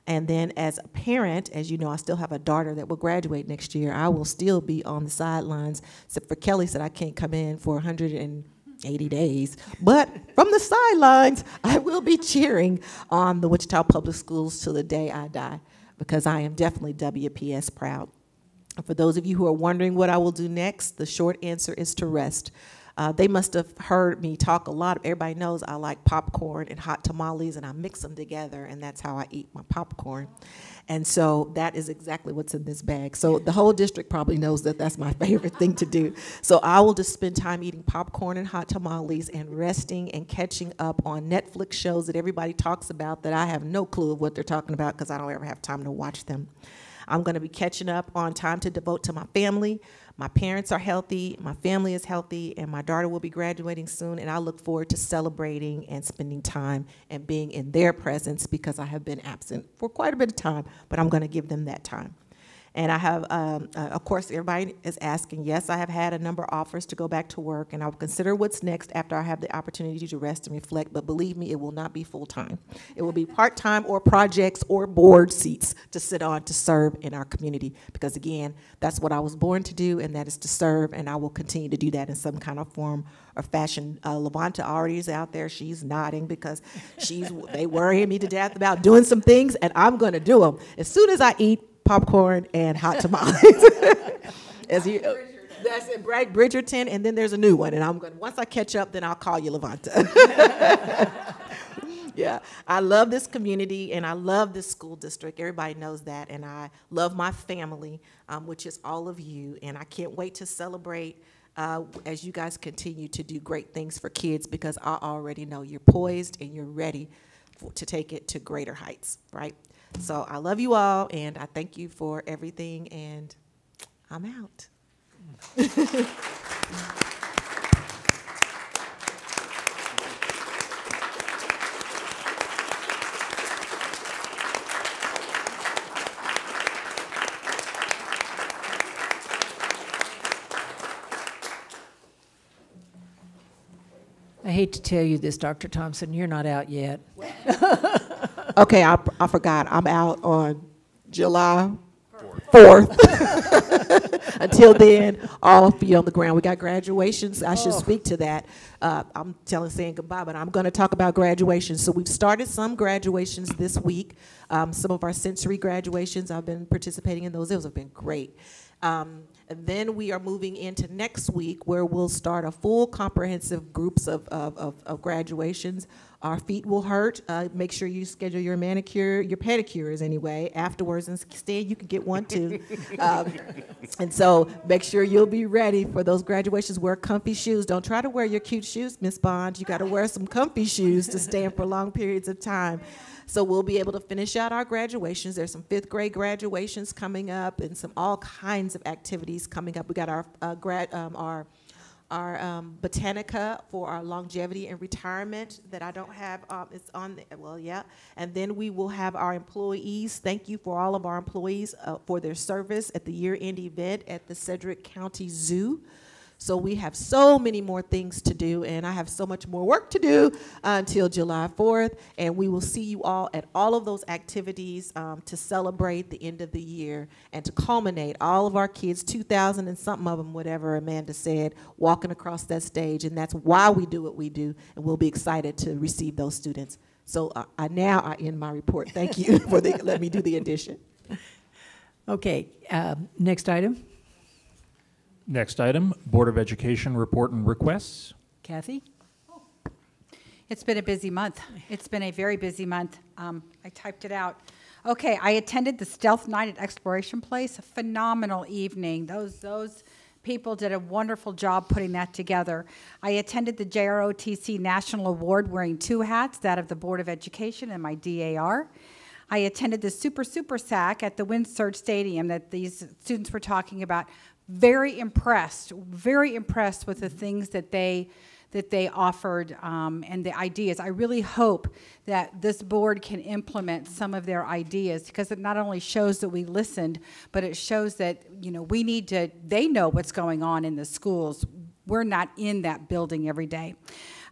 And then as a parent, as you know, I still have a daughter that will graduate next year. I will still be on the sidelines, except for Kelly said I can't come in for 100 and 80 days. But from the sidelines, I will be cheering on the Wichita Public Schools till the day I die because I am definitely WPS proud. For those of you who are wondering what I will do next, the short answer is to rest. Uh, they must have heard me talk a lot. Everybody knows I like popcorn and hot tamales, and I mix them together, and that's how I eat my popcorn. And so that is exactly what's in this bag. So the whole district probably knows that that's my favorite thing to do. So I will just spend time eating popcorn and hot tamales and resting and catching up on Netflix shows that everybody talks about that I have no clue of what they're talking about because I don't ever have time to watch them. I'm going to be catching up on time to devote to my family. My parents are healthy, my family is healthy, and my daughter will be graduating soon. And I look forward to celebrating and spending time and being in their presence because I have been absent for quite a bit of time, but I'm going to give them that time. And I have, um, uh, of course, everybody is asking, yes, I have had a number of offers to go back to work, and I will consider what's next after I have the opportunity to rest and reflect. But believe me, it will not be full time. It will be part time or projects or board seats to sit on to serve in our community. Because again, that's what I was born to do, and that is to serve, and I will continue to do that in some kind of form or fashion. Uh, Levanta already is out there. She's nodding because she's they worrying me to death about doing some things, and I'm going to do them as soon as I eat popcorn and hot tamales. As you, that's it, Brad Bridgerton, and then there's a new one, and I'm going. to Once I catch up, then I'll call you Levanta. yeah, I love this community and I love this school district. Everybody knows that, and I love my family, um, which is all of you, and I can't wait to celebrate. Uh, as you guys continue to do great things for kids, because I already know you're poised and you're ready for, to take it to greater heights, right? So I love you all, and I thank you for everything, and I'm out. I hate to tell you this, Dr. Thompson, you're not out yet. Okay, I, I forgot. I'm out on July 4th. Until then, all feet on the ground. We got graduations. I should Oh. speak to that. Uh, I'm telling, saying goodbye, but I'm going to talk about graduations. So we've started some graduations this week. Um, some of our sensory graduations, I've been participating in those. Those have been great. Um, and then we are moving into next week where we'll start a full comprehensive groups of, of, of, of graduations. Our feet will hurt. Uh, make sure you schedule your manicure, your pedicures anyway, afterwards. And Stan, you can get one too. um, and so make sure you'll be ready for those graduations. Wear comfy shoes. Don't try to wear your cute shoes, Miss Bond. You got to wear some comfy shoes to stand for long periods of time. So we'll be able to finish out our graduations. There's some fifth grade graduations coming up, and some all kinds of activities coming up. We got our uh, grad, um, our our um, Botanica for our longevity and retirement that I don't have. Um, it's on. The, well, yeah. And then we will have our employees. Thank you for all of our employees uh, for their service at the year-end event at the Sedgwick County Zoo. So we have so many more things to do, and I have so much more work to do uh, until July 4th. And we will see you all at all of those activities um, to celebrate the end of the year and to culminate all of our kids, 2,000 and something of them, whatever Amanda said, walking across that stage. And that's why we do what we do, and we'll be excited to receive those students. So uh, I now I end my report. Thank you for the, let me do the addition. Okay, um, next item. Next item, Board of Education report and requests. Kathy? It's been a busy month. It's been a very busy month. Um, I typed it out. Okay, I attended the Stealth Night at Exploration Place. A phenomenal evening. Those those people did a wonderful job putting that together. I attended the JROTC National Award wearing two hats, that of the Board of Education and my DAR. I attended the Super Super SAC at the Windsurge Stadium that these students were talking about. Very impressed, very impressed with the things that they that they offered um, and the ideas. I really hope that this board can implement some of their ideas because it not only shows that we listened, but it shows that you know we need to. They know what's going on in the schools. We're not in that building every day.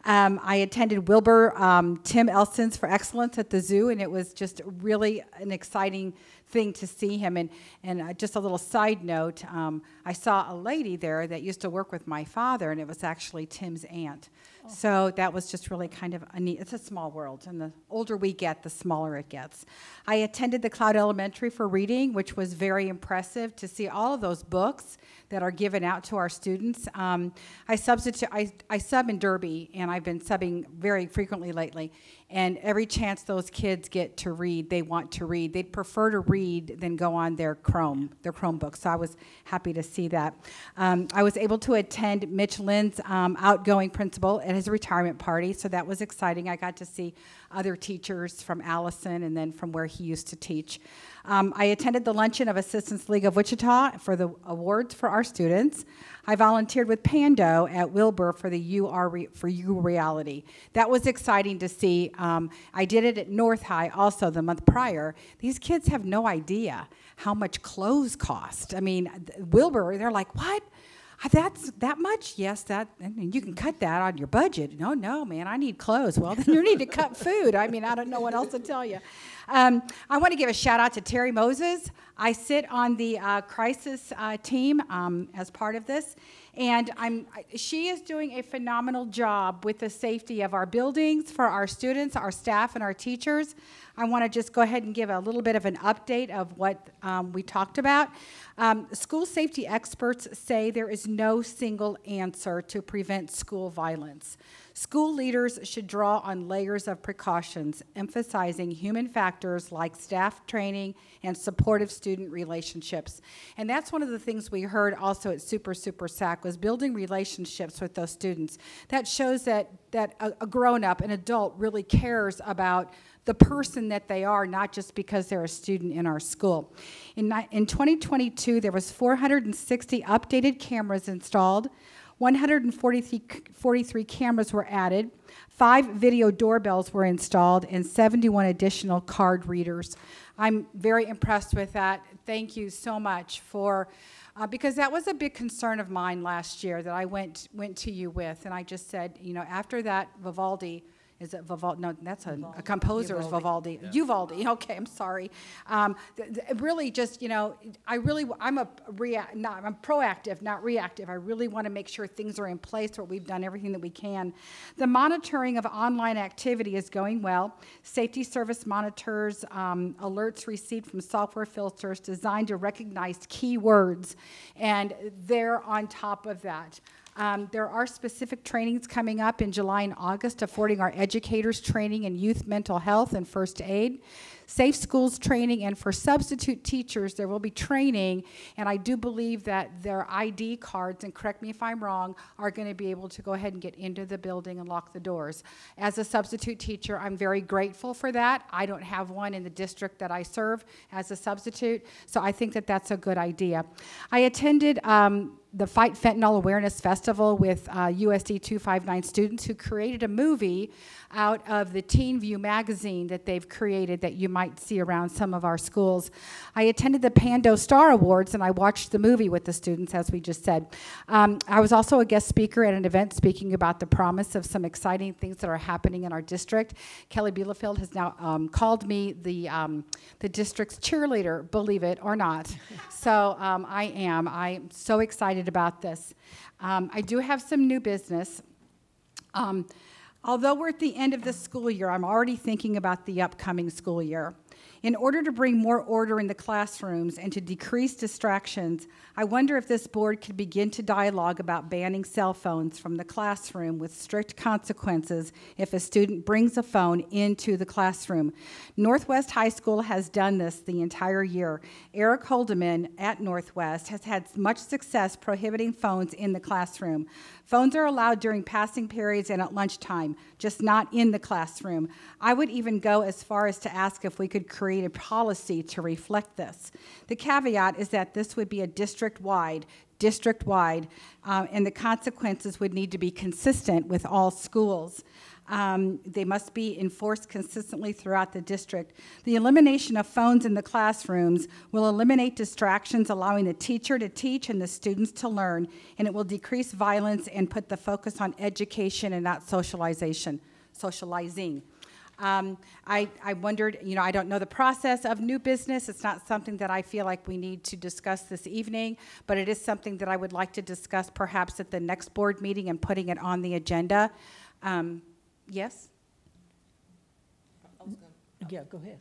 Um, I attended Wilbur um, Tim Elston's for Excellence at the zoo, and it was just really an exciting thing to see him. And, and uh, just a little side note, um, I saw a lady there that used to work with my father, and it was actually Tim's aunt. So that was just really kind of a neat, it's a small world, and the older we get, the smaller it gets. I attended the Cloud Elementary for reading, which was very impressive to see all of those books that are given out to our students. Um, I substitute, I, I sub in Derby, and I've been subbing very frequently lately. And every chance those kids get to read, they want to read. They'd prefer to read than go on their Chrome, their Chromebook. So I was happy to see that. Um, I was able to attend Mitch Lynn's um, outgoing principal at his retirement party, so that was exciting. I got to see other teachers from Allison and then from where he used to teach. Um, I attended the luncheon of Assistance League of Wichita for the awards for our students. I volunteered with Pando at Wilbur for the You Are Re- for You reality. That was exciting to see. Um, I did it at North High also the month prior. These kids have no idea how much clothes cost. I mean, Wilbur, they're like, what? "Ah, That's that much? Yes, that and you can cut that on your budget. No, no, man, I need clothes. Well, then you need to cut food. I mean, I don't know what else to tell you. Um, I want to give a shout out to Terry Moses. I sit on the uh, crisis uh, team um, as part of this, and I'm, she is doing a phenomenal job with the safety of our buildings for our students, our staff, and our teachers. I want to just go ahead and give a little bit of an update of what um, we talked about. Um, school safety experts say there is no single answer to prevent school violence. School leaders should draw on layers of precautions, emphasizing human factors like staff training and supportive student relationships. And that's one of the things we heard also at Super Super SAC was building relationships with those students. That shows that, that a, a grown-up, an adult, really cares about the person that they are, not just because they're a student in our school. In, in 2022, there was 460 updated cameras installed. 143 43 cameras were added, five video doorbells were installed, and 71 additional card readers. I'm very impressed with that. Thank you so much for, uh, because that was a big concern of mine last year that I went went to you with, and I just said, you know, after that Vivaldi. Is it Vivaldi? No, that's a, a composer's Vivaldi. Uvaldi. Okay, I'm sorry. Um, really, just you know, I really, I'm a react, not, I'm proactive, not reactive. I really want to make sure things are in place where we've done everything that we can. The monitoring of online activity is going well. Safety service monitors um, alerts received from software filters designed to recognize keywords, and they're on top of that. Um, there are specific trainings coming up in July and August affording our educators training in youth mental health and first aid, safe schools training, and for substitute teachers, there will be training. And I do believe that their ID cards, and correct me if I'm wrong, are going to be able to go ahead and get into the building and lock the doors. As a substitute teacher, I'm very grateful for that. I don't have one in the district that I serve as a substitute, so I think that that's a good idea. I attended. Um, the Fight Fentanyl Awareness Festival with uh, USD 259 students who created a movie out of the Teen View magazine that they've created that you might see around some of our schools. I attended the Pando Star Awards and I watched the movie with the students, as we just said. Um, I was also a guest speaker at an event speaking about the promise of some exciting things that are happening in our district. Kelly Bielefeld has now um, called me the, um, the district's cheerleader, believe it or not. so um, I am. I'm so excited about this. Um, I do have some new business. Um, although we're at the end of the school year, I'm already thinking about the upcoming school year. In order to bring more order in the classrooms and to decrease distractions, I wonder if this board could begin to dialogue about banning cell phones from the classroom with strict consequences if a student brings a phone into the classroom. Northwest High School has done this the entire year. Eric Holdeman at Northwest has had much success prohibiting phones in the classroom. Phones are allowed during passing periods and at lunchtime, just not in the classroom. I would even go as far as to ask if we could create a policy to reflect this. The caveat is that this would be a district-wide, district-wide, uh, and the consequences would need to be consistent with all schools. Um, they must be enforced consistently throughout the district. The elimination of phones in the classrooms will eliminate distractions, allowing the teacher to teach and the students to learn, and it will decrease violence and put the focus on education and not socialization, socializing. Um, I, I wondered, you know, I don't know the process of new business. It's not something that I feel like we need to discuss this evening, but it is something that I would like to discuss perhaps at the next board meeting and putting it on the agenda. Um, yes? Yeah, go ahead.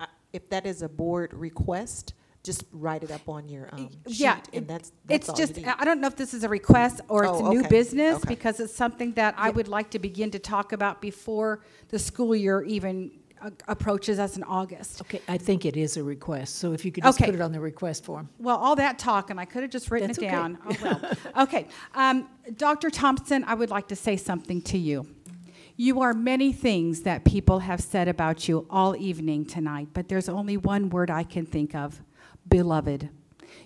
Uh, If that is a board request, just write it up on your um, sheet, Yeah, and that's, that's It's all you just, need. I don't know if this is a request or it's Oh, a new okay, business, okay. because it's something that I would like to begin to talk about before the school year even uh, approaches us in August. Okay, I think it is a request, so if you could just Okay. put it on the request form. Well, all that talk, and I could have just written That's it okay. down. Oh, well. Okay, um, Dr. Thompson, I would like to say something to you. You are many things that people have said about you all evening tonight, but there's only one word I can think of, beloved.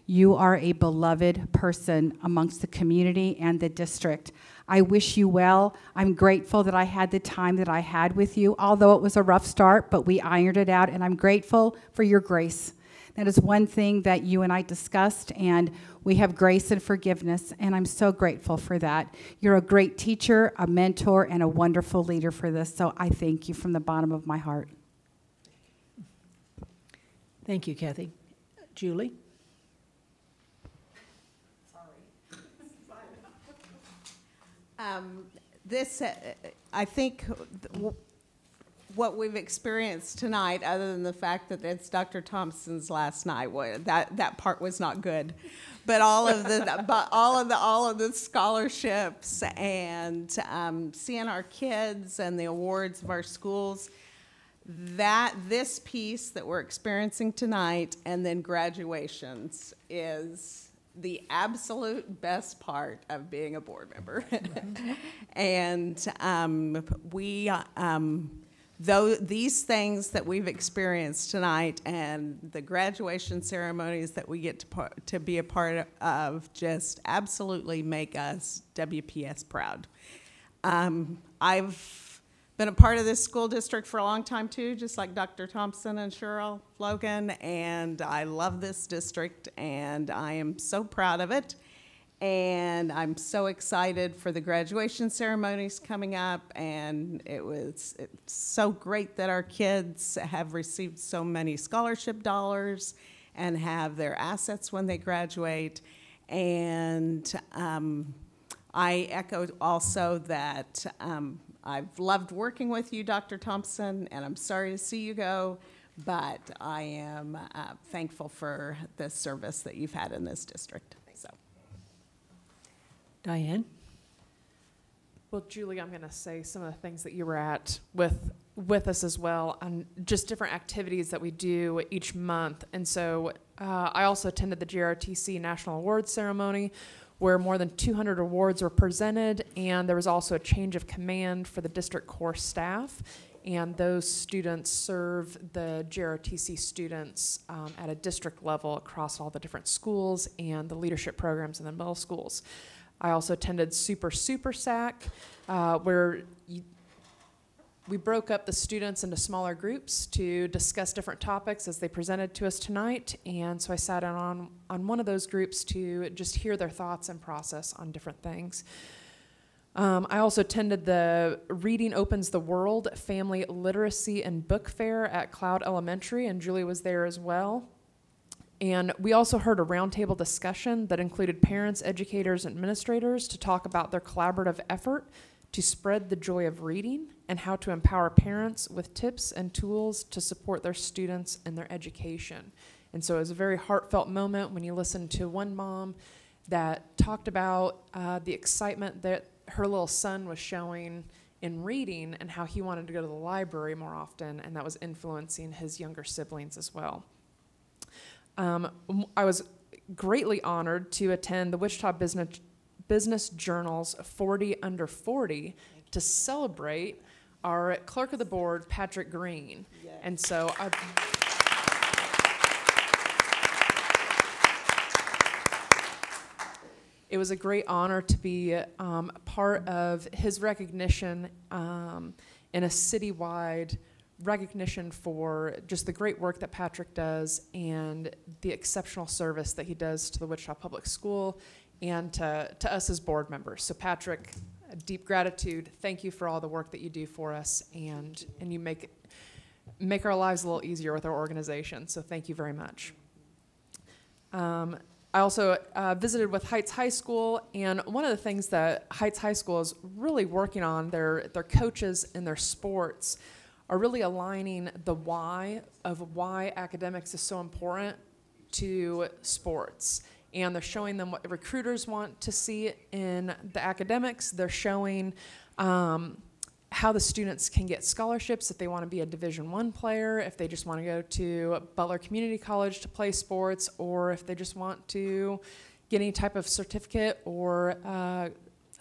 You are a beloved person amongst the community and the district. I wish you well. I'm grateful that I had the time that I had with you, although it was a rough start, but we ironed it out, and I'm grateful for your grace. That is one thing that you and I discussed, and we have grace and forgiveness, and I'm so grateful for that. You're a great teacher, a mentor, and a wonderful leader for this, so I thank you from the bottom of my heart. Thank you, Kathy. Julie? Um, This, uh, I think, what we've experienced tonight, other than the fact that it's Dr. Thompson's last night, that, that part was not good. But all of the, but all of the, all of the scholarships and um, seeing our kids and the awards of our schools, that, this piece that we're experiencing tonight and then graduations is the absolute best part of being a board member. and um, we, um, though these things that we've experienced tonight and the graduation ceremonies that we get to, to be a part of just absolutely make us WPS proud. Um, I've been a part of this school district for a long time too, just like Dr. Thompson and Sheril Logan, and I love this district and I am so proud of it. And I'm so excited for the graduation ceremonies coming up, and it was so great that our kids have received so many scholarship dollars and have their assets when they graduate. And um, I echo also that um, I've loved working with you, Dr. Thompson, and I'm sorry to see you go, but I am uh, thankful for the service that you've had in this district. So, Diane? Well, Julie, I'm going to say some of the things that you were at with with us as well, and just different activities that we do each month. And so, uh, I also attended the JROTC National Awards Ceremony, where more than 200 awards were presented, and there was also a change of command for the district core staff. And those students serve the JROTC students um, at a district level across all the different schools and the leadership programs in the middle schools. I also attended Super Super SAC, uh, where you, we broke up the students into smaller groups to discuss different topics as they presented to us tonight. And so I sat in on, on one of those groups to just hear their thoughts and process on different things. Um, I also attended the Reading Opens the World Family Literacy and Book Fair at Cloud Elementary, and Julie was there as well. And we also heard a roundtable discussion that included parents, educators, and administrators to talk about their collaborative effort to spread the joy of reading and how to empower parents with tips and tools to support their students and their education. And so it was a very heartfelt moment when you listened to one mom that talked about uh, the excitement that her little son was showing in reading and how he wanted to go to the library more often, and that was influencing his younger siblings as well. Um, I was greatly honored to attend the Wichita Business, Business Journal's 40 Under 40 to celebrate our clerk of the board, Patrick Green. And so I. It was a great honor to be um, part of his recognition um, in a citywide recognition for just the great work that Patrick does and the exceptional service that he does to the Wichita Public School and to, to us as board members. So Patrick, deep gratitude. Thank you for all the work that you do for us, and and you make make our lives a little easier with our organization. So thank you very much. Um, I also uh, visited with Heights High School, and one of the things that Heights High School is really working on, their their coaches and their sports are really aligning the why of why academics is so important to sports. And they're showing them what recruiters want to see in the academics. They're showing um, how the students can get scholarships if they want to be a Division One player, if they just want to go to Butler Community College to play sports, or if they just want to get any type of certificate or uh,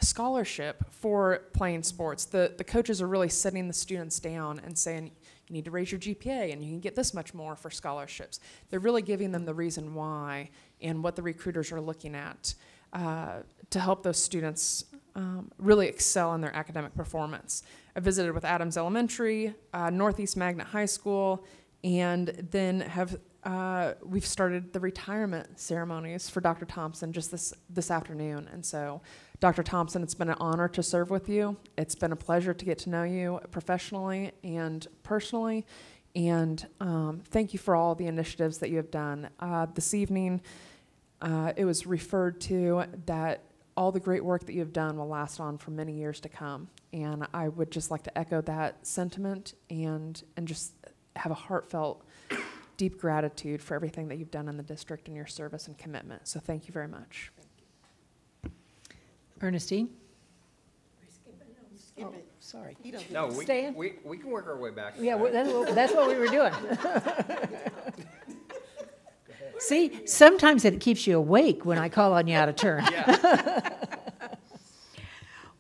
scholarship for playing sports. The the coaches are really sitting the students down and saying you need to raise your GPA and you can get this much more for scholarships. They're really giving them the reason why and what the recruiters are looking at uh, to help those students um, really excel in their academic performance. I visited with Adams Elementary, uh, Northeast Magnet High School, and then have uh, we've started the retirement ceremonies for Dr. Thompson just this this afternoon, and so Dr. Thompson, it's been an honor to serve with you. It's been a pleasure to get to know you professionally and personally. And um, thank you for all the initiatives that you have done. Uh, this evening, uh, it was referred to that all the great work that you've done will last on for many years to come. And I would just like to echo that sentiment and, and just have a heartfelt, deep gratitude for everything that you've done in the district and your service and commitment. So thank you very much. You. Ernestine? Oh, sorry. No, we, we, we can work our way back. Yeah, well, that's what, that's what we were doing. See, sometimes it keeps you awake when I call on you out of turn.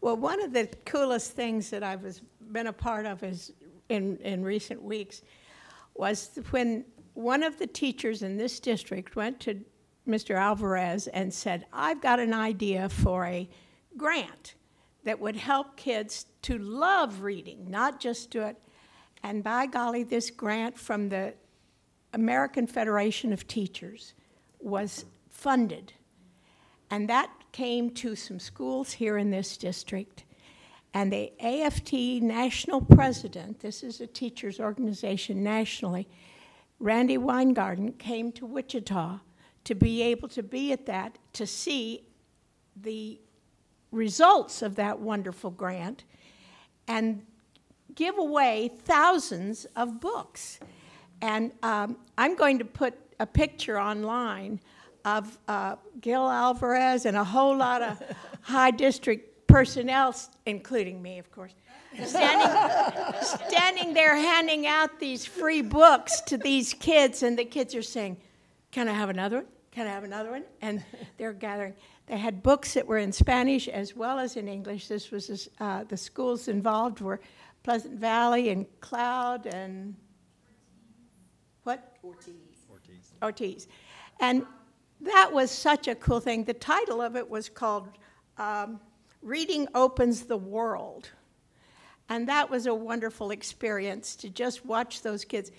Well, one of the coolest things that I've been a part of is in, in recent weeks was when one of the teachers in this district went to Mr. Alvarez and said, I've got an idea for a grant that would help kids to love reading, not just do it. And by golly, this grant from the American Federation of Teachers was funded. And that came to some schools here in this district. And the AFT national president, this is a teachers organization nationally, Randi Weingarten came to Wichita to be able to be at that, to see the results of that wonderful grant and give away thousands of books. And um, I'm going to put a picture online of uh, Gil Alvarez and a whole lot of high district personnel, including me, of course, standing, standing there handing out these free books to these kids, and the kids are saying, Can I have another one? Can I have another one? And they're gathering. They had books that were in Spanish as well as in English. This was uh, the schools involved were Pleasant Valley and Cloud and what? Ortiz. Ortiz. And that was such a cool thing. The title of it was called um, Reading Opens the World. And that was a wonderful experience to just watch those kids.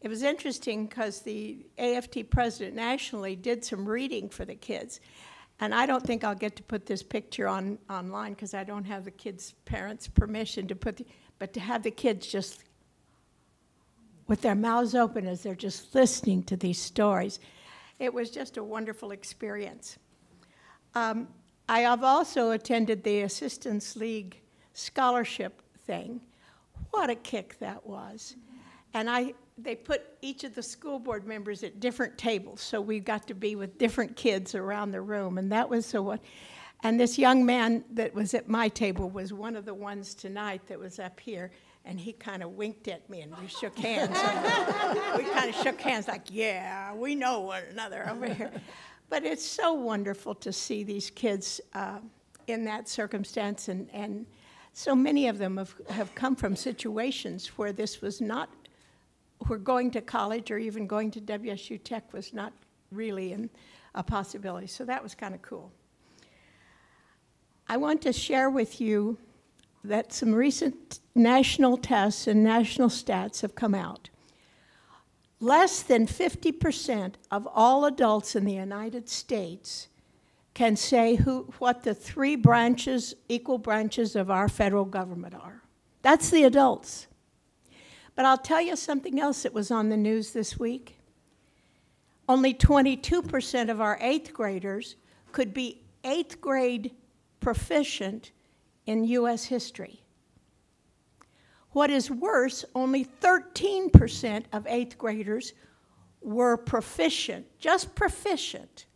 It was interesting because the AFT president nationally did some reading for the kids. And I don't think I'll get to put this picture on online because I don't have the kids' parents' permission to put the, but to have the kids just with their mouths open as they're just listening to these stories. It was just a wonderful experience. Um, I have also attended the Assistance League scholarship thing. What a kick that was. And I, they put each of the school board members at different tables, so we got to be with different kids around the room, and that was so what. And this young man that was at my table was one of the ones tonight that was up here, and he kind of winked at me, and we shook hands. we kind of shook hands, like, yeah, we know one another over here. But it's so wonderful to see these kids uh, in that circumstance, and, and so many of them have, have come from situations where this was not, where going to college or even going to WSU Tech was not really in a possibility. So that was kind of cool. I want to share with you that some recent national tests and national stats have come out. Less than 50% of all adults in the United States can say who, what the three branches, equal branches of our federal government are. That's the adults. But I'll tell you something else that was on the news this week. Only 22% of our eighth graders could be eighth grade proficient in U.S. history. What is worse, only 13% of eighth graders were proficient, just proficient,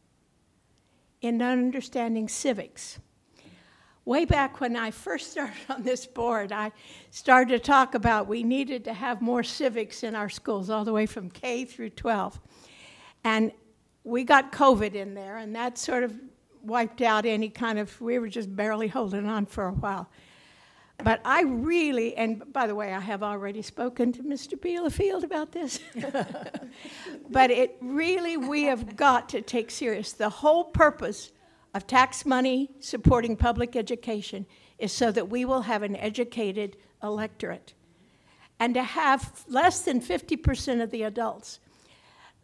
in understanding civics. Way back when I first started on this board, I started to talk about we needed to have more civics in our schools, all the way from K through 12. And we got COVID in there, and that sort of wiped out any kind of, we were just barely holding on for a while. But I really, and by the way, I have already spoken to Mr. Bielefeld about this. but it really, we have got to take serious. The whole purpose of tax money supporting public education is so that we will have an educated electorate and to have less than 50% of the adults.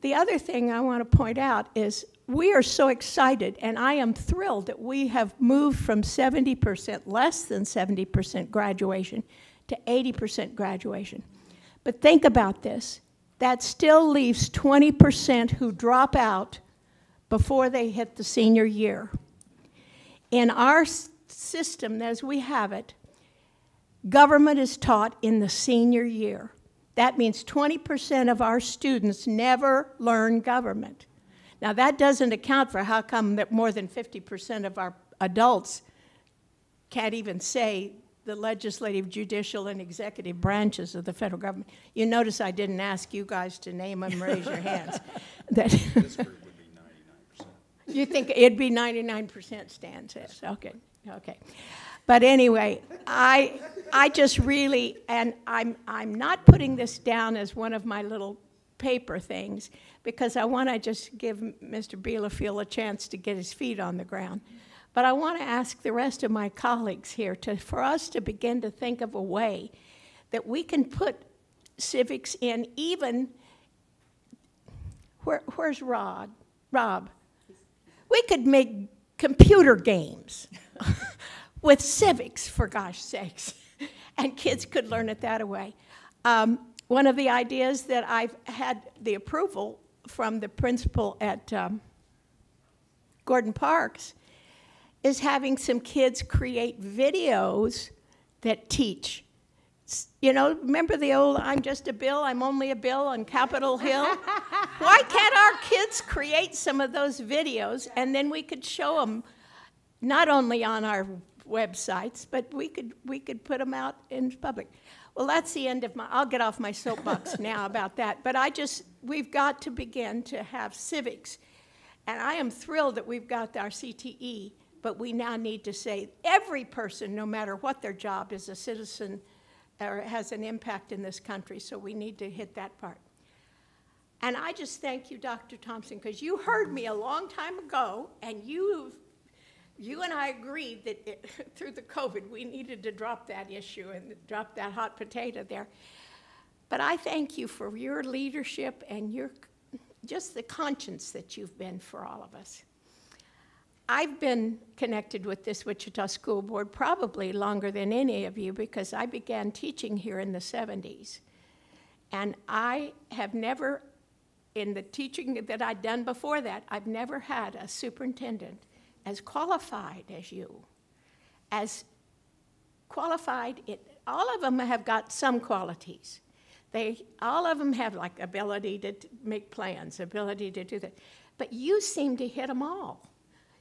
The other thing I want to point out is we are so excited, and I am thrilled that we have moved from 70%, less than 70% graduation, to 80% graduation. But think about this that still leaves 20% who drop out before they hit the senior year. In our system, as we have it, government is taught in the senior year. That means 20% of our students never learn government. Now, that doesn't account for how come that more than 50% of our adults can't even say the legislative, judicial, and executive branches of the federal government. You notice I didn't ask you guys to name them, raise your hands. That you think it'd be 99% Stan says. Okay, okay. But anyway, I, I just really, and I'm, I'm not putting this down as one of my little paper things because I want to just give Mr. Bielefeld a chance to get his feet on the ground. But I want to ask the rest of my colleagues here to, for us to begin to think of a way that we can put civics in even, where, where's Rod? Rob? We could make computer games with civics, for gosh sakes, and kids could learn it that way. Um, one of the ideas that I've had the approval from the principal at um, Gordon Parks is having some kids create videos that teach. You know, remember the old I'm just a bill, I'm only a bill on Capitol Hill? Why can't our kids create some of those videos and then we could show them not only on our websites, but we could, we could put them out in public. Well, that's the end of my, I'll get off my soapbox now about that. But I just, we've got to begin to have civics. And I am thrilled that we've got our CTE, but we now need to say every person, no matter what their job, is a citizen or has an impact in this country. So we need to hit that part. And I just thank you, Dr. Thompson, because you heard me a long time ago, and you you and I agreed that it, through the COVID, we needed to drop that issue and drop that hot potato there. But I thank you for your leadership and your just the conscience that you've been for all of us. I've been connected with this Wichita School Board probably longer than any of you because I began teaching here in the 70s. And I have never, in the teaching that I'd done before that, I've never had a superintendent as qualified as you, as qualified, it, all of them have got some qualities. They, all of them have like ability to make plans, ability to do that. But you seem to hit them all.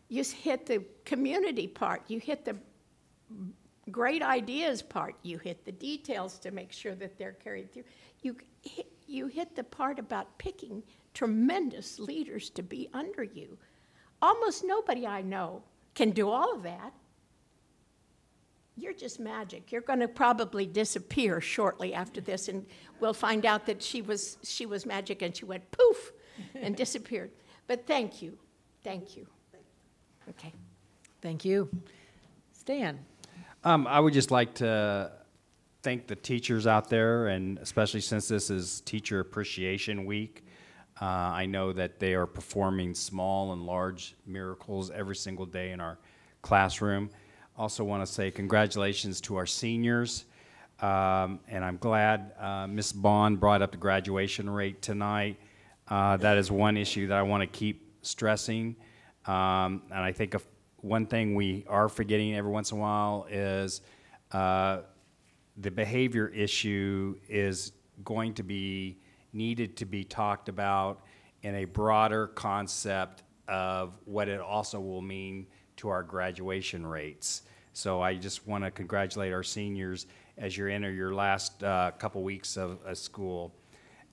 You hit the community part, you hit the great ideas part, you hit the details to make sure that they're carried through. You hit, you hit the part about picking tremendous leaders to be under you. Almost nobody I know can do all of that. You're just magic. You're going to probably disappear shortly after this, and we'll find out that she was, she was magic and she went poof and disappeared. But thank you. Thank you. Okay. Thank you. Stan? Um, I would just like to thank the teachers out there, and especially since this is Teacher Appreciation Week, Uh, I know that they are performing small and large miracles every single day in our classroom. Also want to say congratulations to our seniors. Um, and I'm glad uh, Ms. Bond brought up the graduation rate tonight. Uh, that is one issue that I want to keep stressing. Um, and I think one thing we are forgetting every once in a while is uh, the behavior issue is going to be needed to be talked about in a broader concept of what it also will mean to our graduation rates. So I just want to congratulate our seniors as you enter your last uh, couple weeks of, of school.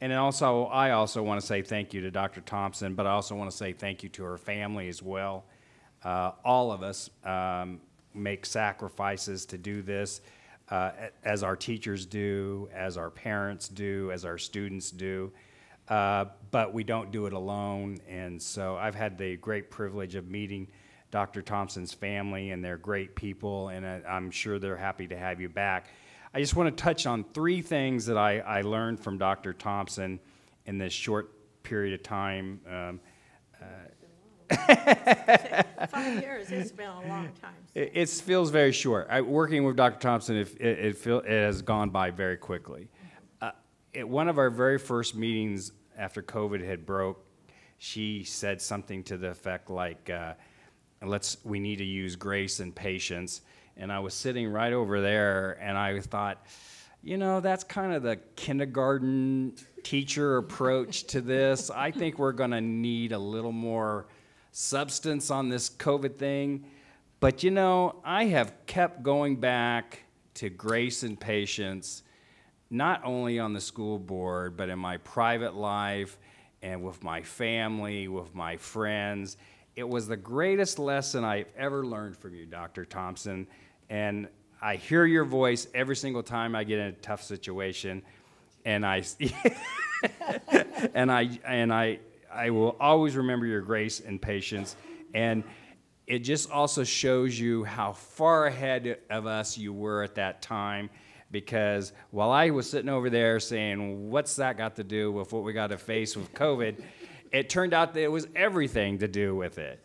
And also, I also want to say thank you to Dr. Thompson, but I also want to say thank you to her family as well. Uh, all of us um, make sacrifices to do this, uh, as our teachers do, as our parents do, as our students do. Uh, but we don't do it alone. And so I've had the great privilege of meeting Dr. Thompson's family, and they're great people, and I'm sure they're happy to have you back. I just want to touch on three things that I, I learned from Dr. Thompson in this short period of time. Um, Five years, it's been a long time. it, it feels very short. I, working with Dr. Thompson, it, it, it, feel, it has gone by very quickly. Uh, at one of our very first meetings after COVID had broke, she said something to the effect like, uh, "Let's we need to use grace and patience." And I was sitting right over there, and I thought, you know, that's kind of the kindergarten teacher approach to this. I think we're going to need a little more substance on this COVID thing. But you know, I have kept going back to grace and patience, not only on the school board, but in my private life and with my family, with my friends. It was the greatest lesson I've ever learned from you, Dr. Thompson. And I hear your voice every single time I get in a tough situation. And I, and I, and I, I will always remember your grace and patience. And it just also shows you how far ahead of us you were at that time. Because while I was sitting over there saying, What's that got to do with what we got to face with COVID? It turned out that it was everything to do with it.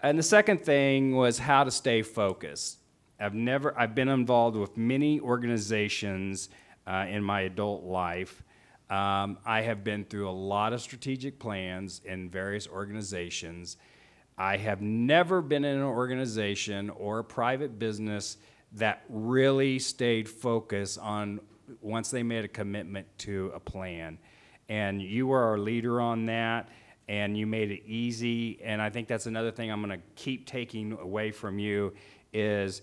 And the second thing was how to stay focused. I've never, I've been involved with many organizations uh, in my adult life. Um, I have been through a lot of strategic plans in various organizations. I have never been in an organization or a private business that really stayed focused on once they made a commitment to a plan. And you were our leader on that, and you made it easy. And I think that's another thing I'm going to keep taking away from you is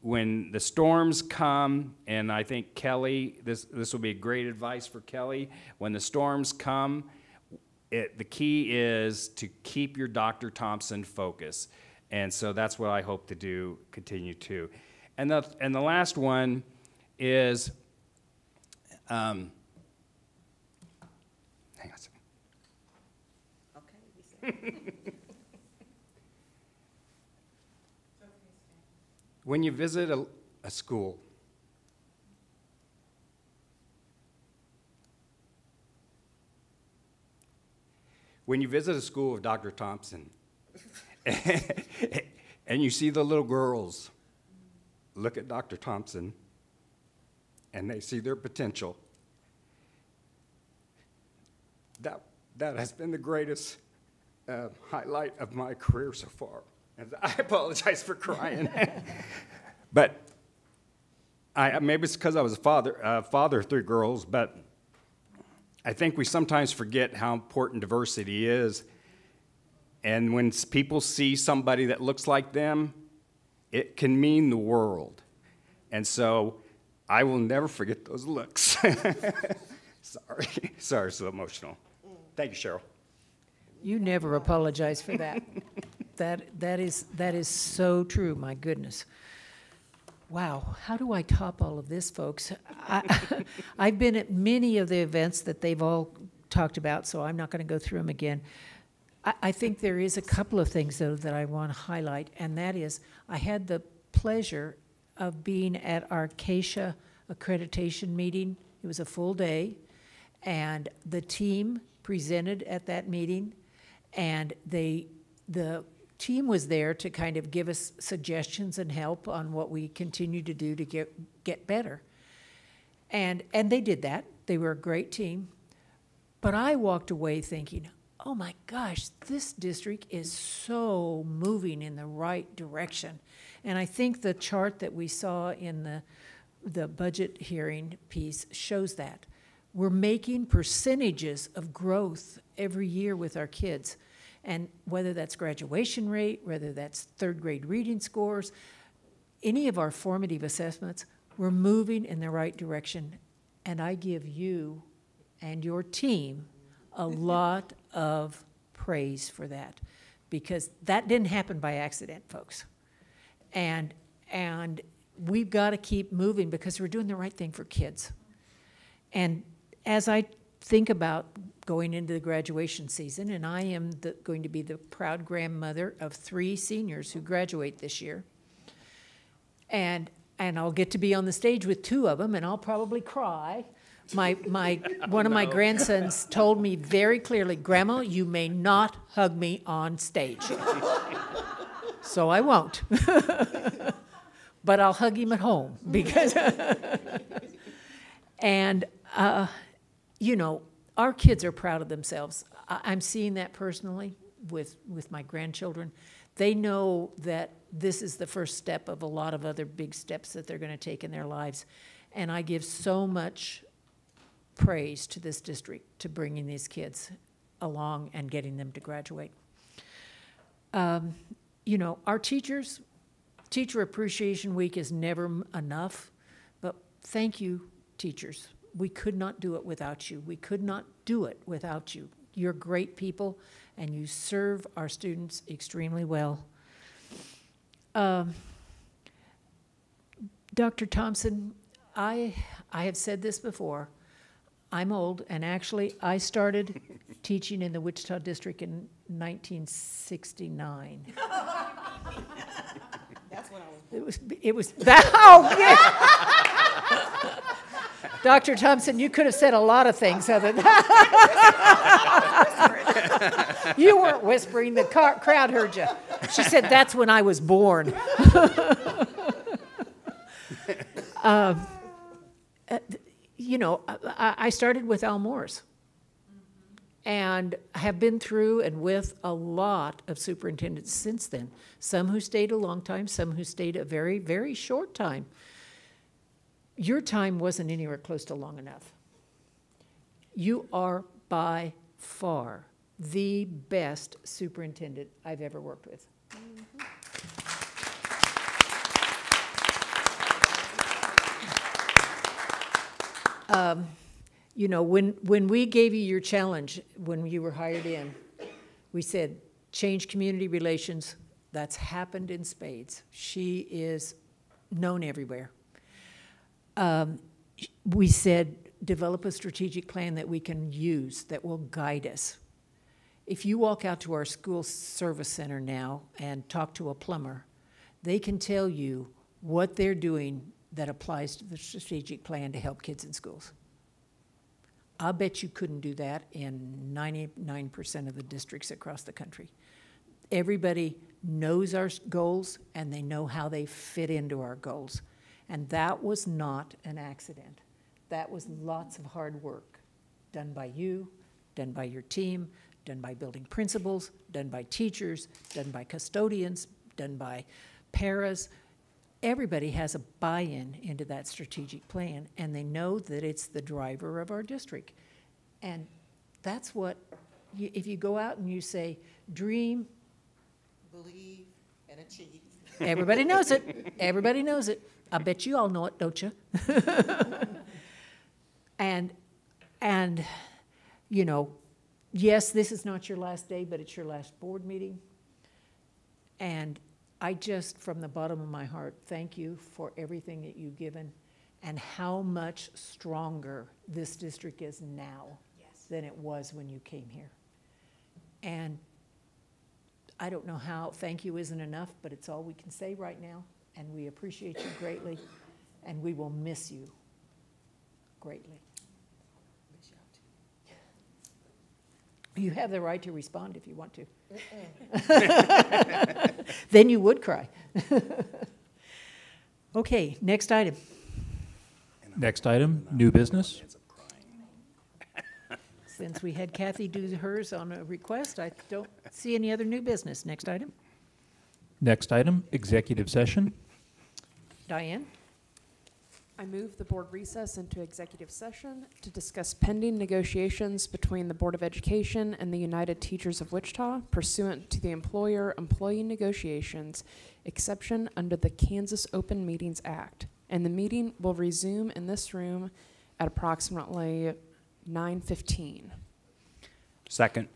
when the storms come, and I think Kelly, this, this will be great advice for Kelly. When the storms come, it, the key is to keep your Dr. Thompson focus. And so that's what I hope to do, continue to. And the, and the last one is um, hang on a second. When you visit a, a school, when you visit a school of Dr. Thompson and you see the little girls look at Dr. Thompson and they see their potential, that, that has been the greatest uh, highlight of my career so far. And I apologize for crying. but I, maybe it's because I was a father, uh, father of three girls, but I think we sometimes forget how important diversity is. And when people see somebody that looks like them, it can mean the world. And so I will never forget those looks. Sorry. Sorry, so emotional. Thank you, Sheril. You never apologize for that. That, that is, that is so true, my goodness. Wow, how do I top all of this, folks? I, I've been at many of the events that they've all talked about, so I'm not going to go through them again. I, I think there is a couple of things, though, that I want to highlight, and that is I had the pleasure of being at our KESA accreditation meeting. It was a full day, and the team presented at that meeting, and they, the team was there to kind of give us suggestions and help on what we continue to do to get, get better. And, and they did that. They were a great team. But I walked away thinking, oh my gosh, this district is so moving in the right direction. And I think the chart that we saw in the, the budget hearing piece shows that. We're making percentages of growth every year with our kids. And whether that's graduation rate, whether that's third grade reading scores, any of our formative assessments, we're moving in the right direction. And I give you and your team a lot of praise for that because that didn't happen by accident, folks. And, and we've got to keep moving because we're doing the right thing for kids. And as I think about going into the graduation season, and I am the, going to be the proud grandmother of three seniors who graduate this year. And, and I'll get to be on the stage with two of them, and I'll probably cry. My, my, one of my No. grandsons told me very clearly, Grandma, you may not hug me on stage. so I won't. but I'll hug him at home because, and, uh, you know, our kids are proud of themselves. I, I'm seeing that personally with, with my grandchildren. They know that this is the first step of a lot of other big steps that they're going to take in their lives. And I give so much praise to this district to bringing these kids along and getting them to graduate. Um, you know, our teachers, Teacher Appreciation Week is never enough, but thank you, teachers. We could not do it without you. We could not do it without you. You're great people, and you serve our students extremely well. Um, Dr. Thompson, I, I have said this before. I'm old, and actually, I started teaching in the Wichita District in 1969. That's when I was. It was, it was, that, oh, yeah. Dr. Thompson, you could have said a lot of things other than that. You weren't whispering, the crowd heard you. She said, that's when I was born. Um, uh, You know, I, I started with Al Moore's and have been through and with a lot of superintendents since then. Some who stayed a long time, some who stayed a very, very short time. Your time wasn't anywhere close to long enough. You are by far the best superintendent I've ever worked with. Um, you know, when, when we gave you your challenge, when you were hired in, we said, change community relations. That's happened in spades. She is known everywhere. Um, we said, develop a strategic plan that we can use that will guide us. If you walk out to our school service center now and talk to a plumber, they can tell you what they're doing that applies to the strategic plan to help kids in schools. I bet you couldn't do that in 99% of the districts across the country. Everybody knows our goals and they know how they fit into our goals. And that was not an accident. That was lots of hard work done by you, done by your team, done by building principals, done by teachers, done by custodians, done by paras. Everybody has a buy-in into that strategic plan, and they know that it's the driver of our district. And that's what, you- if you go out and you say, dream, Believe and achieve. Everybody knows it. Everybody knows it. I bet you all know it, don't you? and, and, you know, yes, this is not your last day, but it's your last board meeting. And I just, from the bottom of my heart, thank you for everything that you've given and how much stronger this district is now than it was when you came here. And I don't know how, thank you isn't enough, but it's all we can say right now, and we appreciate you greatly, and we will miss you greatly. You have the right to respond if you want to. Then you would cry. Okay, next item. Next item, new business. Since we had Kathy do hers on a request, I don't see any other new business. Next item. Next item, executive session. Diane? I move the board recess into executive session to discuss pending negotiations between the Board of Education and the United Teachers of Wichita pursuant to the employer-employee negotiations exception under the Kansas Open Meetings Act. And the meeting will resume in this room at approximately 9:15. Second.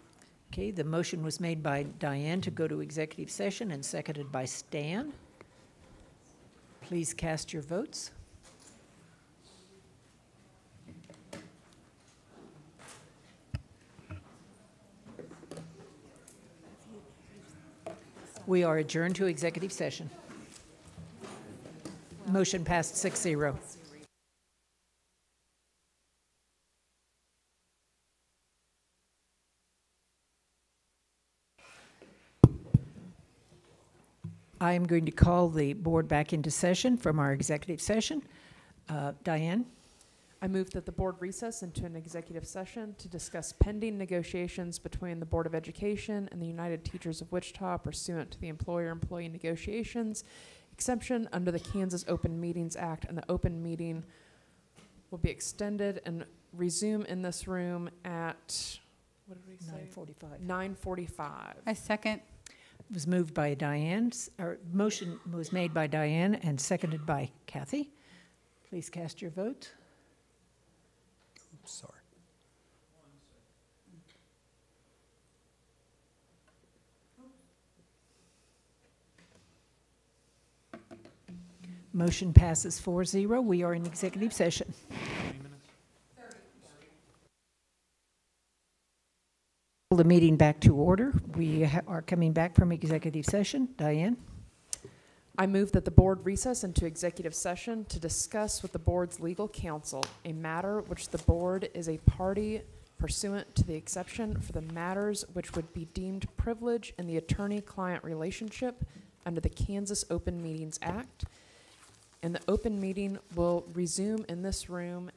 Okay, the motion was made by Diane to go to executive session and seconded by Stan. Please cast your votes. We are adjourned to executive session. Motion passed six zero. I am going to call the board back into session from our executive session. Uh, Diane? I move that the board recess into an executive session to discuss pending negotiations between the Board of Education and the United Teachers of Wichita pursuant to the employer-employee negotiations exception under the Kansas Open Meetings Act, and the open meeting will be extended and resume in this room at, what did we say? 9:45. Nine forty-five. I second. Was moved by Diane, or motion was made by Diane and seconded by Kathy. Please cast your vote. Sorry. Motion passes 4-0. We are in executive session. The meeting back to order. We are coming back from executive session. Diane? I move that the board recess into executive session to discuss with the board's legal counsel a matter which the board is a party pursuant to the exception for the matters which would be deemed privilege in the attorney-client relationship under the Kansas Open Meetings Act. And the open meeting will resume in this room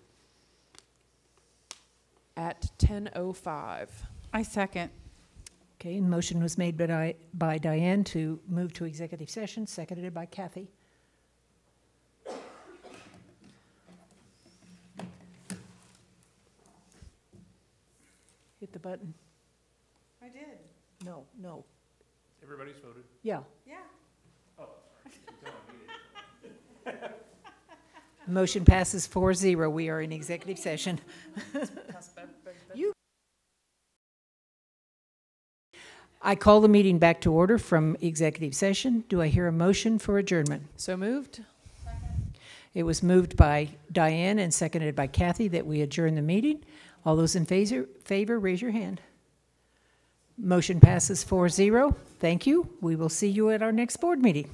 at ten oh five. I second. Okay, and motion was made by Di- by Diane to move to executive session, seconded by Kathy. Hit the button. I did. No, no. Everybody's voted. Yeah. Yeah. Oh. Motion passes 4-0. We are in executive session. You. I call the meeting back to order from executive session. Do I hear a motion for adjournment? So moved? It was moved by Diane and seconded by Kathy that we adjourn the meeting. All those in favor, favor, raise your hand. Motion passes 4-0. Thank you. We will see you at our next board meeting.